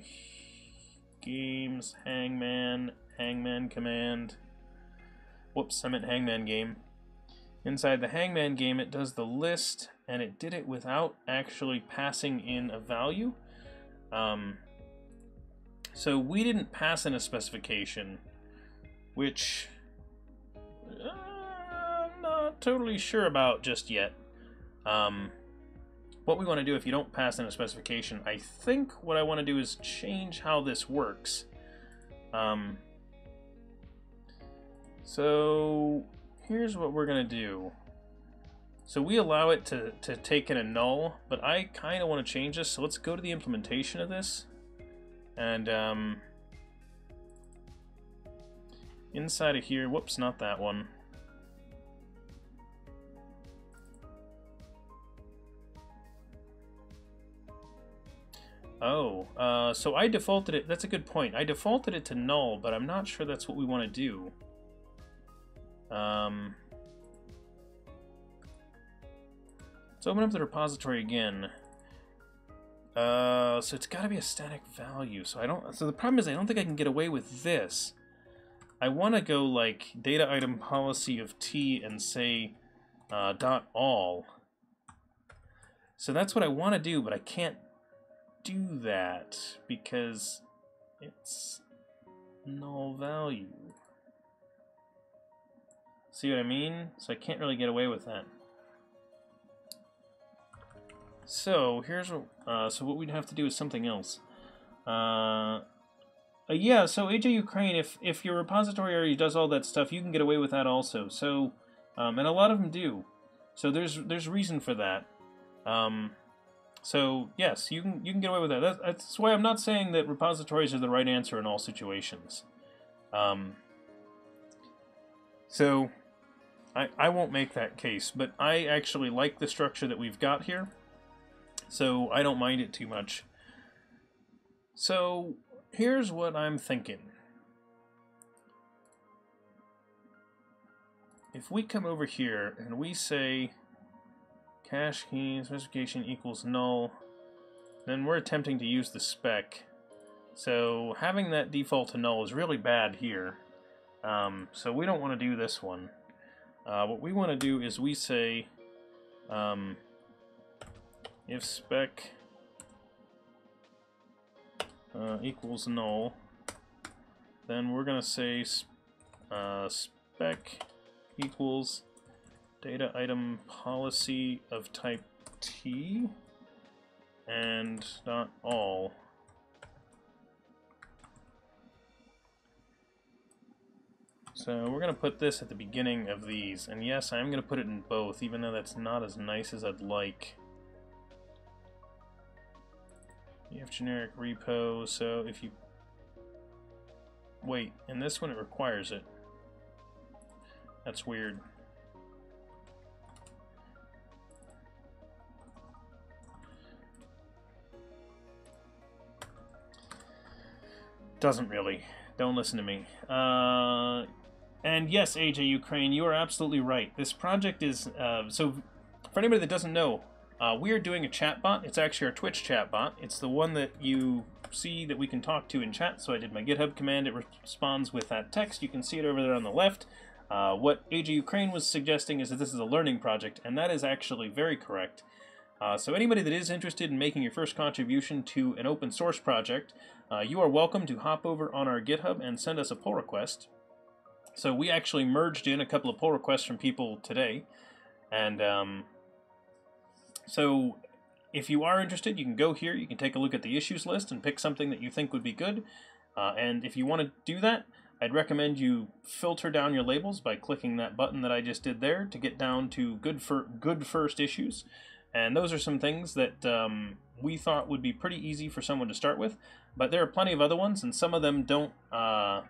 games, hangman, hangman command. Whoops, I meant hangman game. Inside the hangman game, it does the list, and it did it without actually passing in a value. Um, so we didn't pass in a specification, which I'm not totally sure about just yet. Um, what we want to do if you don't pass in a specification, I think what I want to do is change how this works. Um, so here's what we're going to do. So we allow it to, to take in a null, but I kind of want to change this. So let's go to the implementation of this. And um, inside of here, whoops, not that one. Oh, uh, so I defaulted it, that's a good point. I defaulted it to null, but I'm not sure that's what we want to do. Um, let's open up the repository again. Uh, so it's got to be a static value. So I don't. So the problem is I don't think I can get away with this. I want to go like data item policy of t and say uh, dot all. So that's what I want to do, but I can't do that because it's null value. See what I mean? So I can't really get away with that. So here's what. Uh, so what we'd have to do is something else. Uh, uh, yeah. So AJ Ukraine, if if your repository already does all that stuff, you can get away with that also. So, um, and a lot of them do. So there's there's reason for that. Um, so yes, you can you can get away with that. That's, that's why I'm not saying that repositories are the right answer in all situations. Um, so I I won't make that case, but I actually like the structure that we've got here. So I don't mind it too much. So here's what I'm thinking. If we come over here and we say cache key specification equals null, then we're attempting to use the spec. So having that default to null is really bad here. Um, so we don't want to do this one. Uh, what we want to do is we say um, if spec uh, equals null, then we're going to say uh, spec equals data item policy of type T and not all. So we're going to put this at the beginning of these, and yes, I'm going to put it in both, even though that's not as nice as I'd like. You have generic repo, so if you... Wait, in this one it requires it. That's weird. Doesn't really. Don't listen to me. Uh, and yes, AJ Ukraine, you are absolutely right. This project is... Uh, so, for anybody that doesn't know, uh, we are doing a chatbot. It's actually our Twitch chatbot. It's the one that you see that we can talk to in chat. So I did my GitHub command. It responds with that text. You can see it over there on the left. Uh, what AJ Ukraine was suggesting is that this is a learning project, and that is actually very correct. Uh, so anybody that is interested in making your first contribution to an open source project, uh, you are welcome to hop over on our GitHub and send us a pull request. So we actually merged in a couple of pull requests from people today, and um, so if you are interested, you can go here, you can take a look at the issues list and pick something that you think would be good. Uh, and if you want to do that, I'd recommend you filter down your labels by clicking that button that I just did there to get down to good for good first issues. And those are some things that um, we thought would be pretty easy for someone to start with. But there are plenty of other ones, and some of them don't. Uh,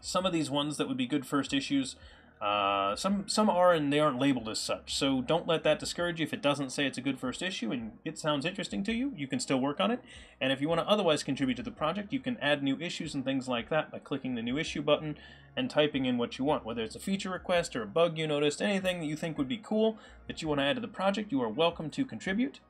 some of these ones that would be good first issues uh, some some are and they aren't labeled as such, so don't let that discourage you. If it doesn't say it's a good first issue and it sounds interesting to you, you can still work on it. And if you want to otherwise contribute to the project, you can add new issues and things like that by clicking the new issue button and typing in what you want. Whether it's a feature request or a bug you noticed, anything that you think would be cool that you want to add to the project, you are welcome to contribute.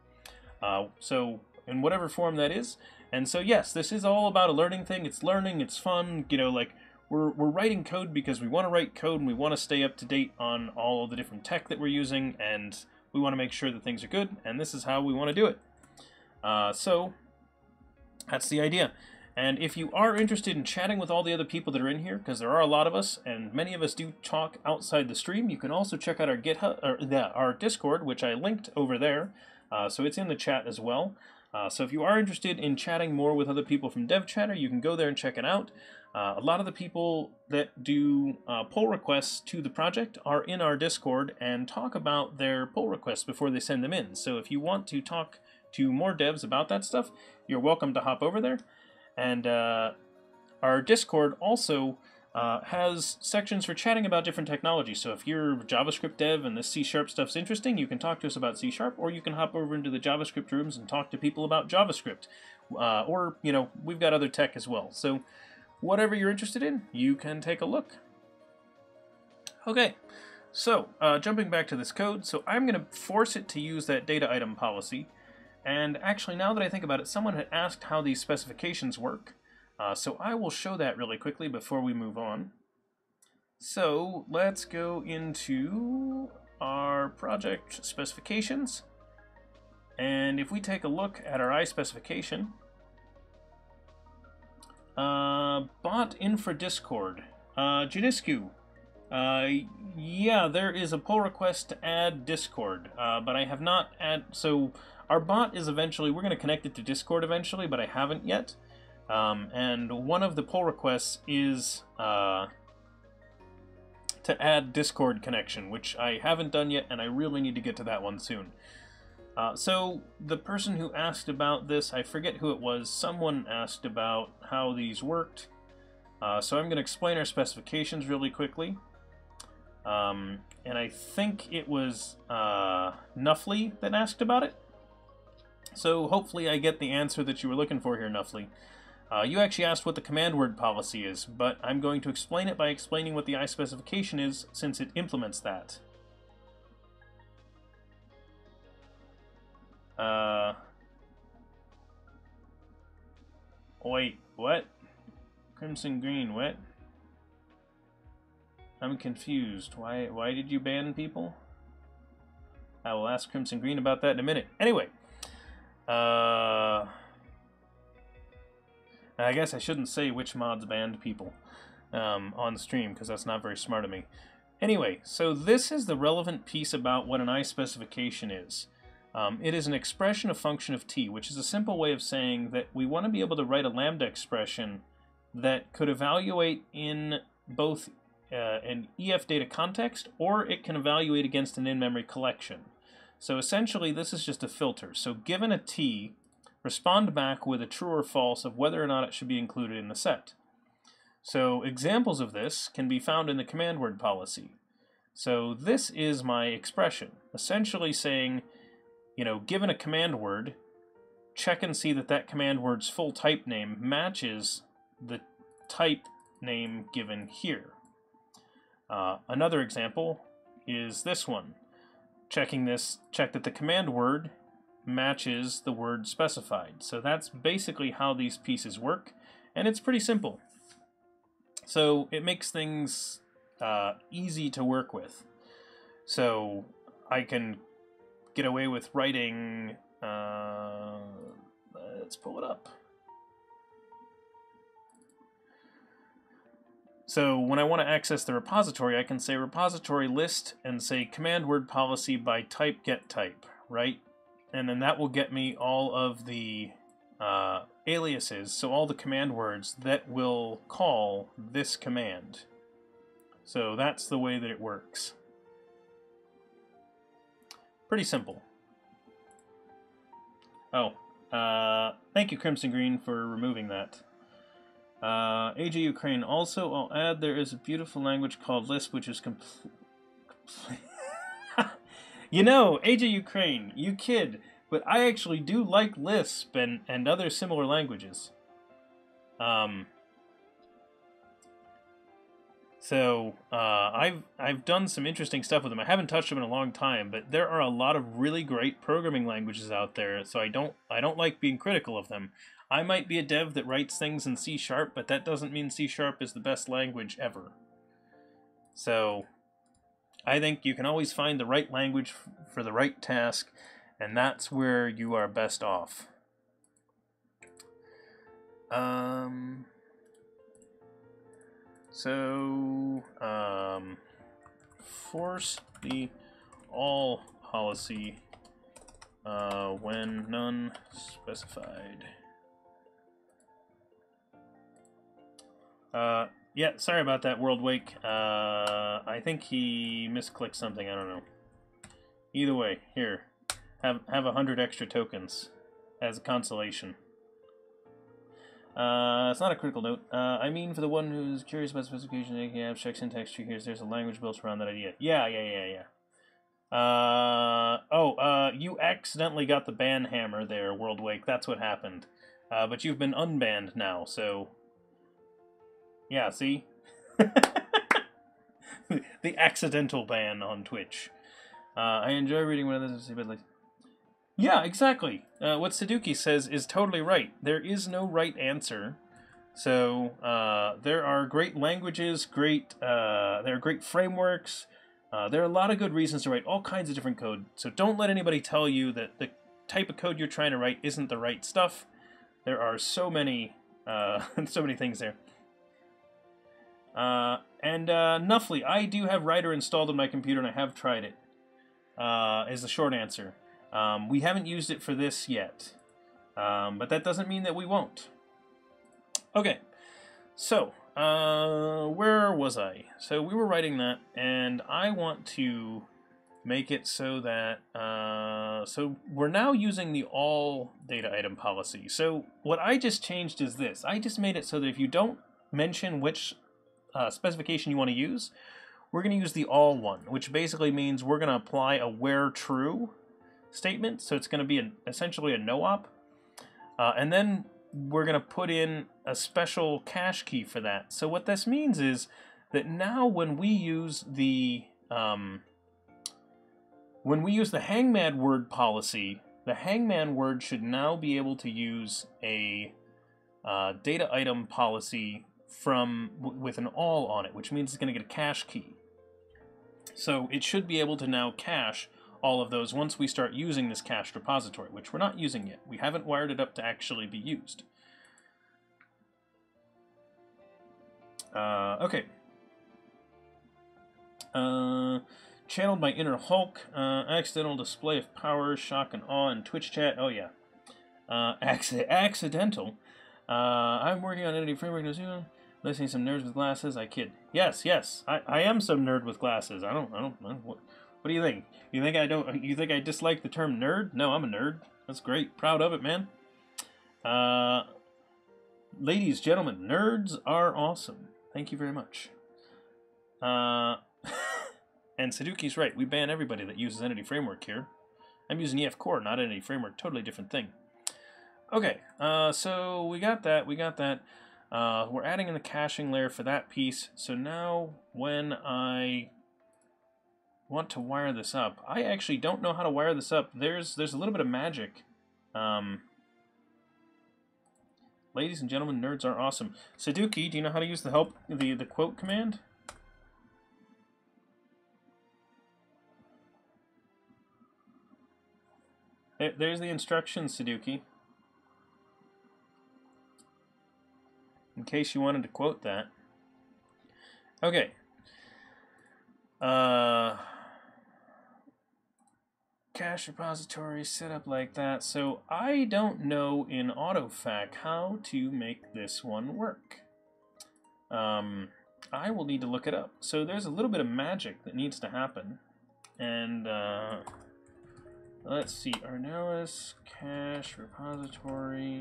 Uh, so in whatever form that is. And so yes, this is all about a learning thing. It's learning, it's fun, you know, like we're, we're writing code because we want to write code and we want to stay up to date on all the different tech that we're using and we want to make sure that things are good and this is how we want to do it. Uh, so that's the idea. And if you are interested in chatting with all the other people that are in here, because there are a lot of us, and many of us do talk outside the stream, you can also check out our GitHub or our Discord, which I linked over there. Uh, so it's in the chat as well. Uh, so if you are interested in chatting more with other people from DevChatter, you can go there and check it out. Uh, a lot of the people that do uh, pull requests to the project are in our Discord and talk about their pull requests before they send them in. So if you want to talk to more devs about that stuff, you're welcome to hop over there. And uh, our Discord also uh, has sections for chatting about different technologies. So if you're JavaScript dev and the C Sharp stuff's interesting, you can talk to us about C Sharp, or you can hop over into the JavaScript rooms and talk to people about JavaScript. Uh, or, you know, we've got other tech as well. So whatever you're interested in, you can take a look. Okay, so uh, jumping back to this code, so I'm going to force it to use that data item policy. And actually, now that I think about it, someone had asked how these specifications work. Uh, so I will show that really quickly before we move on. So let's go into our project specifications. And if we take a look at our I specification, uh, bot infra Discord, uh, uh, yeah, there is a pull request to add Discord, uh, but I have not add. So our bot is eventually we're going to connect it to Discord eventually, but I haven't yet. Um, and one of the pull requests is uh, to add Discord connection, which I haven't done yet, and I really need to get to that one soon. Uh, so the person who asked about this, I forget who it was, someone asked about how these worked. Uh, so I'm going to explain our specifications really quickly. Um, and I think it was uh, Nuffly that asked about it. So hopefully I get the answer that you were looking for here, Nuffly. Uh, you actually asked what the command word policy is, but I'm going to explain it by explaining what the I specification is, since it implements that. Uh... Wait, what? Crimson Green, what? I'm confused. Why why did you ban people? I will ask Crimson Green about that in a minute. Anyway, uh, I guess I shouldn't say which mods banned people um, on stream because that's not very smart of me. Anyway, so this is the relevant piece about what an I specification is. Um, it is an expression of function of t, which is a simple way of saying that we want to be able to write a lambda expression that could evaluate in both uh, an EF data context, or it can evaluate against an in-memory collection. So essentially, this is just a filter. So given a t, respond back with a true or false of whether or not it should be included in the set. So examples of this can be found in the command word policy. So this is my expression, essentially saying, you know, given a command word, check and see that that command word's full type name matches the type name given here. Uh, another example is this one. Checking this, check that the command word matches the word specified. So that's basically how these pieces work, and it's pretty simple. So it makes things uh, easy to work with. So I can get away with writing, uh, let's pull it up. So when I want to access the repository, I can say repository list and say command word policy by type get type, right? And then that will get me all of the uh, aliases, so all the command words that will call this command. So that's the way that it works. Pretty simple. Oh, uh, thank you Crimson Green for removing that. Uh, AJ Ukraine. Also, I'll add there is a beautiful language called Lisp, which is complete. you know, AJ Ukraine, you kid, but I actually do like Lisp and, and other similar languages. Um, so uh, I've I've done some interesting stuff with them. I haven't touched them in a long time, but there are a lot of really great programming languages out there. So I don't I don't like being critical of them. I might be a dev that writes things in C sharp, but that doesn't mean C sharp is the best language ever. So, I think you can always find the right language for the right task, and that's where you are best off. Um, so, um, force the all policy uh, when none specified. Uh, yeah, sorry about that, World Wake. Uh, I think he misclicked something. I don't know. Either way, here, have have a hundred extra tokens as a consolation. Uh, it's not a critical note. Uh, I mean, for the one who's curious about specification, making abstract syntax tree here, there's a language built around that idea. Yeah, yeah, yeah, yeah. Uh, oh, uh, you accidentally got the ban hammer there, World Wake. That's what happened. Uh, but you've been unbanned now, so yeah, see? the accidental ban on Twitch. Uh, I enjoy reading one of those, but like, yeah, exactly. Uh, what Sadukie says is totally right. There is no right answer. So uh, there are great languages, great uh, there are great frameworks. Uh, there are a lot of good reasons to write all kinds of different code. So don't let anybody tell you that the type of code you're trying to write isn't the right stuff. There are so many uh, so many things there. Uh, and uh, Nuffly, I do have Rider installed on my computer, and I have tried it. Is the short answer. Um, we haven't used it for this yet, um, but that doesn't mean that we won't. Okay, so uh, where was I? So we were writing that, and I want to make it so that uh, so we're now using the all data item policy. So what I just changed is this. I just made it so that if you don't mention which uh, specification you want to use, we're going to use the all one, which basically means we're going to apply a where true statement. So it's going to be an, essentially a no op. Uh, and then we're going to put in a special cache key for that. So what this means is that now when we use the um, when we use the hangman word policy, the hangman word should now be able to use a uh, data item policy from with an all on it, which means it's going to get a cache key. So it should be able to now cache all of those once we start using this cached repository, which we're not using yet. We haven't wired it up to actually be used. Uh, okay. Uh, channeled my inner Hulk. Uh, accidental display of power, shock and awe in Twitch chat. Oh yeah. Uh, acc accidental. Uh, I'm working on Entity Framework. Listening some nerds with glasses. I kid. Yes, yes. I, I am some nerd with glasses. I don't. I don't. I don't what, what do you think? You think I don't? You think I dislike the term nerd? No, I'm a nerd. That's great. Proud of it, man. Uh, ladies, gentlemen, nerds are awesome. Thank you very much. Uh, and Sadukie's right. We ban everybody that uses Entity Framework here. I'm using EF Core, not Entity Framework. Totally different thing. Okay, uh, so we got that. We got that. Uh, we're adding in the caching layer for that piece. So now when I want to wire this up, I actually don't know how to wire this up. There's there's a little bit of magic. Um, ladies and gentlemen, nerds are awesome. Sadukie, do you know how to use the help the the quote command? there's the instructions, Sadukie. in case you wanted to quote that. Okay. Uh, cache repository set up like that. So I don't know in AutoFac how to make this one work. Um, I will need to look it up. So there's a little bit of magic that needs to happen. And uh, let's see, Ardalis cache repository.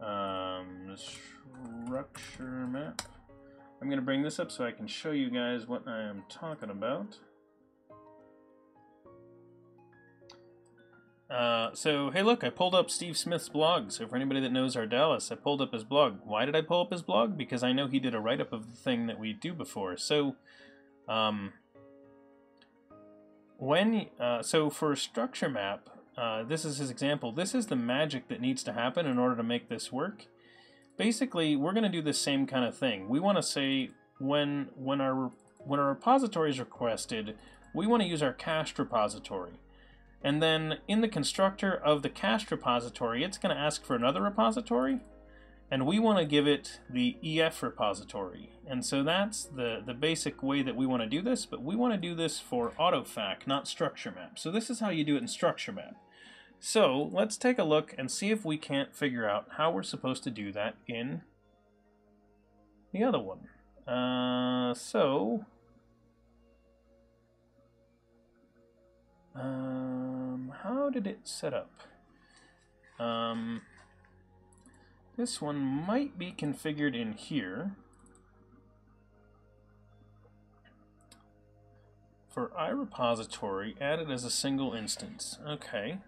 Um, structure map. I'm going to bring this up so I can show you guys what I am talking about. Uh, so, hey look, I pulled up Steve Smith's blog. So for anybody that knows Ardalis, I pulled up his blog. Why did I pull up his blog? Because I know he did a write-up of the thing that we do before. So, um, when, uh, so for structure map, uh, this is his example. This is the magic that needs to happen in order to make this work basically we're going to do the same kind of thing. We want to say when when our when our repository is requested, we want to use our cached repository. And then in the constructor of the cached repository, it's going to ask for another repository, and we want to give it the EF repository. And so that's the, the basic way that we want to do this, but we want to do this for AutoFac, not structure map. So this is how you do it in structure map. So let's take a look and see if we can't figure out how we're supposed to do that in the other one. Uh, so, um, how did it set up? Um, this one might be configured in here. For iRepository, added as a single instance. Okay.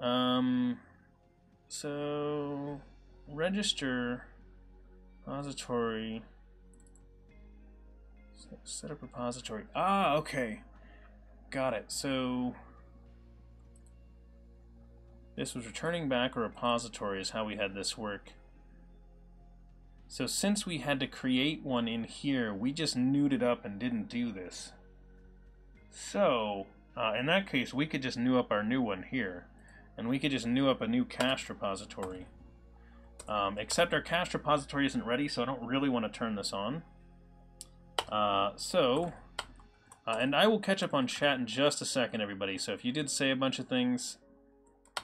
Um, so register repository set up repository. Ah, okay. Got it. So This was returning back a repository is how we had this work. So since we had to create one in here, we just newed it up and didn't do this. So, uh, in that case, we could just new up our new one here. And we could just new up a new cache repository. Um, except our cache repository isn't ready, so I don't really want to turn this on. Uh, so, uh, and I will catch up on chat in just a second, everybody. So if you did say a bunch of things,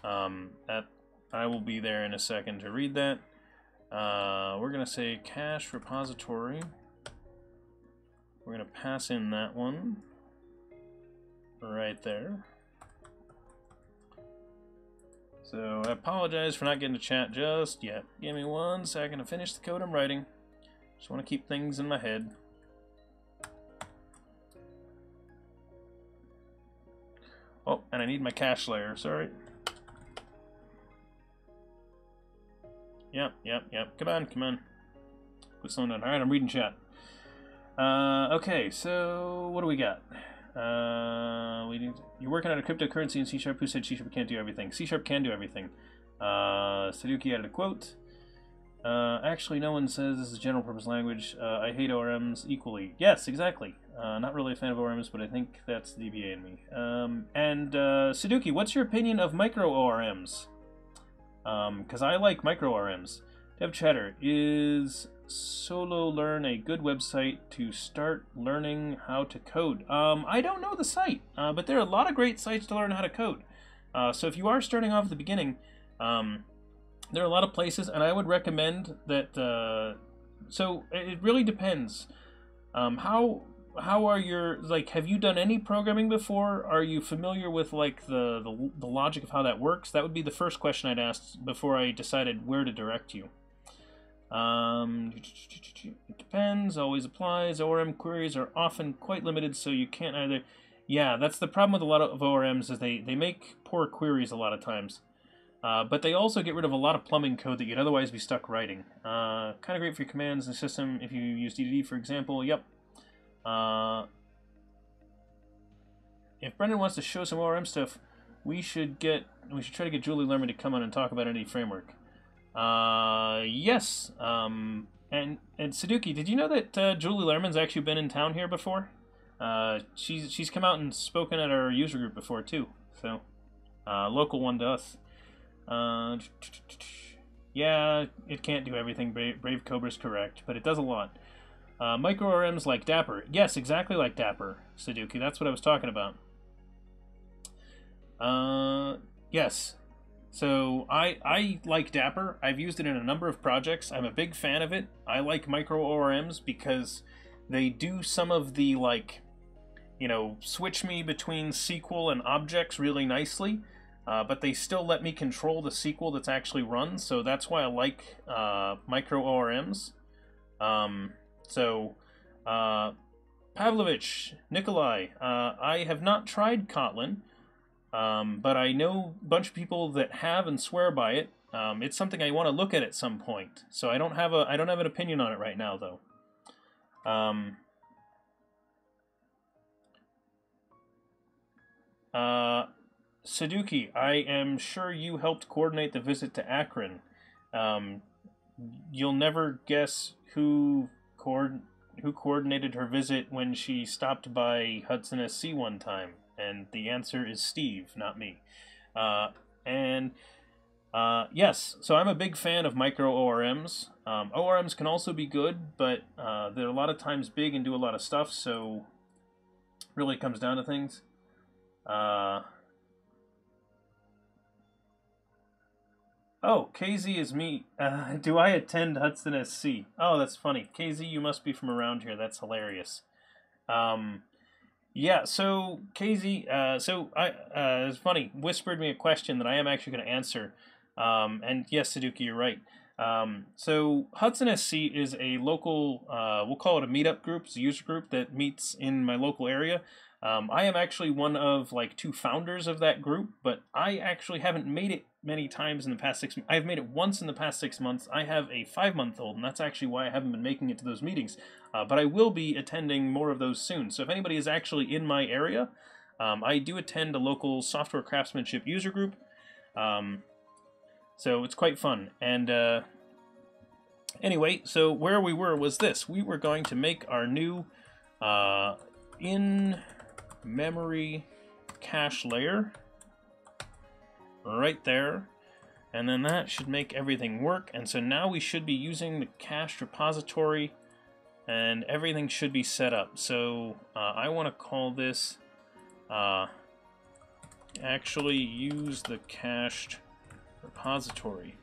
um, that I will be there in a second to read that. Uh, we're going to say cache repository. We're going to pass in that one right there. So I apologize for not getting to chat just yet. Give me one second to finish the code I'm writing. Just want to keep things in my head. Oh, and I need my cache layer, sorry. Yep, yep, yep. Come on, come on. Quit slowing down. Alright, I'm reading chat. Uh, okay, so what do we got? Uh, we need, you're working on a cryptocurrency in C Sharp. Who said C Sharp can't do everything? C Sharp can do everything. Uh, Sadukie added a quote. Uh, actually, no one says this is general purpose language. Uh, I hate ORMs equally. Yes, exactly. Uh, not really a fan of ORMs, but I think that's the DBA in me. Um, and uh, Sadukie, what's your opinion of micro ORMs? Because um, I like micro ORMs. DevChatter, is Solo Learn a good website to start learning how to code? Um, I don't know the site, uh, but there are a lot of great sites to learn how to code. Uh, so if you are starting off at the beginning, um, there are a lot of places, and I would recommend that. Uh, so it really depends. Um, how how are your like? Have you done any programming before? Are you familiar with like the, the the logic of how that works? That would be the first question I'd ask before I decided where to direct you. Um, it depends, always applies. ORM queries are often quite limited, so you can't either. Yeah, that's the problem with a lot of ORMs is they, they make poor queries a lot of times. Uh, but they also get rid of a lot of plumbing code that you'd otherwise be stuck writing. Uh, kind of great for your commands and system if you use DDD, for example. Yep. Uh, if Brendan wants to show some ORM stuff, we should get we should try to get Julie Lerman to come on and talk about Entity Framework. Uh, yes. Um, and and Sadukie, did you know that uh, Julie Lerman's actually been in town here before? She's she's come out and spoken at our user group before too. So, local one to us. Uh, yeah, it can't do everything. Brave, Brave Cobra's correct, but it does a lot. Uh, micro ORMs like Dapper. Yes, exactly like Dapper, Sadukie. That's what I was talking about. Uh, yes. So I I like Dapper. I've used it in a number of projects. I'm a big fan of it. I like micro ORMs because they do some of the like, you know, switch me between SQL and objects really nicely. Uh, but they still let me control the SQL that's actually run, so that's why I like uh, micro ORMs. Um, so, uh, Pavlovich, Nikolai, uh, I have not tried Kotlin. Um, but I know a bunch of people that have and swear by it. Um, it's something I want to look at at some point. So I don't have a I don't have an opinion on it right now though. Um, uh, Sadukie, I am sure you helped coordinate the visit to Akron. Um, you'll never guess who cord who coordinated her visit when she stopped by Hudson SC one time. And the answer is Steve, not me. Uh, and uh, yes, so I'm a big fan of micro ORMs. Um, ORMs can also be good, but uh, they're a lot of times big and do a lot of stuff, so really comes down to things. Uh, oh, KZ is me. Uh, do I attend Hudson SC? Oh, that's funny. KZ, you must be from around here. That's hilarious. Um, yeah, so KZ, uh, so I uh, it's funny. Whispered me a question that I am actually going to answer. Um, and yes, Sadukie, you're right. Um, so Hudson SC is a local, uh, we'll call it a meetup group, it's a user group that meets in my local area. Um, I am actually one of like two founders of that group, but I actually haven't made it many times in the past six. I've made it once in the past six months. I have a five-month-old, and that's actually why I haven't been making it to those meetings. Uh, but I will be attending more of those soon. So if anybody is actually in my area, um, I do attend a local software craftsmanship user group. Um, so it's quite fun. And uh, anyway, so where we were was this. We were going to make our new uh, in-memory cache layer right there. And then that should make everything work. And so now we should be using the cache repository and everything should be set up. So uh, I want to call this uh, actually use the cached repository.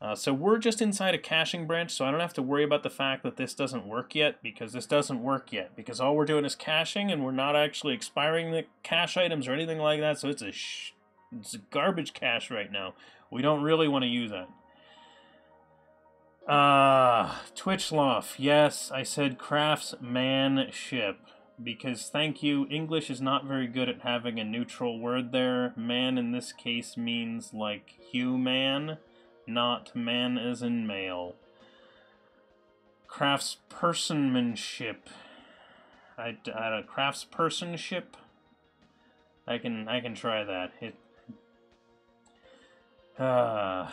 Uh, so we're just inside a caching branch, so I don't have to worry about the fact that this doesn't work yet, because this doesn't work yet, because all we're doing is caching, and we're not actually expiring the cache items or anything like that, so it's a, it's a garbage cache right now. We don't really want to use that. Ah, uh, Twitchloff. Yes, I said craftsmanship because thank you. English is not very good at having a neutral word there. Man in this case means like human, not man as in male. Craftspersonmanship. I, I craftspersonship. I can I can try that. It. Uh,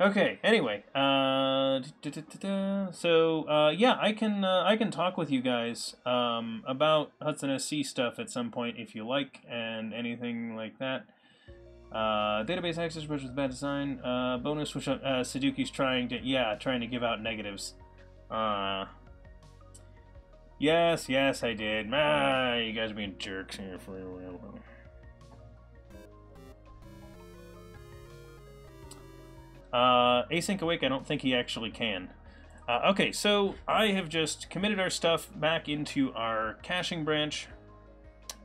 Okay. Anyway, uh, da, da, da, so uh, yeah, I can uh, I can talk with you guys um, about Hudson SC stuff at some point if you like, and anything like that. Uh, database access bridge with bad design. Uh, bonus which uh, trying to yeah trying to give out negatives. Uh, yes, yes, I did. Ah, you guys are being jerks here for. Uh, Async Awake, I don't think he actually can. Uh, okay, so I have just committed our stuff back into our caching branch,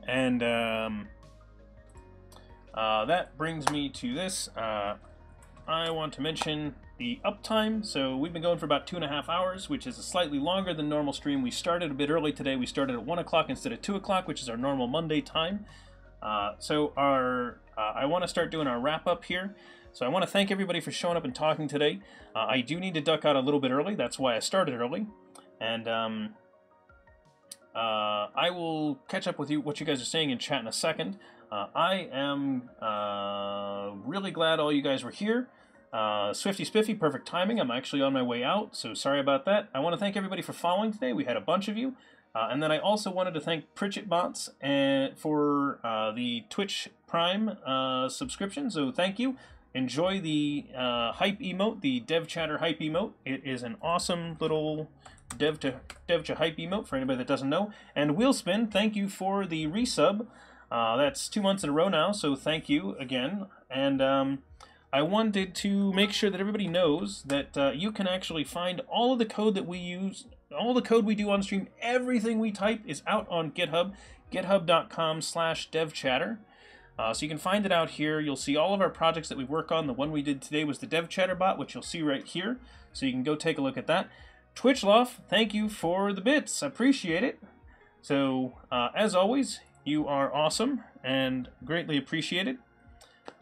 and um, uh, that brings me to this. Uh, I want to mention the uptime. So we've been going for about two and a half hours, which is a slightly longer than normal stream. We started a bit early today. We started at 1 o'clock instead of 2 o'clock, which is our normal Monday time. Uh, so our uh, I want to start doing our wrap up here. So I want to thank everybody for showing up and talking today. Uh, I do need to duck out a little bit early. That's why I started early. And um, I will catch up with you what you guys are saying in chat in a second. Uh, I am uh, really glad all you guys were here. Uh, Swifty Spiffy, perfect timing. I'm actually on my way out, so sorry about that. I want to thank everybody for following today. We had a bunch of you. Uh, and then I also wanted to thank Pritchett Bots and for uh, the Twitch Prime uh, subscription. So thank you. Enjoy the uh, hype emote, the DevChatter hype emote. It is an awesome little dev to dev to hype emote for anybody that doesn't know. And Wheelspin, thank you for the resub. Uh, that's two months in a row now, so thank you again. And um, I wanted to make sure that everybody knows that uh, you can actually find all of the code that we use, all the code we do on stream, everything we type is out on GitHub, github.com slash devchatter. Uh, so you can find it out here. You'll see all of our projects that we work on. The one we did today was the Dev bot, which you'll see right here. So you can go take a look at that. Twitchloff, thank you for the bits. Appreciate it. So, uh, as always, you are awesome and greatly appreciated.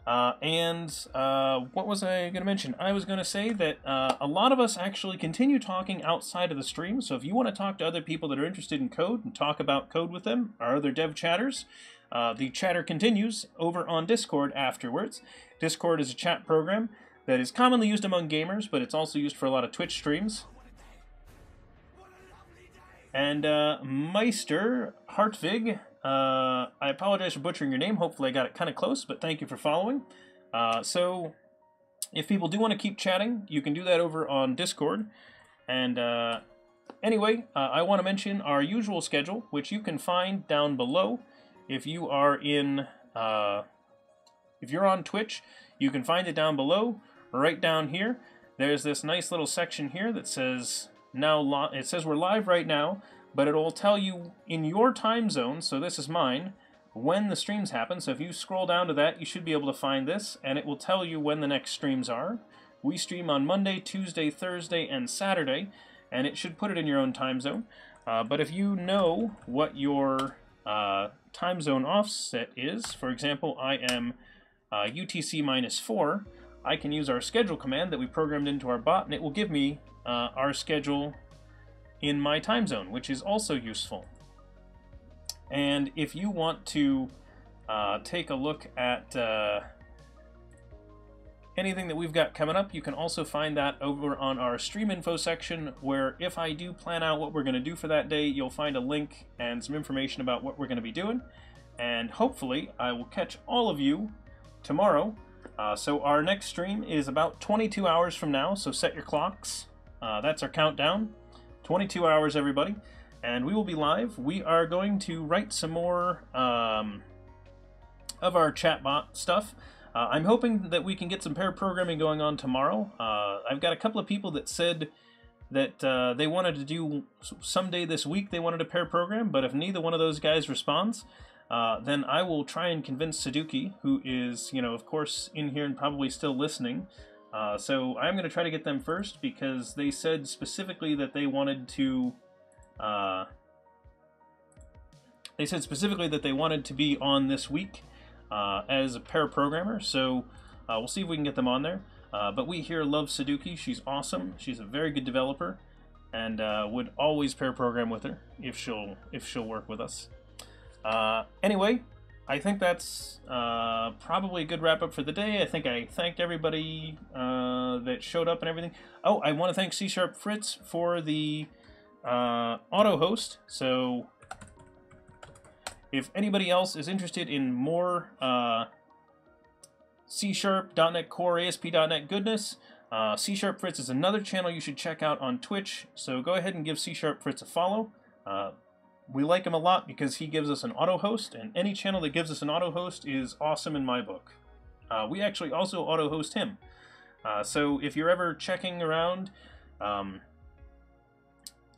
Uh, and uh, what was I going to mention? I was going to say that uh, a lot of us actually continue talking outside of the stream. So if you want to talk to other people that are interested in code and talk about code with them, our other dev chatters, uh, the chatter continues over on Discord afterwards. Discord is a chat program that is commonly used among gamers, but it's also used for a lot of Twitch streams. And uh, Meister Hartvig, uh, I apologize for butchering your name. Hopefully, I got it kind of close, but thank you for following. Uh, so, if people do want to keep chatting, you can do that over on Discord. And uh, anyway, uh, I want to mention our usual schedule, which you can find down below. If you are in, uh, if you're on Twitch, you can find it down below, right down here. There's this nice little section here that says now. It says we're live right now, but it will tell you in your time zone. So this is mine when the streams happen. So if you scroll down to that, you should be able to find this, and it will tell you when the next streams are. We stream on Monday, Tuesday, Thursday, and Saturday, and it should put it in your own time zone. Uh, but if you know what your uh, time zone offset is. For example, I am uh, UTC minus 4. I can use our schedule command that we programmed into our bot, and it will give me uh, our schedule in my time zone, which is also useful. And if you want to uh, take a look at uh, anything that we've got coming up, you can also find that over on our stream info section, where if I do plan out what we're going to do for that day, you'll find a link and some information about what we're going to be doing. And hopefully, I will catch all of you tomorrow. Uh, so our next stream is about 22 hours from now, so set your clocks. Uh, that's our countdown. 22 hours, everybody. And we will be live. We are going to write some more um, of our chatbot stuff. Uh, I'm hoping that we can get some pair programming going on tomorrow. Uh, I've got a couple of people that said that uh, they wanted to do someday this week they wanted a pair program, but if neither one of those guys responds, uh, then I will try and convince Sadukie, who is, you know, of course, in here and probably still listening. Uh, so I'm going to try to get them first because they said specifically that they wanted to. Uh, they said specifically that they wanted to be on this week uh, as a pair programmer, so uh, we'll see if we can get them on there. Uh, but we here love Sadukie. She's awesome. She's a very good developer, and uh, would always pair program with her if she'll if she'll work with us. Anyway, I think that's uh, probably a good wrap up for the day. I think I thanked everybody that showed up and everything. Oh, I want to thank C Sharp Fritz for the auto host. So if anybody else is interested in more uh, C Sharp, .NET Core, ASP.NET goodness, uh, C Sharp Fritz is another channel you should check out on Twitch. So go ahead and give C Sharp Fritz a follow. We like him a lot because he gives us an auto host, and any channel that gives us an auto host is awesome in my book. Uh, we actually also auto host him. Uh, so if you're ever checking around, um,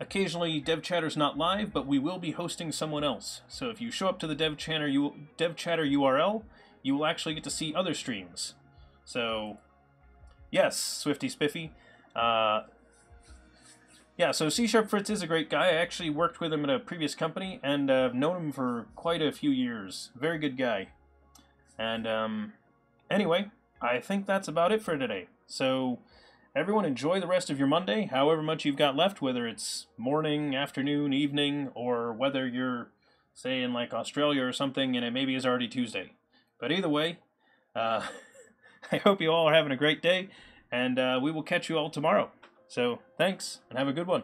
Occasionally, DevChatter's not live, but we will be hosting someone else. So if you show up to the DevChatter, you, DevChatter URL, you will actually get to see other streams. So, yes, Swifty Spiffy. Uh, yeah, so C Sharp Fritz is a great guy. I actually worked with him at a previous company, and uh, I've known him for quite a few years. Very good guy. And um, anyway, I think that's about it for today. So Everyone enjoy the rest of your Monday, however much you've got left, whether it's morning, afternoon, evening, or whether you're, say, in like Australia or something and it maybe is already Tuesday. But either way, uh, I hope you all are having a great day, and uh, we will catch you all tomorrow. So thanks, and have a good one.